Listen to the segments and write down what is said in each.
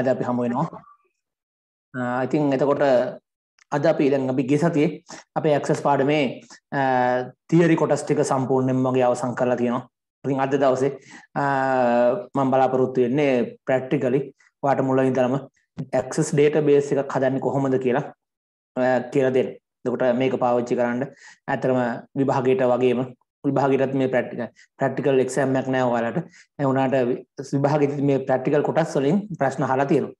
අද අපි හමු වෙනවා ඉතින් එතකොට අද අපි දැන් අපි ගිය සතියේ අපේ ඇක්සස් පාඩමේ තියරි කොටස් ටික සම්පූර්ණයෙන්ම වගේ අවසන් කරලා තියෙනවා. ඉතින් අද දවසේ මම බලාපොරොත්තු වෙන්නේ ප්‍රැක්ටිකලි ඔයාට මුලින් ඉඳලම ඇක්සස් ඩේටාබේස් එකක් හදන්නේ කොහොමද කියලා කියලා දෙන්න. එතකොට මේක පාවිච්චි කරන්න ඇත්තටම විභාගයට වගේම විභාගයටත් මේ ප්‍රැක්ටිකල් ප්‍රැක්ටිකල් එක්සෑම් එකක් නෑ ඔයාලට. ඒ වුණාට විභාගෙදි මේ ප්‍රැක්ටිකල් කොටස් වලින් ප්‍රශ්න අහලා තියෙනවා.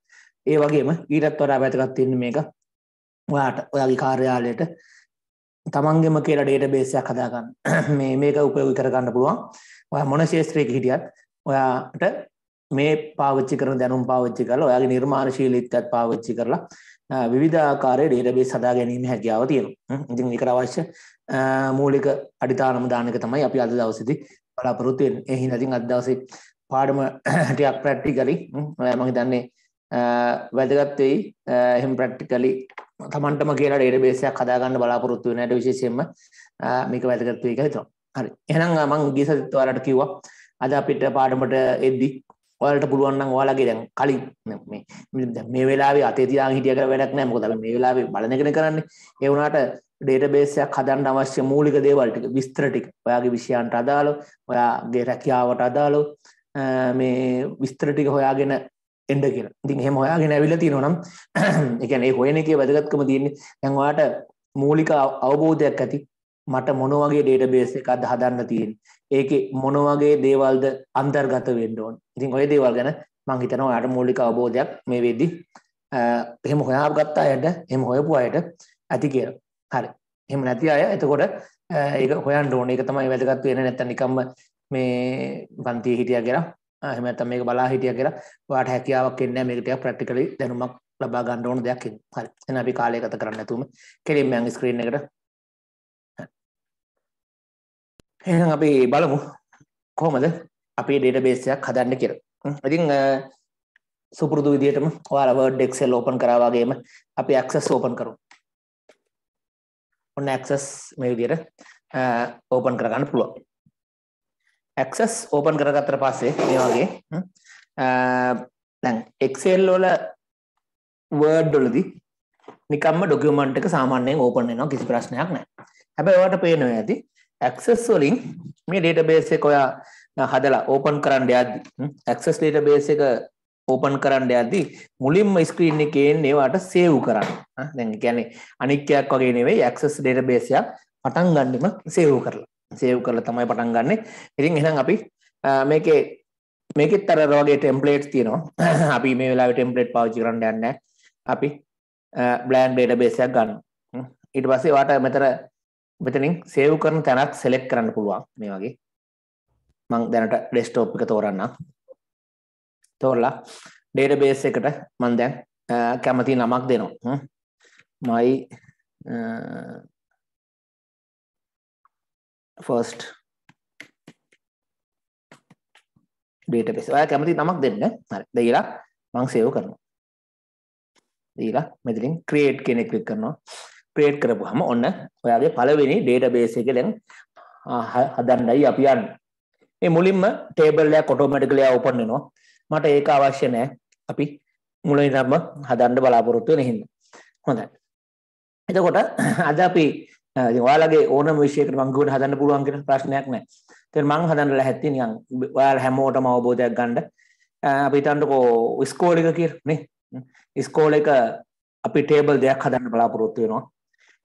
ඒ වගේම ඊටත් වඩා වැදගත් වෙන්නේ මේක ඔයාට ඔයාගේ කාර්යාලයට තමන්ගෙම කියලා ඩේටාබේස් එකක් හදාගන්න. මේ මේක උපයෝගී කරගන්න පුළුවන්. ඔයා මොන ශාස්ත්‍රයක හිටියත් ඔයාට මේ පාවිච්චි කරන දැනුම් පාවිච්චි කරලා ඔයාගේ නිර්මාණශීලීත්වයත් පාවිච්චි කරලා විවිධාකාරයේ ඩේටාබේස් හදා ගැනීම හැකියාව තියෙනවා. ඉතින් ඒකට අවශ්‍ය මූලික අඩිතාලම දාන එක තමයි අපි අද දවසේදී බලාපොරොත්තු වෙන්නේ. ඒ හින්දා ඉතින් අද දවසේ පාඩම ටිකක් ප්‍රැක්ටිකලි මම හිතන්නේ වැදගත් වෙයි. එහෙම ප්‍රැක්ටිකලි තමන්ටම කියලා ඩේටාබේස් එකක් හදාගන්න බලාපොරොත්තු වෙන ඇයට විශේෂයෙන්ම මේක වැදගත් වෙයි කියලා හිතනවා. හරි. එහෙනම් මම ගිය සතියේ ඔයාලට කිව්වා අද අපිට පාඩමට එද්දි ඔයාලට පුළුවන් නම් ඔයාලගේ දැන් කලින් මේ මේ වෙලාවේ අතේ තියාගෙන හිටිය කියලා වැඩක් නැහැ. මොකද මේ වෙලාවේ බලන එකනේ කරන්නේ. ඒ වුණාට ඩේටාබේස් එකක් හදන්න අවශ්‍ය මූලික දේවල් ටික විස්තර ටික ඔයාගේ විෂයන්ට අදාළව ඔයාගේ රැකියාවට අදාළව මේ විස්තර ටික හොයාගෙන එන්න කියලා. ඉතින් එහෙම හොයාගෙන ඇවිල්ලා තියෙනවා නම් ඒ කියන්නේ ඒ හොයන එකේ වැදගත්කම තියෙන්නේ දැන් ඔයාට මූලික අවබෝධයක් ඇති මට මොන වගේ ඩේටාබේස් එකක්ද හදන්න තියෙන්නේ. ඒකේ මොන වගේ දේවල්ද අන්තර්ගත වෙන්න ඕන. ඉතින් ওই දේවල් ගැන මම හිතනවා ඔයාට මූලික අවබෝධයක් මේ වෙද්දි එහෙම හොයාගත්ත අයට එහෙම හොයපු අයට ඇති කියලා. හරි. එහෙම නැති අය එතකොට ඒක හොයන්න ඕනේ. ඒක තමයි වැදගත් වෙන්නේ නැත්තම් නිකම්ම මේ පන්තියේ හිටියා කියලා එහෙම නැත්නම් මේක බලා හිටියා කියලා ඔයාට හැකියාවක් එන්නේ නැහැ මේක ටිකක් ප්‍රැක්ටිකලි දැනුමක් ලබා ගන්න ඕන දෙයක් ඉන්නේ. හරි. එහෙනම් අපි කාලය ගත කරන්න නැතුවම කෙලින්ම යන් ස්ක්‍රීන් එකට. එහෙනම් අපි බලමු කොහොමද අපි ඩේටාබේස් එකක් හදන්න කියලා. ඉතින් සුපුරුදු විදිහටම ඔයාලා Word Excel open කරා වගේම අපි Access open කරමු. ඔන්න Access මේ විදිහට open කරගන්න පුළුවන්. Access open කරගත්තට පස්සේ මේ වගේ දැන් Excel වල Word වලදී නිකම්ම ඩොකියුමන්ට් එක සාමාන්‍යයෙන් ඕපන් වෙනවා කිසි ප්‍රශ්නයක් නැහැ. හැබැයි ඔයාලට පේනවා ඇති Access වලින් මේ database එක ඔයා හදලා ඕපන් කරන්න යද්දි Access database එක ඕපන් කරන්න යද්දි මුලින්ම ස්ක්‍රීන් එකේ එන්නේ වාට සේව් කරන්න. දැන් කියන්නේ අනික්කයක් වගේ නෙවෙයි Access database එකක් පටන් ගන්නෙම සේව් කරලා. සේව් කරලා තමයි පටන් ගන්නෙ. ඉතින් එහෙනම් අපි මේකේ මේකෙත් අර වගේ ටෙම්ප්ලේට්ස් තියෙනවා. අපි මේ වෙලාවේ ටෙම්ප්ලේට් පාවිච්චි කරන්න යන්නේ නැහැ. අපි බ්ලෑන්ක් database එකක් ගන්නවා. ඊට පස්සේ වාට මෙතන මෙතනින් සේව් කරන තැනක් සෙලෙක්ට් කරන්න පුළුවන් මේ වගේ. මම දැනට ඩෙස්ක්ටොප් එක තෝරන්නම්. තෝරලා database එකට මම දැන් කැමති නමක් දෙනවා. my first database. ඔයා කැමති නමක් දෙන්න. හරි. දීලා මම සේව් කරනවා. දීලා මෙතනින් create කියන එක ක්ලික් කරනවා. Create කරපුවාම ඔන්න ඔයාගේ පළවෙනි database එක දැන් හදන්නයි අපි යන්නේ. මේ මුලින්ම table එකක් automatically open වෙනවා. මට ඒක අවශ්‍ය නැහැ. අපි මුලින්ම හදන්න බලාපොරොත්තු වෙන හින්දා. හොඳයි. එතකොට අද අපි ඉතින් ඔයාලගේ ඕනම විෂයකට මම ගුණ හදන්න පුළුවන් කියන ප්‍රශ්නයක් නැහැ. ඉතින් මම හදන්න ලැහැත්ති නිකන් ඔයාලා හැමෝටම අවබෝධයක් ගන්න. අපි හිතන්නකෝ ඉස්කෝලේ එක කියලා නේ. ඉස්කෝලේ එක අපි ටේබල් දෙයක් හදන්න බලාපොරොත්තු වෙනවා.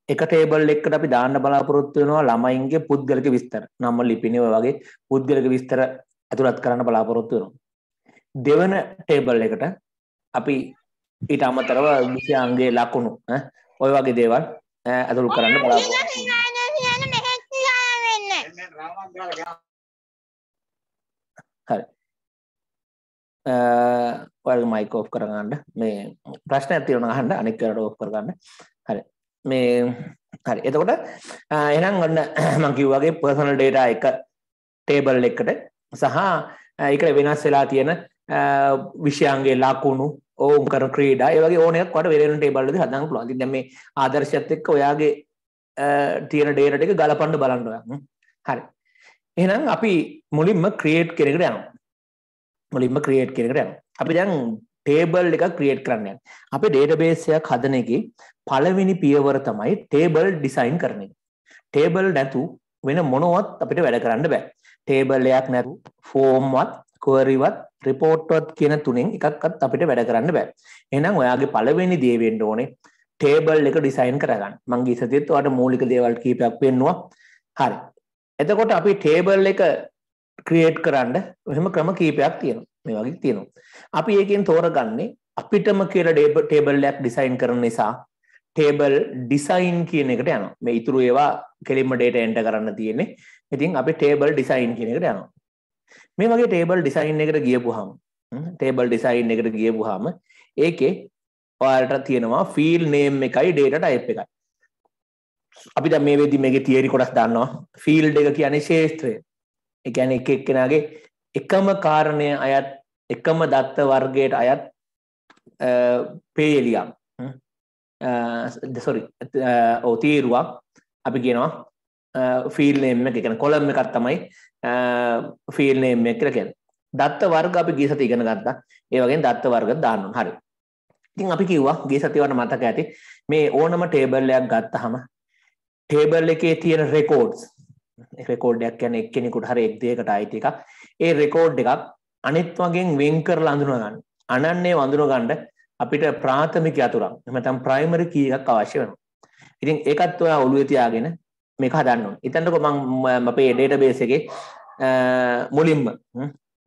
එක ටේබල් එකකට අපි දාන්න බලාපොරොත්තු වෙනවා ළමයින්ගේ පුද්ගලික විස්තර. නම ලිපිනව වගේ පුද්ගලික විස්තර ඇතුළත් කරන්න බලාපොරොත්තු වෙනවා. දෙවන ටේබල් එකට අපි ඊට අමතරව විෂයාංගයේ ලකුණු ඔය වගේ දේවල් ඇතුළු කරන්න බලාපොරොත්තු හරි. ඔයාලගේ මයික් ඔෆ් කරගන්න. මේ ප්‍රශ්නයක් තියෙනවා අහන්න අනික් කරට ඔෆ් කරගන්න. හරි. මේ හරි එතකොට එහෙනම් ඔන්න මම කිව්වාගේ පර්සනල් ඩේටා එක ටේබල් එකකට සහ ඒකට වෙනස් වෙලා තියෙන විෂයන්ගේ ලකුණු ඕම් කර ක්‍රීඩා ඒ වගේ ඕනයක් වට වෙන ටේබල් එකේ හදන්න පුළුවන්. ඉතින් දැන් මේ ආදර්ශයත් එක්ක ඔයාගේ තියෙන ඩේටා ටික ගලපන්න බලන්න ඔයා. හරි. එහෙනම් අපි මුලින්ම ක්‍රියේට් කියන එකට යනවා. මුලින්ම ක්‍රියේට් කියන එකට යනවා. අපි දැන් ටේබල් එක ක්‍රියේට් කරන්න යන්නේ. අපේ ඩේටාබේස් එකක් හදන එකේ පළවෙනි පියවර තමයි ටේබල් ඩිසයින් කරන එක. ටේබල් නැතු වෙන මොනවත් අපිට වැඩ කරන්න බෑ. ටේබල් එකක් නැතු ෆෝම්වත් queryවත් report කියන තුනෙන් එකක්වත් අපිට වැඩ කරන්න බෑ. එහෙනම් ඔයාගේ පළවෙනි දේ වෙන්න ඕනේ ටේබල් එක ඩිසයින් කරගන්න. මං ගිය සතියේත් ඔයාලට මූලික දේවල් කීපයක් පෙන්නුවා. හරි. එතකොට අපි ටේබල් එක ක්‍රියේට් කරන්න එහෙම ක්‍රම කීපයක් තියෙනවා. මේ වගේ තියෙනවා. අපි ඒකෙන් තෝරගන්නේ අපිටම කියලා ටේබල් එකක් ඩිසයින් කරන නිසා ටේබල් ඩිසයින් කියන එකට යනවා. මේ ඉතුරු ඒවා කෙලින්ම data enter කරන්න තියෙන්නේ. ඉතින් අපි ටේබල් ඩිසයින් කියන එකට යනවා. මේ වගේ ටේබල් ඩිසයින් එකට ගියපුවාම ටේබල් ඩිසයින් එකට ගියපුවාම ඒකේ ඔයාලට තියෙනවා ෆීල් නේම් එකයි data type එකයි. අපි දැන් මේ වෙද්දි මේකේ තියරි කොටස් දන්නවා. ෆීල්ඩ් එක කියන්නේ ශේෂ්ත්‍රය. ඒ කියන්නේ එක එක්කෙනාගේ එකම කාරණය අයත් එකම දත්ත වර්ගයට අයත් පේලියක් සොරි ඕ තීරුවක් අපි කියනවා ෆිල් නේම් එක කියන කොලම් එකක් තමයි ෆිල් නේම් එක කියලා කියන්නේ. දත්ත වර්ග අපි ගිය සතිය ඉගෙන ගත්තා. ඒ වගේම දත්ත වර්ග දාන්න ඕන. හරි. ඉතින් අපි කිව්වා ගිය සතිය වල මතක ඇති මේ ඕනම ටේබල් එකක් ගත්තාම ටේබල් එකේ තියෙන රෙකෝඩ්ස් රෙකෝඩ් එකක් කියන්නේ එක්කෙනෙකුට හරි එක් දෙයකට අයිති එකක්. ඒ රෙකෝඩ් එකක් අනිත් වගෙන් වෙන් කරලා අඳුන ගන්න. අනන්නේ වඳුන ගන්න අපිට ප්‍රාථමික අතුරක් එහෙම නැත්නම් ප්‍රයිමරි කී එකක් අවශ්‍ය වෙනවා. ඉතින් ඒකත් ඔයා ඔළුවේ තියාගෙන මේක හදන්න ඕනේ. හිතන්නකෝ මම අපේ ඩේටාබේස් එකේ මුලින්ම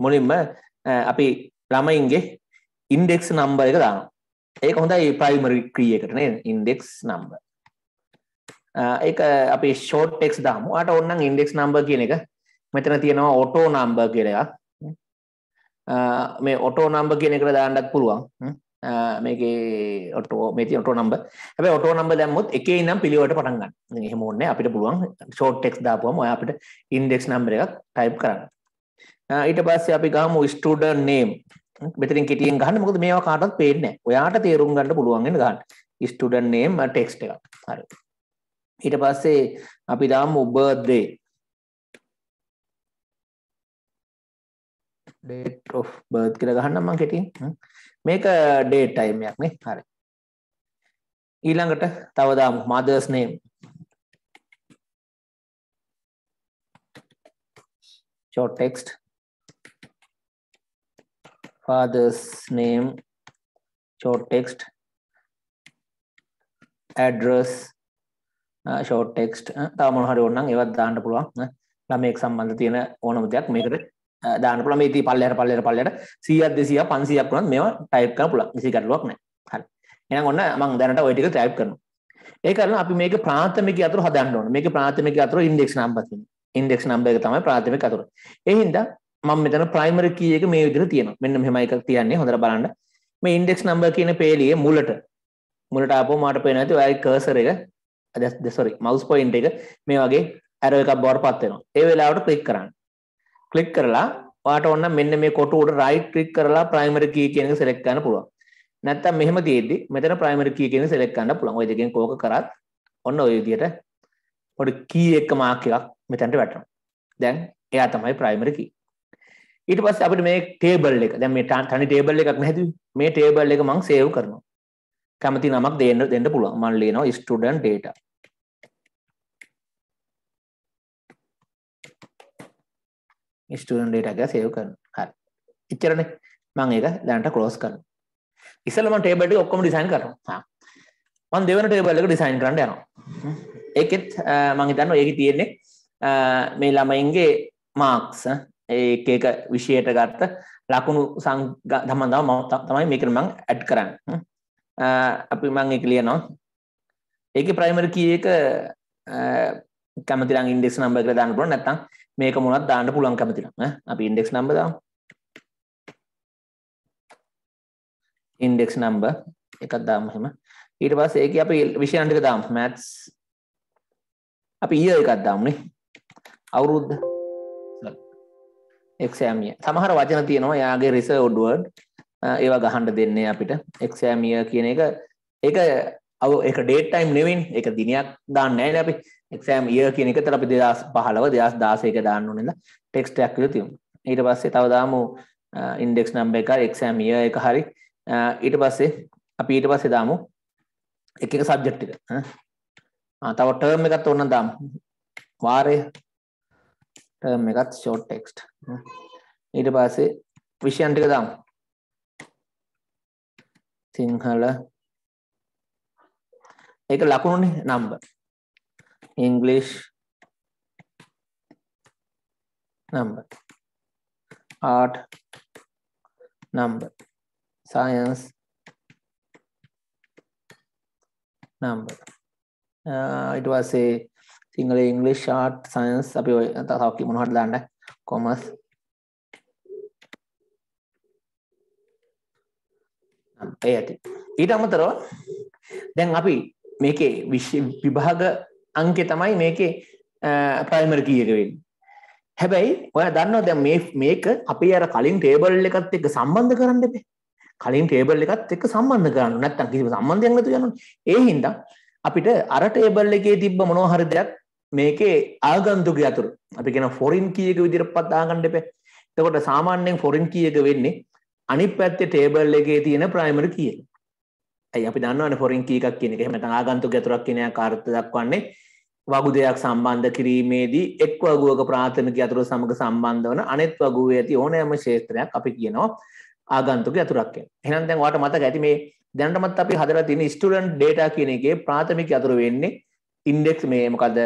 මුලින්ම අපි ළමයින්ගේ ඉන්ඩෙක්ස් නම්බර් එක දානවා. ඒක හොඳයි ප්‍රයිමරි කී එකට නේද? Index number. ඒක අපි ෂෝට් ටෙක්ස් දාමු. ඔයාලට ඕනනම් ඉන්ඩෙක්ස් නම්බර් කියන එක මෙතන තියෙනවා ඔටෝ නම්බර් කියලා එකක්. මේ ඔටෝ නම්බර් කියන එකට දාන්නත් පුළුවන්. මේකේ ඔටෝ මේ තියෙන ඔටෝ නම්බර්. හැබැයි ඔටෝ නම්බර් දැම්මොත් එකේ ඉඳන් පිළිවෙලට පටන් ගන්න. එහෙම ඕනේ අපිට පුළුවන් ෂෝට් ටෙක්ස්ට් දාපුවම ඔයා අපිට ඉන්ඩෙක්ස් නම්බර් එකක් ටයිප් කරන්න. ඊට පස්සේ අපි ගහමු ස්ටුඩන්ට් නේම්. මෙතනින් කෙටියෙන් ගහන්න මොකද මේවා කාටවත් පේන්නේ නැහැ. ඔයාට තේරුම් ගන්න පුළුවන් වෙන ගන්න. ස්ටුඩන්ට් නේම් ටෙක්ස්ට් එකක්. හරි. ඊට පස්සේ අපි දාමු බර්ත්ඩේ. Date of birth කියලා ගහන්නම් මම කෙටියෙන්. මේක ඩේට් ටයිම් එකක් නේ හරි. ඊළඟට තව දාමු mother's name short text. father's name short text. address short text. තව මොන හරි ඕනනම් ඒවත් දාන්න පුළුවන්. ළමයෙක් සම්බන්ධ තියෙන ඕනම දෙයක් මේකට දාන්න පුළුවන්. මේ ඉතින් පල්ලෙහාට පල්ලෙහාට පල්ලෙහාට 100ක් 200ක් 500ක් වුණත් මේවා ටයිප් කරන්න පුළුවන්. කිසි ගැටලුවක් නැහැ. හරි. එහෙනම් ඔන්න මම දැනට ওই ටික ටයිප් කරනවා. ඒ කරලා අපි මේක ප්‍රාථමික අතුරු හදන්න ඕනේ. මේක ප්‍රාථමික අතුරු ඉන්ඩෙක්ස් නම්බර් තියෙනවා. ඉන්ඩෙක්ස් නම්බර් එක තමයි ප්‍රාථමික අතුරු. ඒ හින්දා මම මෙතන ප්‍රයිමරි කී එක මේ විදිහට තියෙනවා. මෙන්න මෙහෙම එකක් තියන්නේ හොඳට බලන්න. මේ ඉන්ඩෙක්ස් නම්බර් කියන පේලියේ මුලට. මුලට ආපුවම මට පේනවා ඇති ඔයාගේ කර්සර් එක. සොරි මවුස් පොයින්ට් එක. මේ වගේ ඇරෝ එකක් බවට පත් වෙනවා. ඒ වෙලාවට ක්ලික් කරන්න. ක්ලික් කරලා ඔයාට ඔන්න මෙන්න මේ කොට උඩ රයිට් ක්ලික් කරලා ප්‍රයිමරි කී කියන එක සෙලෙක්ට් කරන්න පුළුවන්. නැත්තම් මෙහෙම තියෙද්දි මෙතන ප්‍රයිමරි කී කියන එක සෙලෙක්ට් කරන්න පුළුවන්. ওই දෙකෙන් කෝක කරත් ඔන්න ওই විදිහට පොඩි කී එක මාක් එකක් මෙතනට වැටෙනවා. දැන් එයා තමයි ප්‍රයිමරි කී. ඊට පස්සේ අපිට මේ ටේබල් එක දැන් මේ තනි ටේබල් එකක් නැහැද මේ ටේබල් එක මම සේව් කරනවා. කැමති නමක් දෙන්න දෙන්න පුළුවන්. මම ලියනවා student data. ස්ටඩන් ඩේට එක සේව් කරන හරි. එච්චරන. මං ඒක දැනට කලෝස් කරන ඉස්සලම ටේබට ඔක්කොම ඩිසයින් කරනවා. මන් දෙවන ටේබල් එක ඩිසයින් කරන්න යනවා. ඒකෙත් මං හිතන්න ඒක තියෙන්නේ මේ ළමයින්ගේ මාක්ස් ඒ එක විෂයට ගත්ත ලකුණු සං දමන්දාව ම තමයි මේකන මං ඇඩ් කරන්න. අපි මං එක ලියනවා. ඒක ප්‍රයිමර් කිය එක කැමතිරන් ඉන්ඩෙක්ස් නම්බර් කියලා දාන්න පුළුවන්. නැත්නම් මේක මොනවත් දාන්න පුළුවන් කැමතිනම් ඈ? අපි ඉන්ඩෙක්ස් නම්බර් දාමු. ඉන්ඩෙක්ස් නම්බර් එකක් දාමු එහෙම. ඊට පස්සේ ඒකේ අපි විෂයන් ටික දාමු. maths. අපි ඊයර් එකක් දාමු නේ අවුරුද්ද exam year. සමහර වචන තියෙනවා යාගේ reserved word. ඒවා ගහන්න දෙන්නේ අපිට. exam year කියන එක. ඒක අව ඒක ඩේට් ටයිම් නෙවෙයි ඒක දිනයක් දාන්නේ නැහැ නේ අපි එක්සෑම් ඉය කියන එක තර අපි දෙදස් පහලව දෙදස් දාසයක දාන්න ඕනෙද ටෙක්ස්ටයක් විදිහට තියමු. ඊට පස්සේ තව දාමු ඉන්ඩෙක්ස් නම්බර් එක එක්සෑම් ඉය එක හරි. ඊට පස්සේ අපි ඊට පස්සේ දාමු එක එක සබ්ජෙක්ට් එක. තව ටර්ම් එකත් ඕන දාමු. වාරය. ටර්ම් එකත් ෂෝට් ටෙක්ස්ට් ඊට පස්සේ විෂයන් ටික දාමු. සිංහල. ඒක ලකුණුනේ number English number. Art number. Science number. Uh, it was a single english art science. අපි ඔය තව මොනවද දාන්න? Commerce. ඒ ඇති. ඊට අමතරව දැන් අපි මේකේ විභාග අංකේ තමයි මේකේ ප්‍රයිමරි කී එක වෙන්නේ හැබැයි ඔය දන්නවා දැන් මේ මේක අපි අර කලින් ටේබල් එකත් එක්ක සම්බන්ධ කරන්න එපේ. කලින් ටේබල් එකත් එක්ක සම්බන්ධ කරන්න නැත්නම් කිසිම සම්බන්ධයක් නැතුව යනවා. ඒ හින්දා අපිට අර ටේබල් එකේ තිබ්බ මොනවා හරි දෙයක් මේකේ ආගන්තුක යතුරු අපි කියන ෆොරින් කී එක විදිහට පත් දාගන්න එපේ. එතකොට සාමාන්‍යයෙන් ෆොරින් කී එක වෙන්නේ අනිත් පැත්තේ ටේබල් එකේ තියෙන ප්‍රයිමරි කී එක. ඇයි අපි දන්නවනේ ෆොරින් කී එකක් කියන එක. එහෙම නැත්නම් ආගන්තුක යතුරක් කියන එක අර්ථ දක්වන්නේ වගු දෙයක් සම්බන්ධ කිරීමේදී එක් වගුවක ප්‍රාථමික යතුරු සමග සම්බන්ධ වන අනෙත් වගුවේ ඇති ඕනෑම ක්ෂේත්‍රයක් අපි කියනවා ආගන්තුක යතුරක් කියලා. එහෙනම් දැන් ඔයාලට මතක ඇති මේ දැනටමත් අපි හදලා තියෙන ස්ටුඩන්ට් ඩේටා කියන එකේ ප්‍රාථමික යතුරු වෙන්නේ ඉන්ඩෙක්ස් මේ මොකද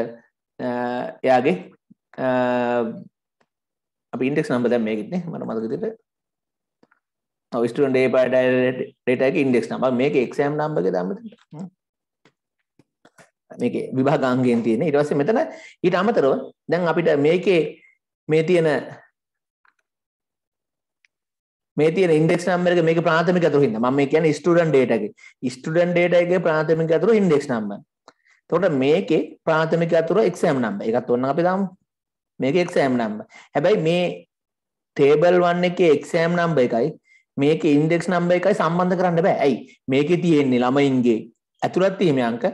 එයාගේ අපි ඉන්ඩෙක්ස් නම්බර් දැන් මේකෙත් නේ මට මතක විදිහට ඔව් ස්ටුඩන්ට් ඩේටා එකේ ඉන්ඩෙක්ස් නම්බර් මේකේ එක්සෑම් නම්බර් එක දාන්න මේක විභාගාංගයෙන් තියෙන ඊට පස්සේ මෙතන ඊට අමතරව දැන් අපිට මේකේ මේ තියෙන මේ තියෙන ඉන්ඩෙක්ස් නම්බර් එක මේක ප්‍රාථමික අතුරු හින්දා මම මේ කියන්නේ ස්ටුඩන්ට් ඩේටා එකේ ස්ටුඩන්ට් ඩේටා එකේ ප්‍රාථමික අතුරු ඉන්ඩෙක්ස් නම්බර්. එතකොට මේකේ ප්‍රාථමික අතුරු එක්සෑම් නම්බර්. ඒකත් ඕනනම් අපි දාමු. මේකේ එක්සෑම් නම්බර්. හැබැයි මේ ටේබල් 1 එකේ එක්සෑම් නම්බර් එකයි මේකේ ඉන්ඩෙක්ස් නම්බර් එකයි සම්බන්ධ කරන්න බෑ. ඇයි? මේකේ තියෙන්නේ ළමයින්ගේ ඇතුළත් වීමේ අංක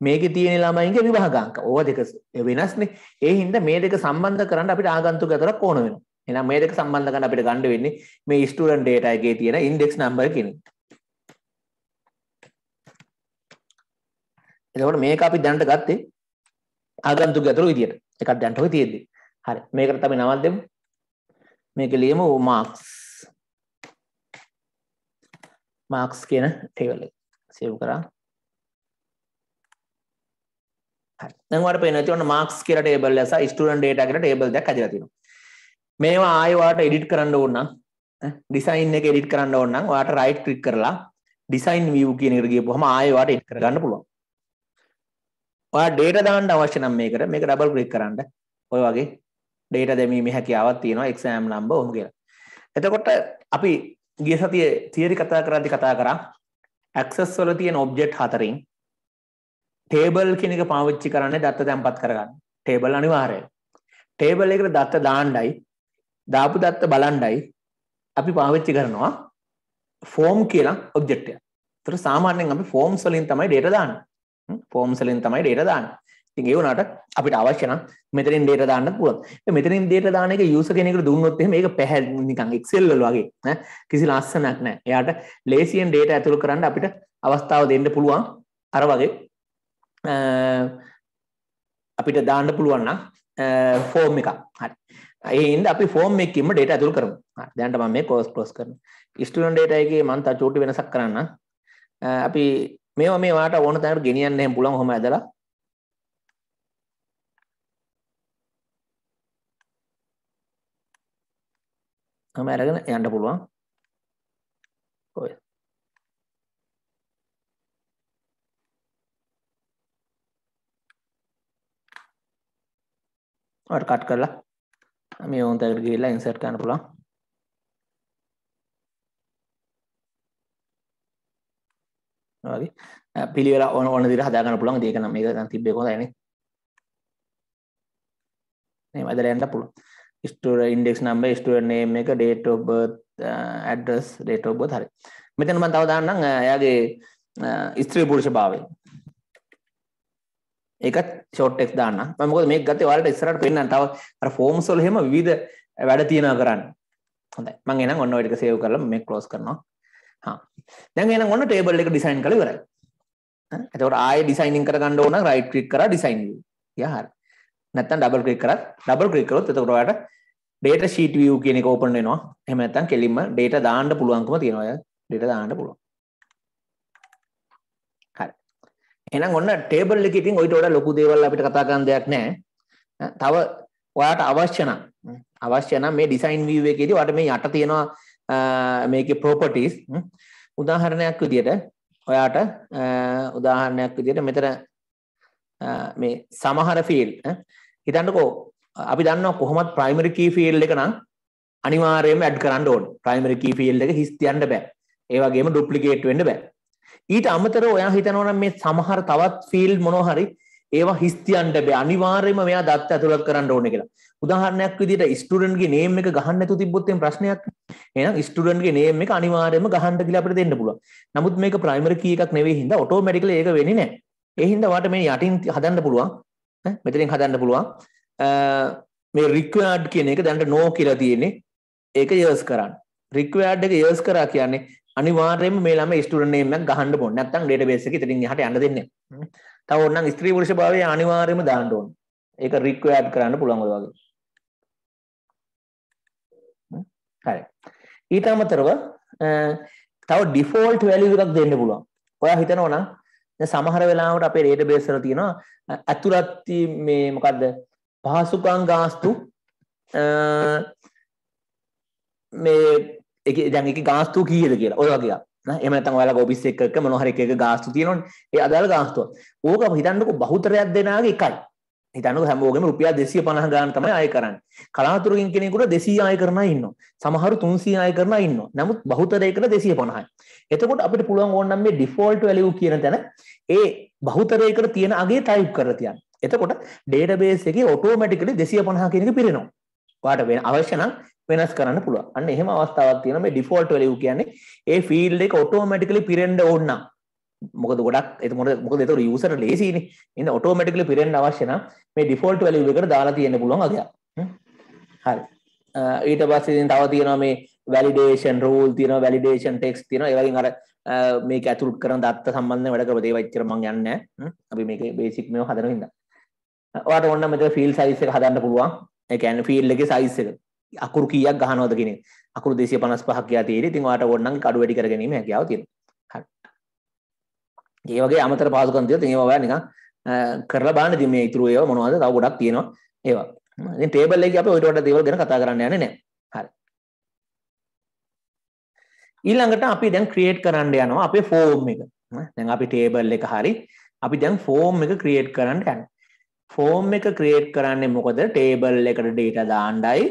මේකේ තියෙන ළමයින්ගේ විභාගාංක. ඕවා දෙක වෙනස්නේ. ඒ හින්දා මේ දෙක සම්බන්ධ කරන්න අපිට ආගන්තුක අතරක් ඕන වෙනවා. එහෙනම් මේ දෙක සම්බන්ධ කරන්න අපිට ගන්න වෙන්නේ මේ ස්ටුඩන්ට් ඩේටා එකේ තියෙන ඉන්ඩෙක්ස් නම්බර් කියන එක. එතකොට මේක අපි දැනට ගත්තේ ආගන්තුක අතර විදියට. එකක් දැනට ඔය තියෙද්දි. හරි. මේකට අපි නමක් දෙමු. මේක ලියමු මාක්ස්. මාක්ස් කියන ටේබල් එක. සේව් කරා. දැන් ඔයාලට පේනවා තියෙන මාක්ස් කියලා ටේබල් එක සහ ස්ටුඩන්ට් ඩේටා කියලා ටේබල් දෙකක් හැදලා තියෙනවා. මේවා ආයෙ ඔයාලට එඩිට් කරන්න ඕන නම් ඩිසයින් එක එඩිට් කරන්න ඕන නම් ඔයාලට රයිට් ක්ලික් කරලා ඩිසයින් view කියන එකට ගියපුවම ආයෙ ඔයාලට එඩිට් කරගන්න පුළුවන්. ඔයා ඩේටා දාන්න අවශ්‍ය නම් මේකට මේක ඩබල් ක්ලික් කරන්න. ඔය වගේ ඩේටා දැමීමේ හැකියාවක් තියෙනවා exam number ඔහොම කියලා. එතකොට අපි ගිය සතියේ තියරි කතා කරද්දි කතා කරා access වල තියෙන object හතරින් ටේබල් කියන එක පාවිච්චි කරන්නේ දත්ත තැන්පත් කරගන්න. ටේබල් අනිවාර්යයි. ටේබල් එකට දත්ත දාන්නයි දාපු දත්ත බලන්නයි අපි පාවිච්චි කරනවා ෆෝම් කියලා ඔබ්ජෙක්ට් එක. ඒතර සාමාන්‍යයෙන් අපි ෆෝම්ස් වලින් තමයි data දාන්නේ. ෆෝම්ස් වලින් තමයි data දාන්නේ. ඉතින් ඒ වුණාට අපිට අවශ්‍ය නම් මෙතනින් data දාන්නත් පුළුවන්. මෙතනින් data දාන එක user කෙනෙකුට දුන්නොත් එහෙම ඒක පැහැදිලි නිකන් Excel වල වගේ ඈ කිසි ලස්සනක් නැහැ. එයාට ලේසියෙන් data ඇතුළු කරන්න අපිට අවස්ථාව දෙන්න පුළුවන්. අර වගේ අපිට දාන්න පුළුවන් නම් ෆෝම් එකක්. හරි. ඒ හින්දා අපි ෆෝම් එකකින්ම data ඇතුල් කරමු. හරි. දැනට මම මේ course close කරනවා. student data එකේ මම තා චූටි වෙනසක් කරන්න. අපි මේවා මේ වාට ඕන තැනකට ගෙනියන්න එහෙම පුළුවන් ඔහොම ඇදලා. මම අරගෙන යන්න පුළුවන්. ඔය ඔයාලට කට් කරලා මේ ඕන තැනකට ගිහිල්ලා ඉන්සර්ට් කරන්න පුළුවන්. වගේ පිළිවෙල ඕන ඕන විදිහට හදා ගන්න පුළුවන්. ඒක නම් මේක නම් තිබ්බේ කොහොමදනේ. මේ මැදට යන්න පුළුවන්. student index number student name එක date of birth address date of birth හරි. මෙතන මම තව දාන්නම් එයාගේ ස්ත්‍රී පුරුෂ භාවය. ඒකත් ෂෝට් ටෙක්ස් දාන්න. මම මොකද මේක ගත්තේ ඔයාලට ඉස්සරහට පෙන්නන්න. තව අර ෆෝම්ස් වල එහෙම විවිධ වැඩ තියෙනවා කරන්න. හොඳයි. මම එහෙනම් ඔන්න ඔය ටික සේව් කරලා මේක ක්ලෝස් කරනවා. හා. දැන් එහෙනම් ඔන්න ටේබල් එක ඩිසයින් කරලා ඉවරයි. එතකොට ආයෙ ඩිසයිනින් කරගන්න ඕන රයිට් ක්ලික් කරලා ඩිසයින් view. යා හරි. නැත්නම් ඩබල් ක්ලික් කරත් ඩබල් ක්ලික් කරොත් එතකොට ඔයාලට data sheet view කියන එක ඕපන් වෙනවා. එහෙම නැත්නම් කෙලින්ම data දාන්න පුළුවන්කම තියෙනවා. ඔය data දාන්න පුළුවන් හරි එහෙනම් ඔන්න ටේබල් එකේ ඉතින් ඔයිට වඩා ලොකු දේවල් අපිට කතා කරන්න දෙයක් නැහැ. තව ඔයාට අවශ්‍ය නම් අවශ්‍ය නම් මේ ඩිසයින් view එකේදී ඔයාට මේ යට තියෙනවා මේකේ properties. උදාහරණයක් විදියට ඔයාට උදාහරණයක් විදියට මෙතන මේ සමහර ෆීල් හිතන්නකෝ අපි දන්නවා කොහොමත් ප්‍රයිමරි කී ෆීල්ඩ් එක නම් අනිවාර්යයෙන්ම ඇඩ් කරන්න ඕන. ප්‍රයිමරි කී ෆීල්ඩ් එක හිස් තියන්න බෑ. ඒ වගේම ඩුප්ලිකේට් වෙන්න බෑ. ඊට අමතරව ඔයා හිතනවා නම් මේ සමහර තවත් ෆීල්ඩ් මොනවා හරි ඒවා හිස් තියන්න බෑ. අනිවාර්යයෙන්ම මෙයා දත්ත ඇතුළත් කරන්න ඕනේ කියලා. උදාහරණයක් විදිහට ස්ටුඩන්ට්ගේ නේම් එක ගහන්න නැතුව තිබ්බොත් එම් ප්‍රශ්නයක් එහෙනම් ස්ටුඩන්ට්ගේ නේම් එක අනිවාර්යයෙන්ම ගහන්න කියලා අපිට දෙන්න පුළුවන්. නමුත් මේක ප්‍රයිමරි කී එකක් නෙවෙයි හින්දා ඔටෝමැටිකලි ඒක වෙන්නේ නැහැ. ඒ හින්දා වාට මේ යටින් හදන්න පුළුවන්. මෙතනින් හදන්න පුළුවන්. මේ රික්වයාඩ් කියන එක දැන්ට නෝ කියලා තියෙන්නේ. ඒක යර්ස් කරන්න. රික්වයාඩ් එක යර්ස් කරා කියන්නේ අනිවාර්යයෙන්ම මේ ළමයි ස්ටුඩන්ට් නේම් එකක් ගහන්න ඕනේ නැත්නම් ඩේටාබේස් එකේ ඉතින් එහාට යන්න දෙන්නේ නැහැ. තව ඕනනම් ස්ත්‍රී පුරුෂ භාවය අනිවාර්යයෙන්ම දාන්න ඕනේ. ඒක රික්වයාඩ් කරන්න පුළුවන් ඔය වගේ. හරි. ඊට අමතරව තව ඩිෆෝල්ට් වැලියු එකක් දෙන්න පුළුවන්. ඔයා හිතනවා නම් දැන් සමහර වෙලාවට අපේ ඩේටාබේස් වල තියෙනවා ඇතුළත් මේ මොකද්ද පහසුකම් ගාස්තු මේ එක දැන් එක ගාස්තු කීයද කියලා ඔය වගේ එහෙම නැත්නම් ඔයාලගේ ඔෆිස් එක එක මොනවා හරි එක එක ගාස්තු තියෙනවනේ ඒ අදාළ ගාස්තුව. ඕක හිතන්නකො බහුතරයක් දෙනාගේ එකයි. හිතන්නකො හැමෝගෙම රුපියල් 250 ගාන තමයි ආය කරන්නේ. කලාතුරකින් කෙනෙකුට 200 ආය කරන අය ඉන්නවා. සමහරු 300 ආය කරන අය ඉන්නවා. නමුත් බහුතරයකට 250යි. එතකොට අපිට පුළුවන් ඕනනම් මේ ඩිෆෝල්ට් වැලියු කියන තැන ඒ බහුතරයකට තියෙන අගේ ටයිප් කරලා තියන්න. එතකොට ඩේටාබේස් එකේ ඔටෝමැටිකලි 250 කියන එක පිරෙනවා. ඔයාට වෙන අවශ්‍ය නම් වෙනස් කරන්න පුළුවන්. අන්න එහෙම අවස්ථාවක් තියෙනවා මේ ඩිෆෝල්ට් වැලියු කියන්නේ ඒ ෆීල්ඩ් එක ඔටෝමැටිකලි පිරෙන්න ඕන නම් මොකද ගොඩක් එතකොට මොකද එතකොට යූසර් ලේසියිනේ. ඉතින් ඔටෝමැටිකලි පිරෙන්න අවශ්‍ය නම් මේ ඩිෆෝල්ට් වැලියු එකට දාලා තියෙන්න පුළුවන් අගයක්. හරි. ඊට පස්සේ ඉතින් තව තියෙනවා මේ වැලිඩේෂන් රූල් තියෙනවා වැලිඩේෂන් ටෙක්ස්ට් තියෙනවා ඒ වගේ අර මේක ඇතුළත් කරන දත්ත සම්බන්ධ වැඩ කරපු දේවල් ඉච්චර මම යන්නේ නැහැ. අපි මේකේ බේසික් මේව හදන හින්දා. ඔයාට ඕන නම් මෙතන ෆීල්ඩ් සයිස් එක හදන්න පුළුවන්. ඒ කියන්නේ ෆීල්ඩ් එකේ සයිස් එක. අකුරු කීයක් ගහනවද කියන එක. අකුරු 255ක් ගියා තියෙන්නේ. ඉතින් ඔයාට ඕන නම් කඩු වැඩි කර ගැනීම හැකියාව තියෙනවා. හරි. ඒ වගේ අමතර පහසුකම් තියෙනවා. ඉතින් ඒවා ඔයා නිකන් කරලා බලන්න ඉතින් මේ ඉතුරු ඒවා මොනවද? තව ගොඩක් තියෙනවා. ඒවා. ඉතින් ටේබල් එකේ අපි ඔයිට වඩා දේවල් ගැන කතා කරන්න යන්නේ නැහැ. හරි. ඊළඟට අපි දැන් ක්‍රියේට් කරන්න යනවා අපේ ෆෝම් එක. දැන් අපි ටේබල් එක හරි අපි දැන් ෆෝම් එක ක්‍රියේට් කරන්න යනවා. ෆෝම් එක ක්‍රියේට් කරන්නේ මොකද? ටේබල් එකට data දාන්නයි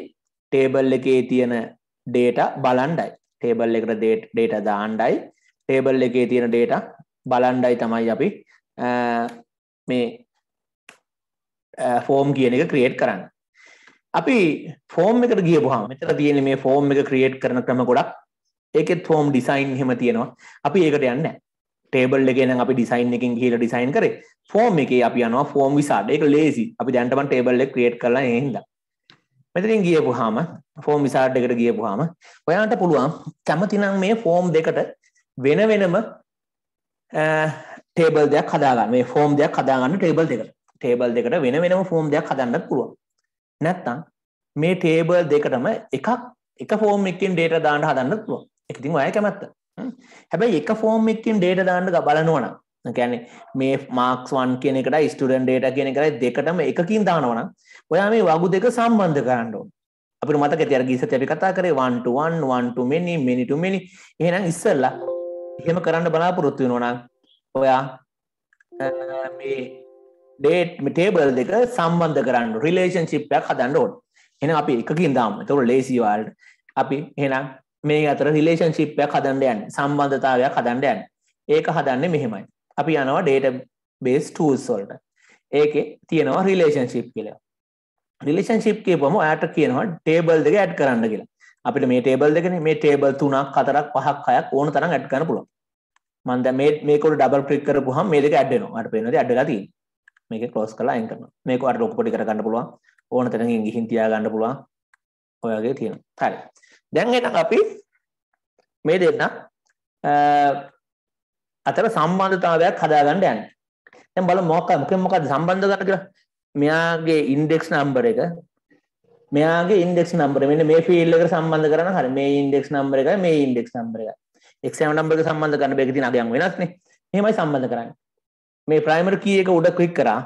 ටේබල් එකේ තියෙන data බලන්නයි. ටේබල් එකට data දාන්නයි ටේබල් එකේ තියෙන data බලන්නයි තමයි අපි මේ ෆෝම් කියන එක ක්‍රියේට් කරන්න. අපි ෆෝම් එකට ගියපුවාම මෙතන තියෙන මේ ෆෝම් එක ක්‍රියේට් කරන ක්‍රම ගොඩක් ඒකෙත් ෆෝම් ඩිසයින් එහෙම තියෙනවා. අපි ඒකට යන්නේ නැහැ. ටේබල් එකේ නම් අපි ඩිසයින් එකකින් ගිහලා ඩිසයින් කරේ. ෆෝම් එකේ අපි යනවා ෆෝම් විසාඩ්. ඒක ලේසි. අපි දැනට මම ටේබල් එක ක්‍රියේට් කරලා ඒ හින්දා. මෙතනින් ගියපුවාම ෆෝම් විසාඩ් එකට ගියපුවාම ඔයාලට පුළුවන් කැමති නම් මේ ෆෝම් දෙකට වෙන වෙනම ටේබල් දෙයක් හදාගන්න. මේ ෆෝම් දෙයක් හදාගන්න ටේබල් දෙකට. ටේබල් දෙකට වෙන වෙනම ෆෝම් දෙයක් හදන්නත් පුළුවන්. නැත්තම් මේ ටේබල් දෙකටම එකක් එක ෆෝම් එකකින් data දාන්න හදන්නත් පුළුවන්. ඒක ඉතින් ඔයයි කැමැත්ත. හැබැයි එක ෆෝම් එකකින් data දාන්න බලනවා නම් ඒ කියන්නේ මේ marks 1 කියන එකට student data කියන එකට දෙකටම එකකින් දානවා නම් ඔයා මේ වගු දෙක සම්බන්ධ කරන්න ඕන. අපිට මතක ඇති අර ගියසත් අපි කතා කරේ 1 to 1 1 to many many to many. එහෙනම් ඉස්සෙල්ලා එහෙම කරන්න බලාපොරොත්තු වෙනවා නම් ඔයා මේ ඩේට් ටේබල් දෙක සම්බන්ධ කරන්න රිලේෂන්ශිප් එකක් හදන්න ඕන. එහෙනම් අපි එකකින් දාමු. ඒතකොට ලේසි වලට අපි එහෙනම් මේ අතර රිලේෂන්ශිප් එකක් හදන්න යන්නේ. සම්බන්ධතාවයක් හදන්න යන්නේ. ඒක හදන්නේ මෙහෙමයි. අපි යනවා database tools වලට. ඒකේ තියෙනවා රිලේෂන්ශිප් කියලා. රිලේෂන්ශිප් කියපුවම ඔයාට කියනවා ටේබල් දෙක ඇඩ් කරන්න කියලා. අපිට මේ ටේබල් දෙකනේ මේ ටේබල් 3ක් 4ක් 5ක් 6ක් ඕන තරම් ඇඩ් කරන්න පුළුවන්. මම දැන් මේ මේක උඩ ඩබල් ක්ලික් කරපුවහම මේ දෙක ඇඩ් වෙනවා. මට පේනවා ඇඩ් වෙලා තියෙන්නේ. මේක ක්ලෝස් කරලා අයින් කරනවා. මේක අර ලොකු පොඩි කරගන්න පුළුවන්. ඕන තැනකින් ගිහින් තියා ගන්න පුළුවන්. ඔය වගේ තියෙනවා. හරි. දැන් එහෙනම් අපි මේ දෙන්න අතර සම්බන්ධතාවයක් හදාගන්න යන්නේ. දැන් බලමු මොකක් මොකෙන් මොකක්ද සම්බන්ධ කරන්න කියලා. මෙයාගේ ඉන්ඩෙක්ස් නම්බර එක මෙයාගේ ඉන්ඩෙක්ස් නම්බර මෙන්න මේ ෆීල්ඩ් එකට සම්බන්ධ කරන හරි මේ ඉන්ඩෙක්ස් නම්බර එකයි මේ ඉන්ඩෙක්ස් නම්බර එකයි. එක්සෑම් නම්බර එක සම්බන්ධ කරන්න බෑක තියෙන අගයන් වෙනස්නේ. එහෙමයි සම්බන්ධ කරන්නේ. මේ ප්‍රයිමරි කී එක උඩ ක්ලික් කරා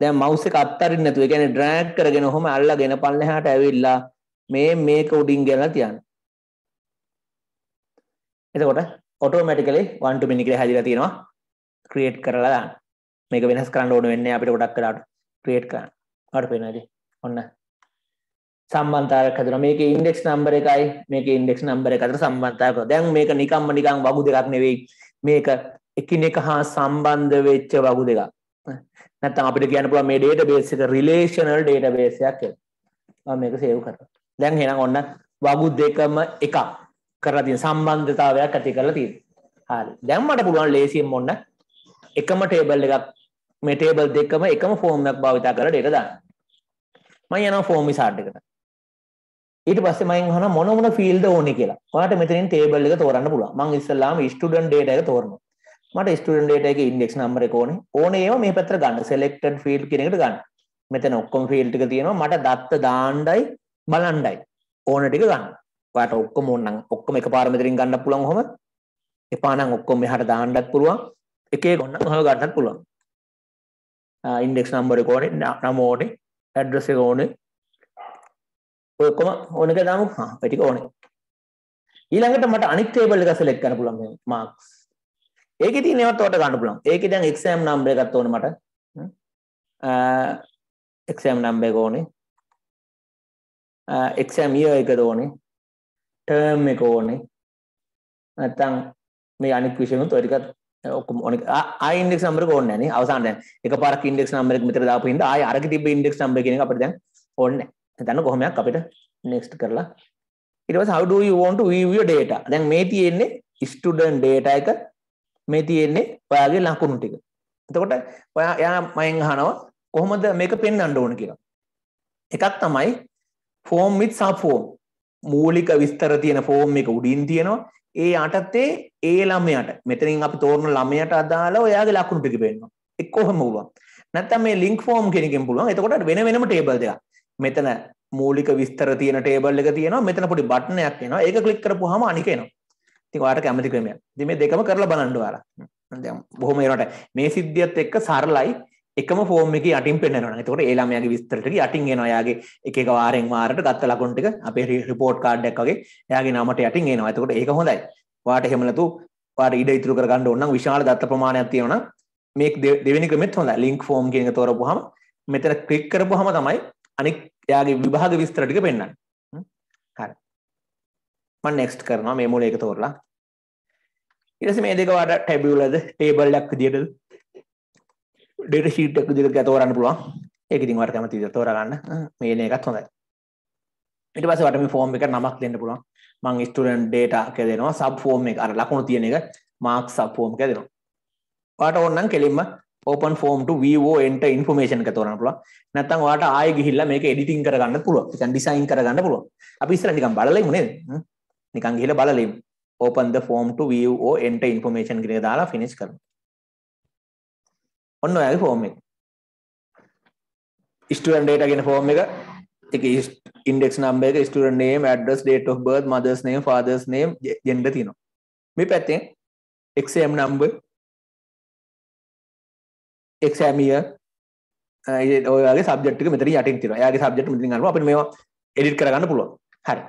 දැන් මවුස් එක අත්තරින්න නැතුව ඒ කියන්නේ ඩ්‍රෑග් කරගෙන ඔහොම අල්ලගෙන පල්ලෙහාට ඇවිල්ලා මේ මේක උඩින් ගෙනලා තියන්න. එතකොට ඔටෝමැටිකලි 1 to many කියලා හැදිලා තියෙනවා ක්‍රියේට් කරලා දාන්න. මේක වෙනස් කරන්න ඕන වෙන්නේ අපිට ගොඩක් වෙලාවට ක්‍රියේට් කරන්න. ඔයාලට පේනවාද? ඔන්න සම්බන්ධතාවයක් හදනවා. මේකේ ඉන්ඩෙක්ස් නම්බර එකයි මේකේ ඉන්ඩෙක්ස් නම්බර එක අතර සම්බන්ධතාවයක්. දැන් මේක නිකම්ම නිකන් වගු දෙකක් නෙවෙයි. මේක එකිනෙක හා සම්බන්ධ වෙච්ච වගු දෙකක්. නැත්තම් අපිට කියන්න පුළුවන් මේ database එක relational database එකක් කියලා. මම මේක save කරනවා. දැන් එහෙනම් ඔන්න වගු දෙකම එකක් කරලා තියෙන සම්බන්ධතාවයක් ඇති කරලා තියෙනවා. හරි. දැන් මට පුළුවන් ලේසියෙන් ඔන්න එකම table එකක් මේ table දෙකම එකම form එකක් භාවිත කරලා data දාන්න. මම යනවා form wizard එකට. ඊට පස්සේ මම අහනවා මොන මොන field ඕනේ කියලා. ඔයාලට මෙතනින් table එක තෝරන්න පුළුවන්. මම ඉස්සල්ලාම student data එක තෝරනවා. මට ස්ටඩන් ඩේට එක ඉන්ඩෙක්ස් නම්බර ඕනේ ඕනේ ඒවා මේ පැත්තට ගන්න සෙලෙක්ටඩ් ෆීල්ඩ් කියන එකට ගන්න මෙතන ඔක්කොම ෆීල්ඩ් ටික තියෙනවා මට දත්ත දාන්නයි බලන්නයි ඕන ටික ගන්න ඔයාට ඔක්කොම ඕනනම් ඔක්කොම එකපාර මෙතනින් ගන්න පුළුවන් කොහොම එපා නම් ඔක්කොම මෙහාට දාන්නත් පුළුවන් එක එක ඕනනම් ඔහම ගන්නත් පුළුවන් ඉන්ඩෙක්ස් නම්බර එක ඕනේ නම ඕනේ ඇඩ්‍රස් එක ඕනේ ඔය ඔක්කොම ඕන එක දාමු හා ඒ ටික ඕනේ ඊළඟට මට අනිත් ටේබල් එක සෙලෙක්ට් කරන්න පුළුවන් මේ මාක්ස් ඒකේ තියෙන ඒවත් ඔයාලට ගන්න පුළුවන්. ඒකේ දැන් exam number එකක් ඕනේ මට. exam number එක ඕනේ. exam year එක ඕනේ. term එක ඕනේ. නැත්තම් මේ අනිත් විෂයනුත් ඔය ටිකත් ඔක්කොම ඕනේ. ආයි index number එක ඕනේ නැහැ නේ. අවසාන දැන් එකපාරක් index number එක මෙතන දාපු හින්දා ආයි අරක තිබ්බ index number කියන එක අපිට දැන් ඕනේ නැහැ. හිතන්න කොහොමයක් අපිට next කරලා ඊට පස්සේ how do you want to view your data දැන් මේ තියෙන්නේ student data එක මේ තියෙන්නේ ඔයාගේ ලකුණු ටික. එතකොට ඔයා එයා මයෙන් අහනවා කොහොමද මේක පෙන්වන්න ඕන කියලා. එකක් තමයි form with sub form. මූලික විස්තර තියෙන form එක උඩින් තියෙනවා. ඒ යටතේ ඒ ළමයට මෙතනින් අපි තෝරන ළමයට අදාළව ඔයාගේ ලකුණු ටික පෙන්නනවා. එක් කොහොම පුළුවන්. නැත්නම් මේ link form කියන එකෙන් පුළුවන්. එතකොට වෙන වෙනම table දෙකක්. මෙතන මූලික විස්තර තියෙන table එක තියෙනවා. මෙතන පොඩි බටන් එකක් එනවා. ඒක ක්ලික් කරපුවාම අනික එනවා. ඉතින් ඔයාලට කැමති ක්‍රමයක්. ඉතින් මේ දෙකම කරලා බලන්න ඔයාලා. දැන් බොහොම ඒනට මේ සිද්ධියත් එක්ක සරලයි එකම ෆෝම් එකේ යටින් පෙන්නනවා. එතකොට ඒ ළමයාගේ විස්තර ටික යටින් එනවා. එයාගේ එක එක වාරෙන් වාරට ගත්ත ලකුණු ටික අපේ රිපෝට් කාඩ් එකක් වගේ එයාගේ නමට යටින් එනවා. එතකොට ඒක හොඳයි. ඔයාට එහෙම නැතු ඔයාට ඉඩ ඉතුරු කරගන්න ඕන නම් විශාල දත්ත ප්‍රමාණයක් තියෙනවා නම් මේ දෙවෙනි ක්‍රමෙත් හොඳයි. ලින්ක් ෆෝම් කියන එක තෝරපුවාම මෙතන ක්ලික් කරපුවාම තමයි අනික් එයාගේ විභාග විස්තර ටික පෙන්වන්නේ. හරි. මම next කරනවා මේ මූල එක තෝරලා ඊට පස්සේ මේ දෙක වාට ටැබියුලද ටේබල් එකක් විදියටද ඩේටා ෂීට් එකක් විදියට තෝරන්න පුළුවන්. ඒක ඉතින් වාට කැමති විදියට තෝරගන්න මේ එන එකත් හොඳයි. ඊට පස්සේ වාට මේ ෆෝම් එකට නමක් දෙන්න පුළුවන්. මම ස්ටුඩන්ට් ඩේටා කියලා දෙනවා. සබ් ෆෝම් එක. අර ලකුණු තියෙන එක. මාක්ස් සබ් ෆෝම් කියලා දෙනවා. වාට ඕන නම් කෙලින්ම open form to view or enter information එක තෝරන්න පුළුවන්. නැත්නම් ඔයාලට ආයෙ ගිහිල්ලා මේක එඩිටින් කරගන්න පුළුවන්. නිකන් ඩිසයින් කරගන්න පුළුවන්. අපි ඉස්සර නිකන් බලලා ඉමු නේද නිකන් ගිහිල්ලා බලලා ඉමු open the form to view or enter information කියන එක දාලා finish කරනවා. ඔන්න ඔයාගේ form එක. student data කියන form එක ඒකේ index number එක student name address date of birth mother's name father's name gender තියෙනවා. මේ පැත්තෙන් exam number exam year ඔයාගේ සබ්ජෙක්ට් එක මෙතන යටින් තියෙනවා. එයාගේ සබ්ජෙක්ට් මෙතනින් ගන්නවා අපිට මේවා එඩිට් කරගන්න පුළුවන්. හරි.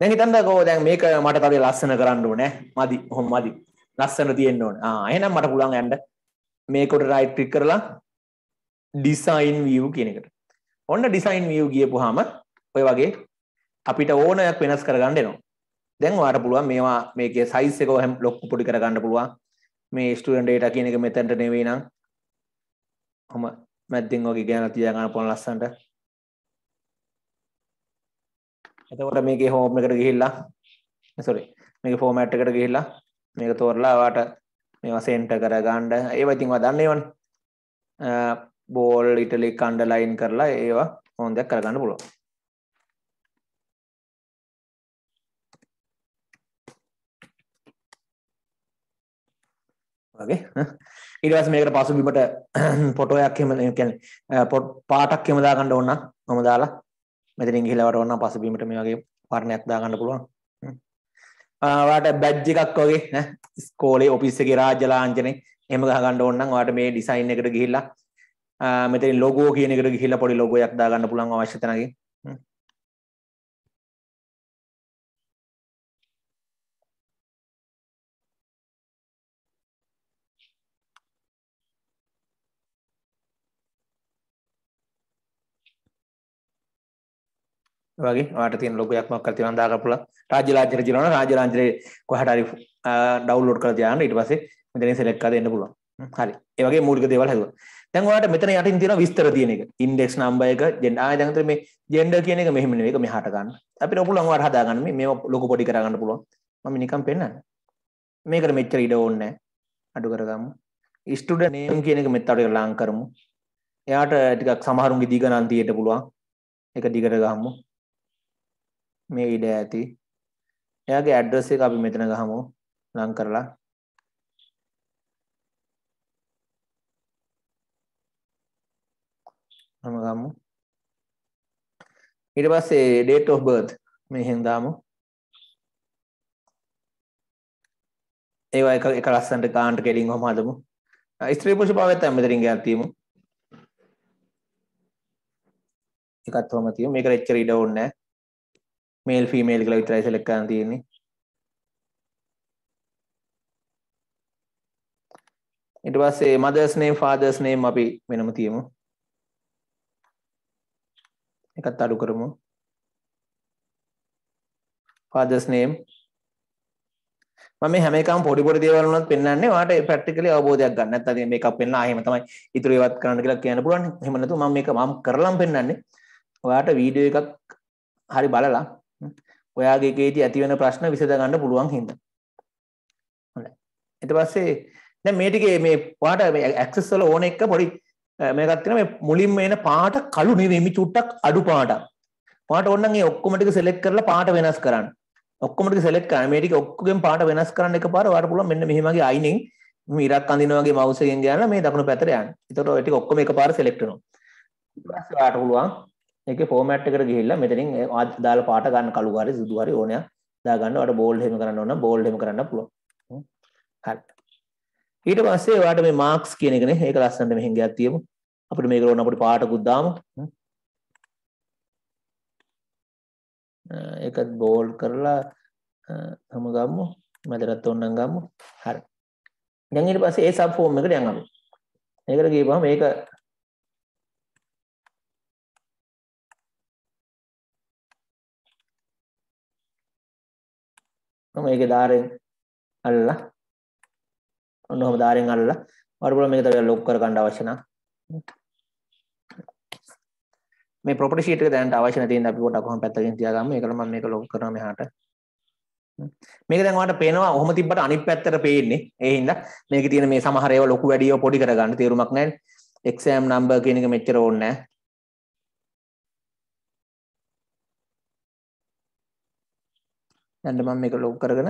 දැන් හිතන්නකෝ දැන් මේක මට තව ලස්සන කරන්න ඕනේ මදි ඔහොම මදි ලස්සන තියෙන්න ඕනේ ආ එහෙනම් මට පුළුවන් යන්න මේකට රයිට් ක්ලික් කරලා ඩිසයින් view කියන එකට. ඔන්න ඩිසයින් view ගියපුවාම ඔය වගේ අපිට ඕනයක් වෙනස් කරගන්න එනවා. දැන් ඔයාලට පුළුවන් මේවා මේකේ සයිස් එක හැම ලොක්කු පොඩි කරගන්න පුළුවන්. මේ ස්ටුඩන්ට් ඩේටා කියන එක මෙතනට නෙවෙයි නම් ඔහම මැද්දෙන් වගේ ගෑනක් තියා ගන්න පුළුවන් ලස්සනට. එතකොට මේකේ හෝම් එකට ගිහිල්ලා සොරි මේක ෆෝමැට් එකට ගිහිල්ලා මේක තෝරලා ඔයාට මේවා සෙන්ටර් කරගන්න ඒවා ඉතින් ඔයා දන්නේවනේ බෝල් ඉටලික් අන්ඩර්ලයින් කරලා ඒවා හොඳක් කරගන්න පුළුවන්. වගේ ඊට පස්සේ මේකට පසුබිමට ෆොටෝයක් එහෙම කියන්නේ පාටක් එහෙම දාගන්න ඕන නම් මම දාලා මෙතනින් ගිහිල්ලා වට ඕන නම් පසුබිමට මේ වගේ වර්ණයක් දාගන්න පුළුවන්. ඔයාලට බැජ් එකක් වගේ ඈ ඉස්කෝලේ ඔෆිස් එකේ රාජ්‍ය ලාංඡනේ එහෙම ගහ ගන්න ඕන නම් ඔයාලට මේ ඩිසයින් එකට ගිහිල්ලා මෙතනින් ලොගෝ කියන එකට ගිහිල්ලා පොඩි ලොගෝ එකක් දාගන්න පුළුවන් අවශ්‍ය වගේ ඔයාලට තියෙන ලොගෝයක් මොකක් කරලා තියෙනවා දාගන්න පුළුවන්. රාජ්‍ය ලාංඡනය තියෙනවා රාජ්‍ය ලාංඡනේ කොහට හරි ඩවුන්ලෝඩ් කරලා තියාගන්න. ඊට පස්සේ මෙතනින් සෙලෙක්ට් කරලා දෙන්න පුළුවන්. හරි. ඒ වගේ මූලික දේවල් හදුවා. දැන් ඔයාලට මෙතන යටින් තියෙනවා විස්තර තියෙන එක. ඉන්ඩෙක්ස් නම්බර් එක ජෙන්ඩර් ආයෙ දැන් මේ ජෙන්ඩර් කියන එක මෙහෙම නෙවෙයි. ඒක මෙහාට ගන්න. අපිට පුළුවන් ඔයාලට හදාගන්න. මේ මේව ලොකු පොඩි කරගන්න පුළුවන්. මම නිකන් පෙන්නන්න. මේකට මෙච්චර ඉඩ ඕනේ නැහැ. අඩු කරගමු. ස්ටුඩන්ට් නේම් කියන එක මෙතන ටික ලං කරමු. එයාට ටිකක් සමහරුන්ගේ දිග නම් තියෙන්න පුළුවන්. ඒක දිගට ගහමු. මේ ඉඩ ඇති. එයාගේ ඇඩ්‍රස් එක අපි මෙතන ගහමු. ලං කරලා. මම ගමු. ඊට පස්සේ date of birth මෙහෙන් දාමු. ඒවා එක එක ලස්සනට කාන්ට කෙලින් ඔහම හදමු. ස්ත්‍රී පුරුෂ භාවයත් මෙතනින් ගියක් තියමු. එකත් ඔහම තියමු. මේකට එච්චර ඉඩ ඕනේ නැහැ. මේල් ෆීමේල් කියලා විතරයි සෙලෙක්ට් කරන්න තියෙන්නේ ඊට පස්සේ මදර්ස් නේම් ෆාදර්ස් නේම් අපි වෙනම තියමු එකත් අඩු කරමු ෆාදර්ස් නේම් මම මේ හැම එකම පොඩි පොඩි දේවල් වුණත් පෙන්වන්නේ ඔයාලට ප්‍රැක්ටිකලි අවබෝධයක් ගන්න. නැත්නම් මේකක් පෙන්නා එහෙම තමයි ඉතුරු ඒවත් කරන්න කියලා කියන්න පුළුවන්. එහෙම නැතුව මම මේක මම කරලම් පෙන්වන්නේ. ඔයාට වීඩියෝ එකක් හරි බලලා ඔයාගේ එකේදී ඇති වෙන ප්‍රශ්න විසඳ ගන්න පුළුවන් හින්දා. හොඳයි. ඊට පස්සේ දැන් මේ ටිකේ මේ ඔයාට මේ ඇක්සස් වල ඕන එක පොඩි මේකක් තියෙනවා මේ මුලින්ම එන පාට කළු නෙවෙයි මේ චුට්ටක් අඩු පාටක්. පාට ඕනනම් ඒ ඔක්කොම ටික සෙලෙක්ට් කරලා පාට වෙනස් කරන්න. ඔක්කොම ටික සෙලෙක්ට් කරන්න. මේ ටික ඔක්කොගෙන් පාට වෙනස් කරන්න එකපාර ඔයාලට පුළුවන් මෙන්න මෙහෙම වගේ අයිනෙන් ඉරක් අඳිනා වගේ මවුස් එකෙන් ගියාම මේ දකුණු පැත්තට යන්න. ඒතකොට ඔය ටික ඔක්කොම එකපාර සෙලෙක්ට් වෙනවා. ඊට පස්සේ ඔයාලට පුළුවන් ඒකේ ෆෝමැට් එකට ගිහිල්ලා මෙතනින් දාලා පාට ගන්න කළු හරි සුදු හරි ඕනයක් දාගන්න. ඔයාලට බෝල්ඩ් එහෙම කරන්න ඕන නම් බෝල්ඩ් එහෙම කරන්න පුළුවන්. හරි. ඊට පස්සේ ඔයාලට මේ මාක්ස් කියන එකනේ ඒක ලස්සනට මෙහෙන් ගියක් තියමු. අපිට මේක ඕන අපිට පාටකුත් දාමු. ඒකත් බෝල්ඩ් කරලා හම ගම්මු මැදටත් ඔන්නම් ගම්මු හරි දැන් ඊට පස්සේ ඒ සබ් ෆෝම් එකට යන්න අපි මේකට ගිහපුවම මේක මම ඒකේ ධාරයෙන් අල්ලලා ඔන්න ඔහම ධාරයෙන් අල්ලලා වරපුල මේක තව ලොක් කර ගන්න අවශ්‍ය නම්. මේ ප්‍රොපර්ටි ෂීට් එක දැනට අවශ්‍ය නැති ඉඳන් අපි පොඩක් කොහොම පැත්තකින් තියාගමු. ඒකට මම මේක ලොක් කරනවා මෙහාට. මේක දැන් ඔයාලට පේනවා ඔහොම තිබ්බට අනිත් පැත්තට පේන්නේ. ඒ හින්දා මේකේ තියෙන මේ සමහර ඒවා ලොකු වැඩි ඒවා පොඩි කරගන්න තේරුමක් නැහැ. එක්සෑම් නම්බර් කියන එක මෙච්චර ඕනේ නැහැ. දැන් මම මේක ලොක් කරගෙන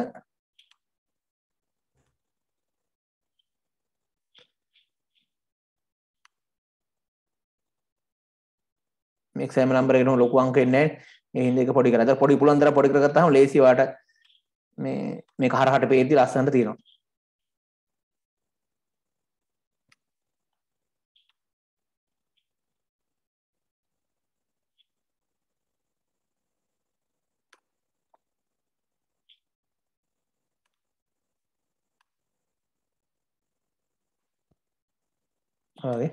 මේ එක්සෑම් නම්බර් එකට ලොකු අංක එන්නේ නැහැ. ඒ හින්දා ඒක පොඩි කරලා. ඒතර පොඩි පුළුවන් තරම් පොඩි කරගත්තාම ලේසි වාට මේ මේක හරහට පේද්දි ලස්සනට තියෙනවා. හරි.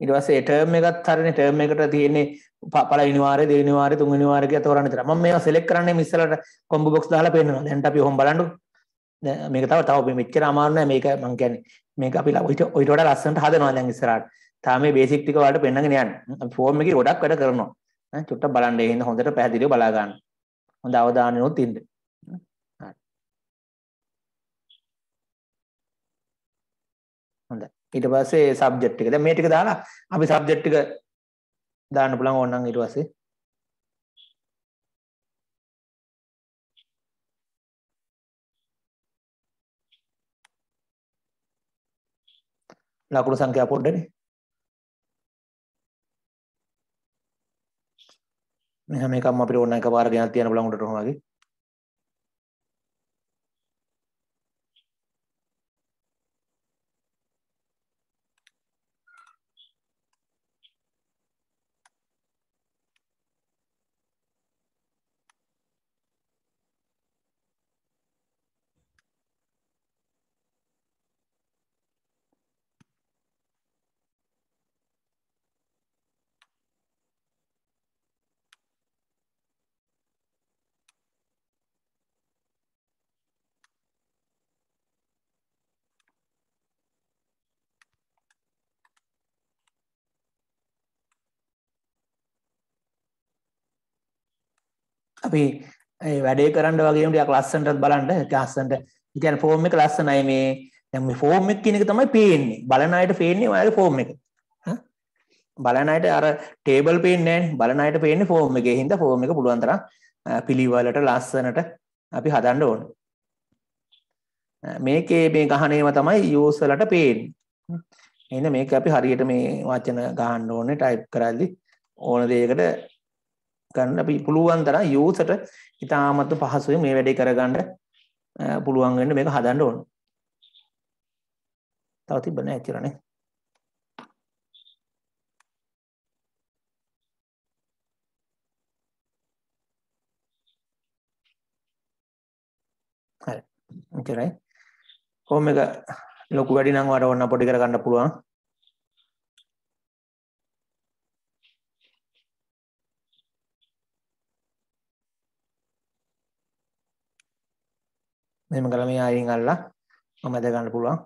ඊට පස්සේ ටර්ම් එකත් හරිනේ ටර්ම් එකට තියෙන්නේ පළවෙනි වාරේ දෙවෙනි වාරේ තුන්වෙනි වාරේ කියලා තෝරන්න විතර. මම මේවා සිලෙක්ට් කරන්නේ මේ ඉස්සරහට කොම්බෝ බොක්ස් දාලා පෙන්නනවා. දැන් අපි ඔහොම බලන්නකො. දැන් මේක තව තව මෙච්චර අමාරු නෑ මේක මම කියන්නේ. මේක අපි ඔයිට ඔයිට වඩා ලස්සනට හදනවා දැන් ඉස්සරහට. තාම මේ බේසික් ටික වලට පෙන්නගෙන යන්නේ. අපි ෆෝම් එකේ ගොඩක් වැඩ කරනවා. ඈ චුට්ටක් බලන්න ඒ හින්දා හොඳට පැහැදිලිව බලා ගන්න. හොඳ අවධානයනොත් ඉන්න. ඊට පස්සේ සබ්ජෙක්ට් එක. දැන් මේ ටික දාලා අපි සබ්ජෙක්ට් එක දාන්න පුළුවන් ඕනනම් ඊට පස්සේ ලකුණු සංඛ්‍යා පොඩ්ඩනේ. මෙහෙම එකක්ම අපිට ඕන එකපාර ගෙනත් තියන්න බලන් උඩට ඔහොම වගේ. අපි වැඩේ කරන්න වගේ ටිකක් ලස්සනටත් බලන්න. ලස්සනට ඒ කියන්නේ ෆෝම් එක ලස්සනයි මේ. දැන් මේ ෆෝම් එක කියන එක තමයි පේන්නේ. බලන අයට පේන්නේ ඔයාලගේ ෆෝම් එක. බලන අයට අර ටේබල් පේන්නේ නැහැ බලන අයට පේන්නේ ෆෝම් එකේ හින්දා ෆෝම් එක පුළුවන් තරම් පිළිවෙලට ලස්සනට අපි හදන්න ඕන. මේකේ මේ ගහනේම තමයි යූස් වලට පේන්නේ. එහෙනම් මේක අපි හරියට මේ වචන ගහන්න ඕනේ ටයිප් කරද්දි ඕන දෙයකට ගන්න අපි පුළුවන් තරම් යූසට ඉතාමත් පහසුවෙන් මේ වැඩේ කරගන්න පුළුවන් වෙන්න මේක හදන්න ඕන. තව තිබ්බ නෑ එච්චරනේ. හරි. එච්චරයි. කොහොම එක ලොකු වැඩි නම් වට ඕන පොඩි කරගන්න පුළුවන්. මෙහෙම කළා මේ ආයෙත් අල්ලලා මම ඇද ගන්න පුළුවන්.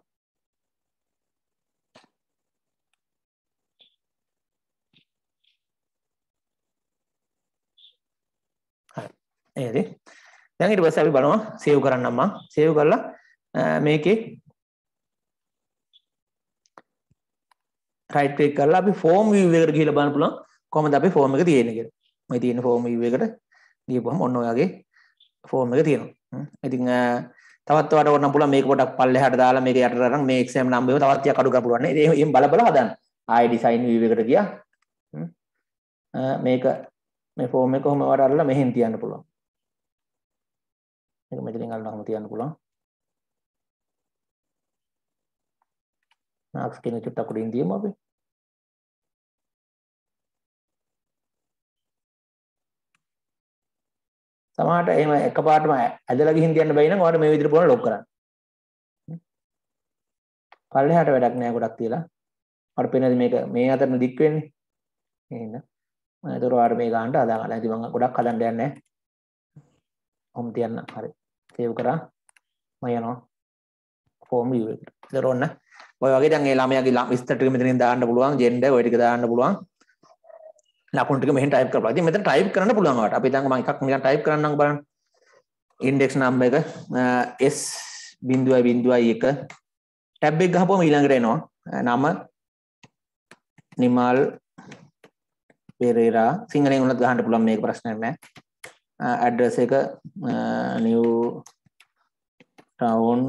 හරි. එහෙදි. දැන් ඊට පස්සේ අපි බලනවා සේව් කරන්නම් මම සේව් කරලා මේකේ රයිට් ක්ලික් කරලා අපි ෆෝම් view එකට ගිහිල්ලා බලන්න පුළුවන් කොහොමද අපි ෆෝම් එක තියෙන්නේ කියලා. මේ තියෙන ෆෝම් view එකට ගියපුවම ඔන්න ඔයගේ ෆෝම් එක තියෙනවා. ඉතින් තවත් වට ඕන පුළුවන් මේක පොඩක් පල්ලෙහාට දාලා මේක යටට අරන් මේ එක්සෑම් නම්බර් එක තවත් ටිකක් අඩු කරලා පුළුවන් නේ. එහෙම බල බල හදන්න. ආයි ඩිසයින් view එකට ගියා. මේක මේ ෆෝම් එක කොහොම වට අරලා මෙහෙන් තියන්න පුළුවන්. මේක මෙතනින් අල්ලලා කොහොම තියන්න පුළුවන්. මාක්ස් කෙනෙක් චුට්ටක් උඩින් තියමු අපි. සමහරට එහෙම එකපාරටම ඇදලා ගිහින් තියන්න බැයි නම් ඔයාලට මේ විදිහට පුළුවන් ලොක් කරන්න. පල්ලෙහාට වැඩක් නෑ ගොඩක් තියලා. ඔයාලට පේනද මේක මේ අතරන දික් වෙන්නේ. එහෙනම් මම ඒතර ඔයාලට මේ ගන්නට අදා ගන්න. ඉතින් මම ගොඩක් හදන්න යන්නේ නෑ. ඔහොම තියන්න. හරි. සේව් කරා. මම යනවා. ෆෝම් view එකට. ඒතර ඔන්න ඔය වගේ දැන් ඒ ළමයාගේ විස්තර ටික මෙතනින් දාන්න පුළුවන්. ජෙන්ඩර් ඔය ටික දාන්න පුළුවන්. ලකුණු ටික මෙහෙන් ටයිප් කරපුවා. ඉතින් මෙතන ටයිප් කරන්න පුළුවන් වට. අපි දැන් මම එකක් නිකන් ටයිප් කරන්නම් බලන්න. ඉන්ඩෙක්ස් නම්බර් එක S බිඳුවයි බිඳුවයි එක ටැබ් එක ගහපුවම ඊළඟට එනවා. නම නිමල් පෙරේරා සිංහලෙන් උනත් ගහන්න පුළුවන් මේක ප්‍රශ්නයක් නෑ. ඇඩ්‍රස් එක new town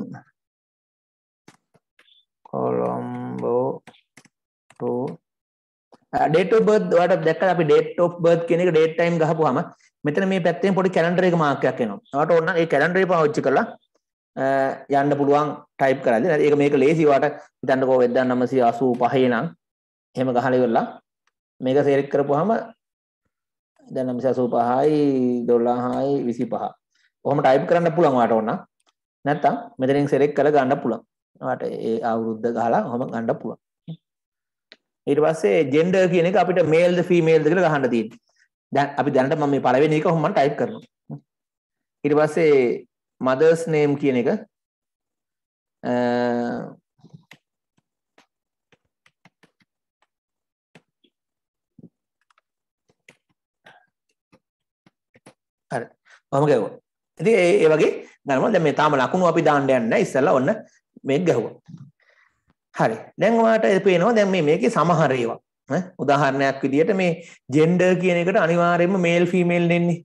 Colombo 2 date of birth ඔයාලට දැක්කද අපි ඩේට් ඔෆ් බර්ත් කියන එක ඩේට් ටයිම් ගහපුවාම මෙතන මේ පැත්තෙන් පොඩි කැලෙන්ඩර් එක මාර්ක් එකක් එනවා. ඔයාලට ඕන ඒ කැලෙන්ඩර් එක පාවිච්චි කරලා uh, යන්න පුළුවන් ටයිප් කරද්දී. ඒක මේක ලේසි ඔයාලට හිතන්නකෝ 1985 නම් එහෙම ගහලා ඉවරලා මේක සෙලෙක්ට් කරපුවාම දැන් 985යි 12යි 25. ඔහොම ටයිප් කරන්න පුළුවන් ඔයාලට ඕන. නැත්තම් මෙතනින් සෙලෙක්ට් කරලා ගන්න පුළුවන්. ඔයාලට ඒ අවුරුද්ද ගහලා ඔහොම ගන්න පුළුවන්. ඊට පස්සේ ජෙන්ඩර් කියන එක අපිට මේල්ද ෆීමේල්ද කියලා ගහන්න තියෙන්නේ. දැන් අපි දැනට මම මේ පළවෙනි එක කොහොමද ටයිප් කරනවා. ඊට පස්සේ මදර්ස් නේම් කියන එක හරි. ඔහොම ගැහුවා. ඉතින් ඒ වගේ ගන්නවා. දැන් මේ තාම ලකුණු අපි දාන්න යන්නේ නැහැ. ඉස්සෙල්ලා ඔන්න මේක ගැහුවා. හරි දැන් ඔයාලට පේනවා දැන් මේ මේකේ සමහර ඒවා උදාහරණයක් විදිහට මේ ජෙන්ඩර් කියන එකට අනිවාර්යයෙන්ම මේල් ෆීමේල් දෙන්නේ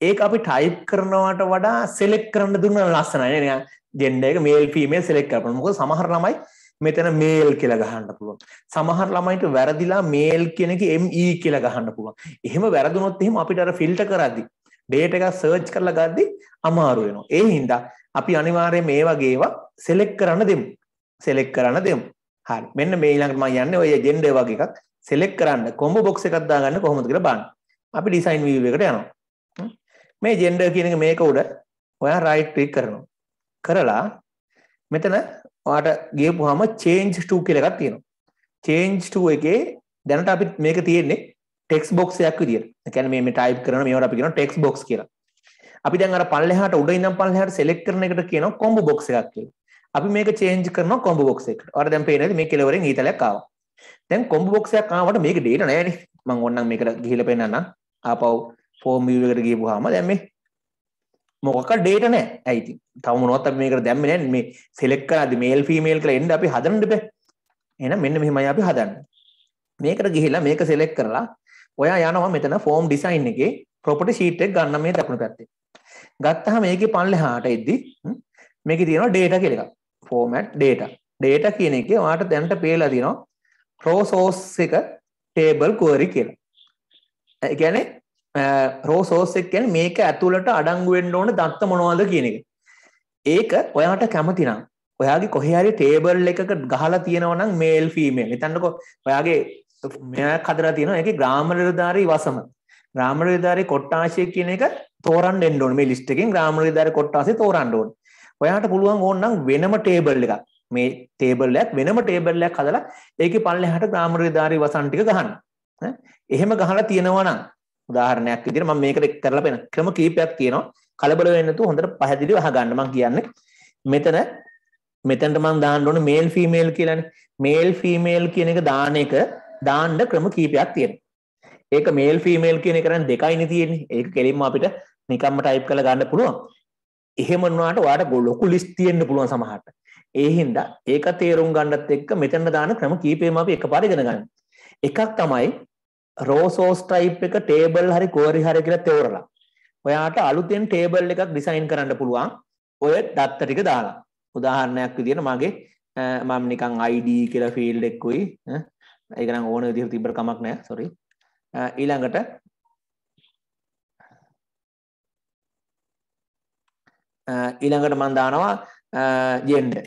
ඒක අපි ටයිප් කරනවට වඩා සෙලෙක්ට් කරන්න දුන්න ලස්සනයි නේ නිකන් ජෙන්ඩර් එක මේල් ෆීමේල් සෙලෙක්ට් කරපන් මොකද සමහර ළමයි මෙතන මේල් කියලා ගහන්න පුළුවන්. සමහර ළමයිට වැරදිලා මේල් කියන එක ME කියලා ගහන්න පුළුවන්. එහෙම වැරදුනොත් එහෙම අපිට අර ෆිල්ටර් කරද්දි ඩේටා එකක් සර්ච් කරලා ගද්දි අමාරු වෙනවා. ඒ හින්දා අපි අනිවාර්යයෙන් මේ වගේ ඒවා සෙලෙක්ට් කරන්න දෙමු. සෙලෙක්ට් කරන්න දෙමු. හරි. මෙන්න මේ ඊළඟට මම යන්නේ ඔය ජෙන්ඩර් වගේ එකක් සෙලෙක්ට් කරන්න කොම්බෝ බොක්ස් එකක් දාගන්න කොහොමද කියලා බලන්න. අපි ඩිසයින් view එකට යනවා. මේ ජෙන්ඩර් කියන එක මේක උඩ ඔයා රයිට් ක්ලික් කරනවා. කරලා මෙතන ඔයාට ගියපුවාම change to කියලා එකක් තියෙනවා. change to එකේ දැනට අපි මේක තියෙන්නේ ටෙක්ස් බොක්ස් එකක් විදියට. ඒ කියන්නේ මේ මේ ටයිප් කරන මේවට අපි කියනවා ටෙක්ස් බොක්ස් කියලා. අපි දැන් අර පල්ලෙහාට උඩ ඉඳන් පල්ලෙහාට select කරන එකට කියනවා කොම්බෝ බොක්ස් එකක් කියලා. අපි මේක change කරනවා කොම්බෝ බොක්ස් එකට. ඔයාලට දැන් පේනද මේ කෙලවරෙන් ඊතලයක් ආවා. දැන් කොම්බෝ බොක්ස් එකක් ආවට මේක data නෑනේ. මම ඕනනම් මේකට ගිහිල්ලා පෙන්නන්නම්. ආපහු form view එකට ගියපුවාම දැන් මේ මොකක් ඩේට නෑ ඇයිති තව මොනවත් අපි මේකට දැම්ම නෑ මේ සෙලෙක්ට් කරද්දි මේල් ෆීමේල් කියලා එන්න අපි හදන්න බෑ එහෙනම් මෙන්න මෙහෙමයි අපි හදන්නේ මේකට ගිහිල්ලා මේක සෙලෙක්ට් කරලා ඔයා යනවා මෙතන ෆෝම් ඩිසයින් එකේ ප්‍රොපර්ටි ෂීට් එක ගන්න මේ දකුණු පැත්තේ ගත්තාම මේකේ පල්ලෙහාට එද්දි මේකේ තියෙනවා data කියලා එකක් format data data කියන එකේ ඔයාට දැනට පේලා තියෙනවා raw source එක table query කියලා ඒ කියන්නේ රෝසෝස් එක කියන්නේ මේක ඇතුළට අඩංගු වෙන්න ඕන දත්ත මොනවද කියන එක. ඒක ඔයාට කැමති නම් ඔයාගේ කොහේ හරි ටේබල් එකක ගහලා තියෙනවා නම් මේල් ෆීමේල්. හිතන්නකෝ ඔයාගේ මෙයක් හදලා තියෙනවා ඒකේ ග්‍රාමර් නිලධාරී වසම. ග්‍රාමර් නිලධාරී කොට්ටාශය කියන එක තෝරන්න එන්න ඕනේ. මේ ලිස්ට් එකෙන් ග්‍රාමර් නිලධාරී කොට්ටාශය තෝරන්න ඕනේ. ඔයාට පුළුවන් ඕන නම් වෙනම ටේබල් එකක්. මේ ටේබල් එකක් වෙනම ටේබල් එකක් හදලා ඒකේ පල්ලෙහාට ග්‍රාමර් නිලධාරී වසන් ටික ගහන්න. එහෙම ගහලා තියෙනවා නම් උදාහරණයක් විදිහට මම මේකට කරලා පෙන්න ක්‍රම කීපයක් තියෙනවා. කලබල වෙන්නේ නැතුව හොඳට පැහැදිලිව අහගන්න මම කියන්නේ. මෙතන මෙතනට මම දාන්න ඕනේ මේල් ෆීමේල් කියලානේ. මේල් ෆීමේල් කියන එක දාන එක දාන්න ක්‍රම කීපයක් තියෙනවා. ඒක මේල් ෆීමේල් කියන එක නම් දෙකයිනේ තියෙන්නේ. ඒක කෙලින්ම අපිට නිකම්ම ටයිප් කරලා ගන්න පුළුවන්. එහෙම වුණාට ඔයාලට ලොකු ලිස්ට් තියෙන්න පුළුවන් සමහරට. ඒ හින්දා ඒක තේරුම් ගන්නත් එක්ක මෙතන දාන ක්‍රම කීපෙම අපි එකපාරට ඉගෙන ගන්න. එකක් තමයි රෝසෝස් ටයිප් එක ටේබල් හරි කෝරි හරි කියලා තෝරලා ඔයාට අලුතෙන් ටේබල් එකක් ඩිසයින් කරන්න පුළුවන්. ඔය දත්ත ටික දාලා. උදාහරණයක් විදිහට මගේ මම නිකන් ID කියලා ෆීල්ඩ් එකකුයි ඒක නම් ඕන විදිහට තිබ්බට කමක් නැහැ සෝරි ඊළඟට ඊළඟට මම දානවා ජෙන්ඩර්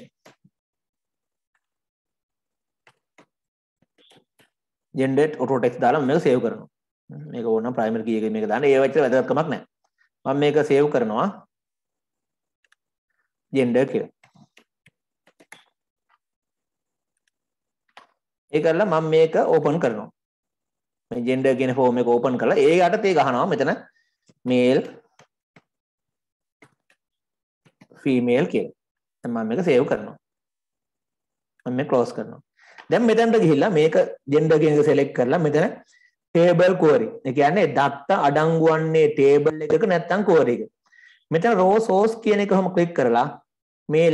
ජෙන්ඩෙට් ඔටෝ ටෙක්ස් දාලා මේක සේව් කරනවා. මේක ඕන ප්‍රයිමරි කී එකේ මේක දාන්න. ඒ වචන වැදගත්කමක් නැහැ මම මේක සේව් කරනවා. ජෙන්ඩර් කියලා. ඒ කරලා මම මේක ඕපන් කරනවා. මේ ජෙන්ඩර් කියන ෆෝම් එක ඕපන් කරලා ඒ යටතේ ගහනවා මෙතන මේල් ෆීමේල් කියලා දැන් මම මේක සේව් කරනවා මම මේක ක්ලෝස් කරනවා දැන් මෙතනට ගිහිල්ලා මේක ජෙන්ඩර් කියන එක සෙලෙක්ට් කරලා මෙතන ටේබල් query. ඒ කියන්නේ දත්ත අඩංගු වන්නේ ටේබල් එකක නැත්නම් query එක. මෙතන row source කියන එක කොහොම ක්ලික් කරලා මේ